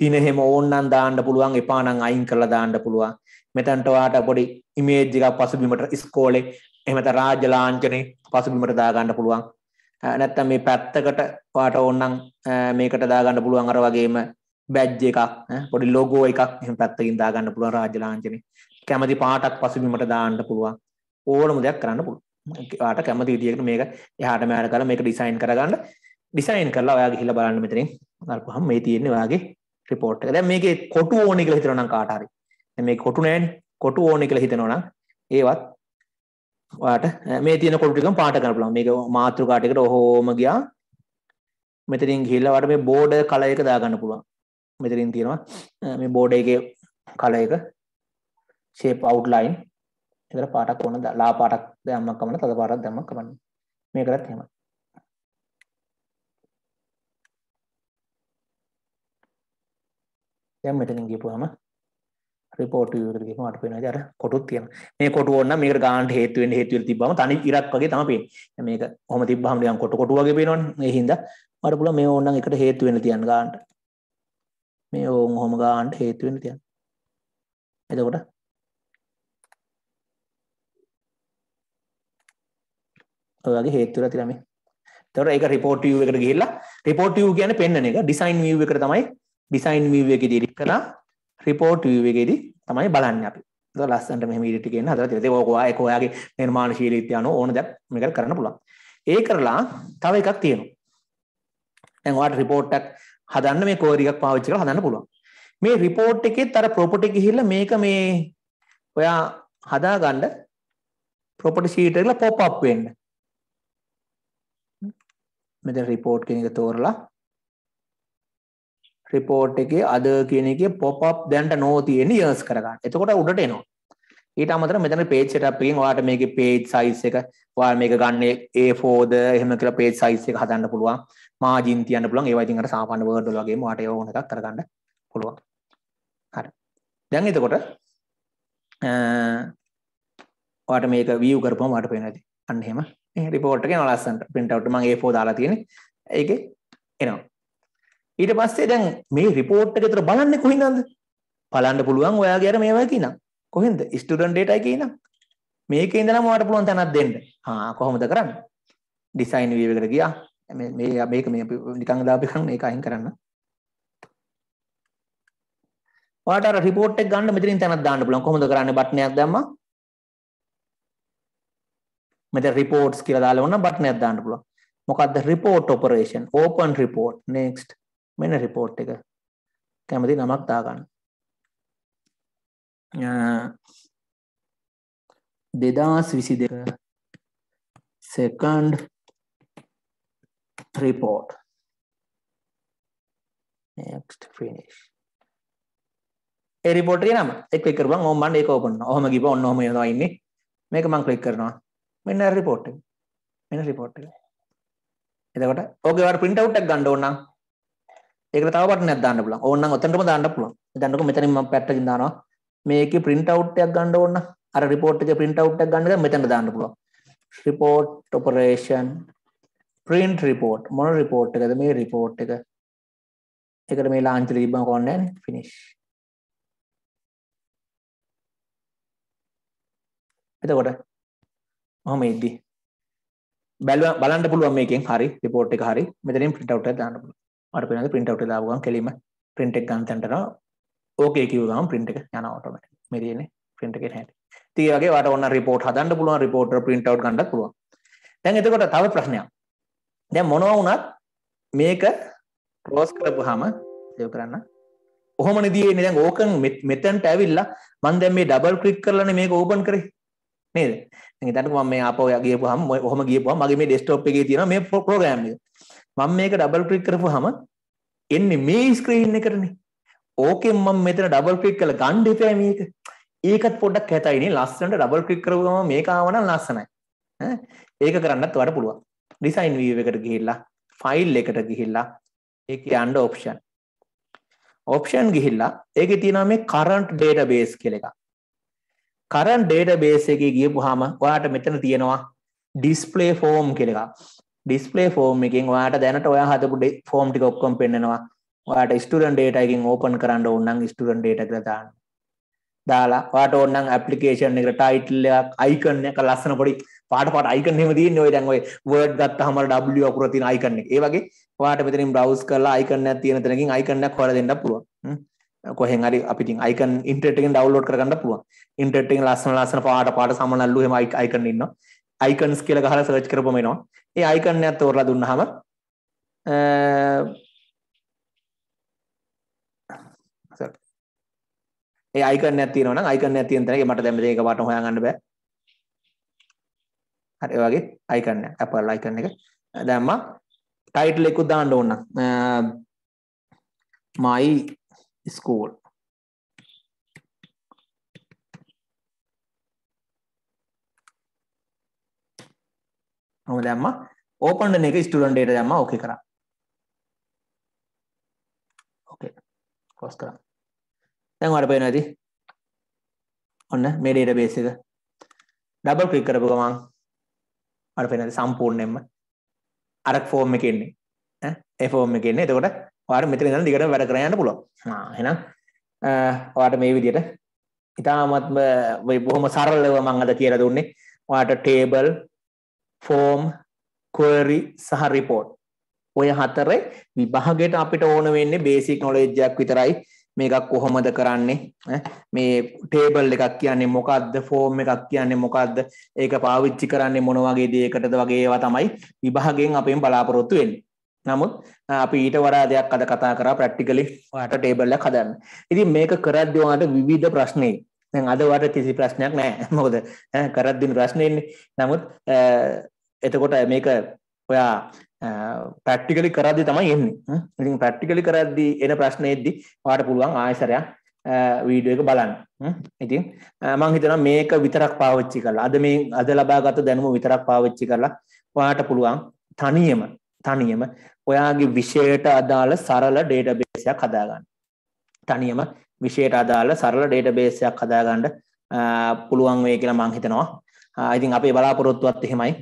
දින එහෙම ඕන්නන් දාන්න පුළුවන් එපානං අයින් කරලා දාන්න පුළුවන්. මෙතැන්ට වාට පොඩි ඉමේජ් එකක් පසුබිමට ඉස්කෝලේ එහෙමත රාජ්‍ය ලාංඡනේ පසුබිමට දාගන්න පුළුවන්. නැත්තම් මේ පැත්තකට වාට ඕන්නම් මේකට දාගන්න පුළුවන් අර වගේම බැජ් එකක් පොඩි ලෝගෝ එකක් එහෙම පැත්තකින් දාගන්න පුළුවන් රාජ්‍ය ලාංඡනේ කැමති පාටක් පසුබිමට දාන්න පුළුවන්. ඕනම දෙයක් කරන්න පුළුවන්. වාට කැමති විදිහකට මේක එහාට මෙහාට කරලා මේක ඩිසයින් කරගන්න ඩිසයින් කරලා ඔයා ගිහිල්ලා බලන්න මෙතනින් බලපුවහම මේ තියෙන්නේ ඔයාගේ රිපෝට් එක. දැන් මේකේ කොටු ඕනේ කියලා හිතනවා නම් කාට හරි. දැන් මේක කොටු නෑනේ. කොටු ඕනේ කියලා හිතනවා නම් ඒවත් ඔයාට මේ තියෙන කොටු ටිකම පාට කරන්න පුළුවන්. මේක මාතෘකා ටිකට ඔහොම ගියා. මෙතනින් ගිහිල්ලා ඔයාට මේ බෝඩර් කලර් එක දාගන්න පුළුවන්. මෙතනින් තියෙනවා මේ බෝඩර් එකේ කලර් එක shape outline එකට පාටක් ඕන ලා පාටක් දැම්මක් කමන්න තද පාටක් දැම්මක් කමන්න. මේකටත් එහෙමයි. දැන් මෙතනින් ගියපුවාම රිපෝට් view එකට ගිහම මට පේනවා අර කොටුත් තියෙනවා. මේ කොටුව ඕන නම් මේකට ගානට හේතු වෙන්න හේතු වෙලා තිබ්බම තනි ඉරක් වගේ තමයි පේන්නේ. මේක කොහොම තිබ්බහම නිකන් කොටු කොටු වගේ පේනවනේ ඒ හින්දා. මට පුළුවන් මේ ඕන නම් එකට හේතු වෙන්න තියන්න ගානට මේ ඕන් ඔහොම ගානට හේතු වෙන්න තියන්න. එතකොට ඔයගේ හේතු වෙලා තියෙනවා මේ. එතකොට ඒක report view එකට ගිහිල්ලා report view කියන්නේ පෙන්වන එක design view එකට තමයි design view එකේදී edit කරලා report view එකේදී තමයි බලන්නේ අපි. ඒක ලස්සනට මෙහෙම edit එකෙන් හදලා තියෙනවා. ඒක ඔය ඒක ඔයාගේ නිර්මාණශීලීත්වය අනුව ඕන දෙයක් මේකට කරන්න පුළුවන්. ඒ කරලා තව එකක් තියෙනවා. දැන් ඔයාලට report එකක් හදන්න මේ query එකක් පාවිච්චි කරලා හදන්න පුළුවන්. මේ report එකෙත් අර property ගිහිල්ලා මේක මේ ඔයා හදාගන්න property sheet එකල pop up වෙන්න. මෙතන report කියන එක තෝරලා report එකේ other කියන එකේ pop up දැන්ට no තියෙන years කරගන්න. එතකොට උඩට එනවා. ඊට අමතරව මෙතන page setup එකෙන් ඔයාලට මේකේ page size එක ඔයාලා මේක ගන්න A4ද එහෙම කියලා page size එක හදන්න පුළුවන්. margin තියන්න පුළුවන්. ඒවා ඉතින් අර සාමාන්‍ය word වල වගේම ඔයාලට ඒව ඕන එකක් කරගන්න පුළුවන්. හරි. දැන් එතකොට ඔයාලට මේක view කරපුවම ඔයාලට පේනවා ඉතින්. අන්න එහෙම රිපෝට් එක එනවා ලස්සනට print out මම A4 දාලා තියෙන්නේ. ඒකේ එනවා. ඊට පස්සේ දැන් මේ රිපෝට් එක විතර බලන්නේ කොහින්ද? බලන්න පුළුවන් ඔයාගේ අර මේවා කියනවා. කොහෙන්ද? ස්ටුඩන්ට් ඩේටා එකේ ඉන්නම්. මේකේ ඉඳලම ඔයාලට පුළුවන් තැනක් දෙන්න. හා කොහොමද කරන්නේ? ඩිසයින් view එකට ගියා. මේ මේ මේක මේ නිකන් දාපිකන් මේක අයින් කරන්න. ඔයාලට අර රිපෝට් එක ගන්න මෙතනින් තැනක් දාන්න පුළුවන්. කොහොමද කරන්නේ? බටන් එකක් දැම්මා. මෙතන reports කියලා දාලා වුණා බටන් එකක් දාන්න පුළුවන්. මොකක්ද report operation open report next මෙන්න report එක කැමති නමක් දාගන්න. දෙදස් විසි දෙක සෙකන්ඩ් report next finish ඒ රිපෝට් එක නම එක් ක්ලික් කරපුවම ඕම් මන්න ඒක ඕපන් වෙනවා. ඔහොම ගිහපුවා ඔන්න ඔහොම එනවා ඉන්නේ. මේක මම ක්ලික් කරනවා. මෙන්න රිපෝට් එක. මෙන්න රිපෝට් එක. එතකොට ඕකේ වාට print out එකක් ගන්න ඕන නම් ඒකට තව බටන් එකක් දාන්න පුළුවන්. ඕන නම් ඔතනටම දාන්න පුළුවන්. දැන්නකො මෙතනින් මම පැත්තකින් දානවා. මේකේ print out එකක් ගන්න ඕන නම් අර රිපෝට් එකේ print out එකක් ගන්න එක මෙතනට දාන්න පුළුවන්. report operation print report මොන report එකද මේ report එක. ඒකට මේ ලාංඡනය තිබ්බම කොහොමද යන්නේ? finish. එතකොට මම ඉද්දි බැලුව බලන්න පුළුවන් මේකෙන් හරි රිපෝට් එක හරි මෙතනින් print out එක දාන්න පුළුවන්. මට පේනවාද print out එක දාපු ගමන් කෙලින්ම print එක ගන්න තැනට යනවා. ඕකේ කිව්ව ගමන් print එක යනවා automatic. මේ තියෙන්නේ print එකේ හැටි. ඉතින් ඒ වගේ වාට ඕන report හදන්න පුළුවන් report එක print out ගන්නත් පුළුවන්. දැන් එතකොට තව ප්‍රශ්නයක්. දැන් මොනවා වුණත් මේක close කරපුවාම සේව් කරන්න. ඔහොමනේ දියේනේ දැන් ඕකන් මෙතනට ඇවිල්ලා මම දැන් මේ double click කරලානේ මේක open කරේ. නේද? දැන් හිතන්නකො මම මේ ආපහු ගියපුවාම ඔහොම ගියපුවාම මගේ මේ ඩෙස්ක්ටොප් එකේ තියෙනවා මේ ප්‍රෝග්‍රෑම් එක. මම මේක ඩබල් ක්ලික් කරපුවාම එන්නේ මේ ස්ක්‍රීන් එකටනේ. ඕකෙන් මම මෙතන ඩබල් ක්ලික් කරලා ගන්න එපා මේක. ඒකත් පොඩ්ඩක් හැතයි නේ ලස්සනට ඩබල් ක්ලික් කරපුවම මේක ආව නම් ලස්සනයි. ඈ ඒක කරන්නත් ඔයාලට පුළුවන්. ඩිසයින් view එකට ගිහිල්ලා ෆයිල් එකට ගිහිල්ලා ඒකේ යන්න ඔප්ෂන්. ඔප්ෂන් ගිහිල්ලා ඒකේ තියෙනවා මේ current database කියලා එකක්. කරන් ඩේට බේස් එක ගියපුහම ඔයාට මෙතන තියෙනවා ඩිස්පලේ ෆෝම් කෙලක ඩිස්පලේ ෆෝම් එකින් ඔයාට දැනට ඔයා හදපු ෆෝම් ටික ඔක්කොම පෙන්නවා ඔයාට ස්ටුඩන්ට් ඩේටා එකකින් ඕපන් කරන්න ඕන නම් ස්ටුඩන්ට් ඩේටා කියලා දාන්න. දාලා ඔයාට ඕන නම් ඇප්ලිකේෂන් එකට ටයිටල් එකක් අයිකන් එක ලස්සන පොඩි පාට පාට අයිකන් එහෙම තියෙන්නේ ඔය දැන් ඔය වර්ඩ් ගත්තාම W අකුර තියෙන අයිකන් එක. ඒ වගේ ඔයාට මෙතනින් බ්‍රවුස් කරලා අයිකන් එකක් තියෙන තැනකින් අයිකන් එකක් හොයලා දෙන්න පුළුවන් කොහෙන් හරි අපිටින් අයිකන් ඉන්ටර්නෙට් එකෙන් ඩවුන්ලෝඩ් කරගන්න පුළුවන්. ඉන්ටර්නෙට් එකෙන් ලස්සන ලස්සන පාට පාට සමනල්ලු එහෙම අයිකන් ඉන්නවා. අයිකන්ස් කියලා ගහලා සර්ච් කරපුවම එනවා. ඒ අයිකන් එකත් තෝරලා දුන්නාම ඒ අයිකන් එකක් තියෙනවා නම් අයිකන් එකක් තියෙන තැනක මට දැන් මේක වට හොයාගන්න බෑ. හරි ඒ වගේ අයිකන් එක Apple අයිකන් එක. දැම්මා. ටයිටල් එකකුත් දාන්න ඕන my school. මම දැම්මා. ඕපන් එක ස්ටුඩන්ට් ඩේටා දැම්මා ඕකේ කරා. ඕකේ ක්ලෝස් කරා. දැන් ඔයාලට පේනවා ඇති? ඔන්න මේ ඩේටාබේස් එක. ඩබල් ක්ලික් කරපු ගමන් ඔයාලට පේනවා සම්පූර්ණයෙන්ම. අර ෆෝම් එකේ ඉන්නේ. ඈ? ඒ ෆෝම් එකේ ඉන්නේ. එතකොට ඔයාලට මෙතන ඉඳන් දිගටම වැඩ කරගෙන යන්න පුළුවන්. ආ එහෙනම් ඔයාලට මේ විදිහට ඉතාමත්ම බොහොම සරලව මම අද කියලා දුන්නේ. ඔයාලට ටේබල් ෆෝම් query සහ report. ඔය හතරේ විභාගයට අපිට ඕන වෙන්නේ බේසික් නොලෙජ් එකක් විතරයි. මේකක් කොහොමද කරන්නේ? මේ ටේබල් එකක් කියන්නේ මොකක්ද? ෆෝම් එකක් කියන්නේ මොකක්ද? ඒක පාවිච්චි කරන්නේ මොන වගේ දෙයකටද වගේ ඒවා තමයි විභාගයෙන් අපෙන් බලාපොරොත්තු වෙන්නේ. නමුත් අපි ඊට වඩා දෙයක් අද කතා කරා ප්‍රැක්ටිකලි ඔයාලට ටේබල් එකක් හදන්න. ඉතින් මේක කරද්දී ඔයාලට විවිධ ප්‍රශ්නේ දැන් අද වට කිසි ප්‍රශ්නයක් නැහැ. මොකද කරද්දී ප්‍රශ්නේ ඉන්නේ. නමුත් එතකොට මේක ඔයා ප්‍රක්ටිකලි කරද්දි තමයි එන්නේ ඉතින් ප්‍රක්ටිකලි කරද්දි එන ප්‍රශ්නයේදී ඔයාලට පුළුවන් ආයසරයක් වීඩියෝ එක බලන්න ඉතින් මම හිතනවා මේක විතරක් පාවිච්චි කරලා අද මේ අද ලබාගත් දැනුම විතරක් පාවිච්චි කරලා ඔයාලට පුළුවන් තනියම තනියම ඔයාගේ විෂයට අදාළ සරල ඩේටාබේස් එකක් හදාගන්න. තනියම විෂයට අදාළ සරල ඩේටාබේස් එකක් හදාගන්න පුළුවන් වෙයි කියලා මම හිතනවා. ඉතින් අපේ බලාපොරොත්තුවත් එහෙමයි.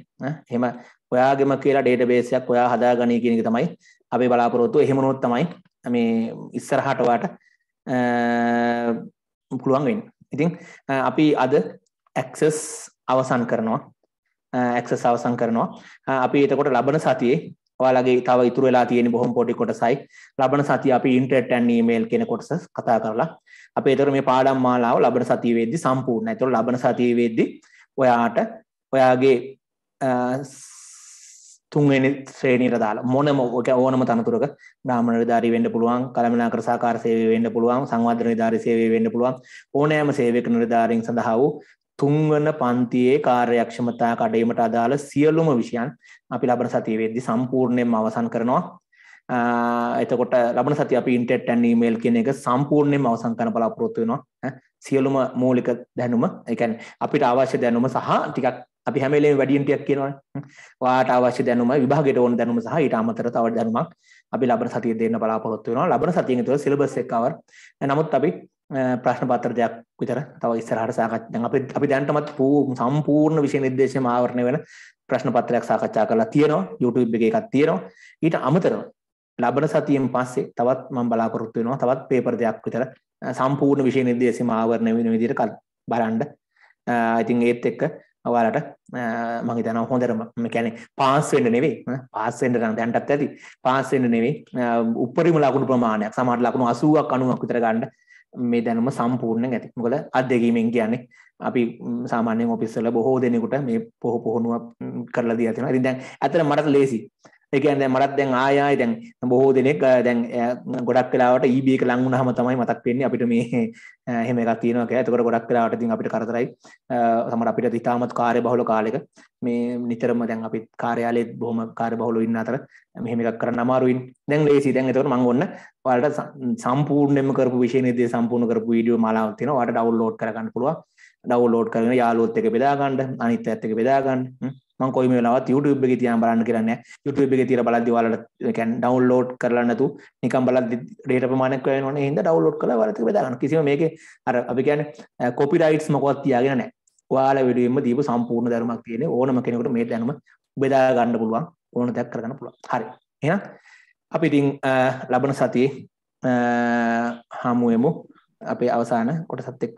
එහෙම ඔයාගෙම කියලා ඩේටාබේස් එකක් ඔයා හදාගනී කියන එක තමයි අපේ බලාපොරොත්තුව. එහෙම වුණොත් තමයි මේ ඉස්සරහට ඔයාට පුළුවන් වෙන්නේ. ඉතින් අපි අද ඇක්සස් අවසන් කරනවා. ඇක්සස් අවසන් කරනවා. අපි එතකොට ලබන සතියේ ඔයාලගේ තව ඉතුරු වෙලා තියෙන බොහොම පොඩි කොටසයි ලබන සතිය අපි ඉන්ටර්නෙට් ඇන් ඊමේල් කියන කොටස කතා කරලා අපි ඒතර මේ පාඩම් මාලාව ලබන සතිය වෙද්දි සම්පූර්ණයි. ඒතර ලබන සතිය වෙද්දි ඔයාට ඔයාගේ තුන්වෙනි ශ්‍රේණියට දාලා මොනම ඕනම තනතුරක බ්‍රාහ්මණ නිලධාරී වෙන්න පුළුවන් කළමනාකර සහකාර සේවය වෙන්න පුළුවන් සංවර්ධන නිලධාරී සේවය වෙන්න පුළුවන් ඕනෑම සේවක නිලධාරීන් සඳහා වූ තුන්වන පන්තියේ කාර්යක්ෂමතා කඩීමට අදාළ සියලුම විෂයන් අපි ලබන සතිය වෙද්දි සම්පූර්ණයෙන්ම අවසන් කරනවා. එතකොට ලබන සති අපි ඉන්ටර්නෙට් ඇන් ඊමේල් කියන එක සම්පූර්ණයෙන්ම අවසන් කරන්න බලාපොරොත්තු වෙනවා. සියලුම මූලික දැනුම ඒ කියන්නේ අපිට අවශ්‍ය දැනුම සහ ටිකක් අපි හැම වෙලේම වැඩියෙන් ටිකක් කියනවනේ. ඔයාට අවශ්‍ය දැනුම විභාගයට ඕන දැනුම සහ ඊට අමතරව තව දැනුමක් අපි ලබන සතියේ දෙන්න බලාපොරොත්තු වෙනවා. ලබන සතියෙන් විතර සිලබස් එක කවර් නමුත් අපි ප්‍රශ්න පත්‍ර දෙයක් විතර තව ඉස්සරහට සාකච්ඡා දැන් අපි අපි දැනටමත් සම්පූර්ණ විෂය නිර්දේශයම ආවරණය වෙන ප්‍රශ්න පත්‍රයක් සාකච්ඡා කරලා තියෙනවා YouTube එකේ එකක් තියෙනවා ඊට අමතරව ලබන සතියෙන් පස්සේ තවත් මම බලාපොරොත්තු වෙනවා තවත් පේපර් දෙකක් විතර සම්පූර්ණ විෂය නිර්දේශයම ආවරණය වෙන විදිහට බලන්න ඉතින් ඒත් එක්ක ඔයාලට මම හිතනවා හොඳටම මේ කියන්නේ පාස් වෙන්න නෙවෙයි පාස් වෙන්න නම් දැන්ටත් ඇති පාස් වෙන්න නෙවෙයි උපරිම ලකුණු ප්‍රමාණයක් සමහර ලකුණු 80ක් 90ක් විතර ගන්න මේ දැනුම සම්පූර්ණයෙන් ඇති. මොකද අත්දැකීමෙන් කියන්නේ අපි සාමාන්‍යයෙන් ඔෆිස් වල බොහෝ දෙනෙකුට මේ පොහො පොහොනුව කරලා දීලා තියෙනවා. ඉතින් දැන් ඇත්තට මටත් ලේසි. ඒ කියන්නේ මටත් දැන් ආය ආය දැන් බොහෝ දෙනෙක් දැන් ගොඩක් වෙලාවට EB එක ලං වුණාම තමයි මතක් වෙන්නේ අපිට මේ එහෙම එකක් තියෙනවා කියලා. එතකොට ගොඩක් වෙලාවට ඉතින් අපිට කරදරයි. සමහර අපිට ඉතාමත් කාර්යබහුල කාලෙක මේ නිතරම දැන් අපි කාර්යාලයේ බොහොම කාර්යබහුලව ඉන්න අතර මෙහෙම එකක් කරන්න අමාරුයි. දැන් ලේසි. දැන් එතකොට මම ඔන්න ඔයාලට සම්පූර්ණයෙන්ම කරපු විෂය නිර්දේශ සම්පූර්ණ කරපු වීඩියෝ මාලාවක් තියෙනවා. ඔයාලට ඩවුන්ලෝඩ් කරගන්න පුළුවන්. ඩවුන්ලෝඩ් කරගෙන යාළුවොත් එක්ක බෙදා ගන්න, අනිත් අයත් එක්ක බෙදා ගන්න. මං කොයිම වෙලාවත් YouTube එකේ තියාගෙන බලන්න කරන්නේ YouTube එකේ තියලා බලද්දි ඔයාලට කියන්නේ ඩවුන්ලෝඩ් කරලා නැතු නිකන් බලද්දි data ප්‍රමාණයක් වෙනවනේ හින්දා ඩවුන්ලෝඩ් කරලා ඔයාලට බෙදා ගන්න. කිසිම මේකේ අර අපි කියන්නේ කොපිරයිට්ස් මොකවත් තියාගෙන නැහැ. ඔයාලා වීඩියෝ එකෙම දීපු සම්පූර්ණ දැනුමක් තියෙන්නේ ඕනම කෙනෙකුට මේ දැනුම බෙදා ගන්න පුළුවන් ඕන දෙයක් කරගන්න පුළුවන්. හරි. එහෙනම් අපි ඉතින් ලබන සතියේ හමු වෙමු අපේ අවසාන කොටසත් එක්ක.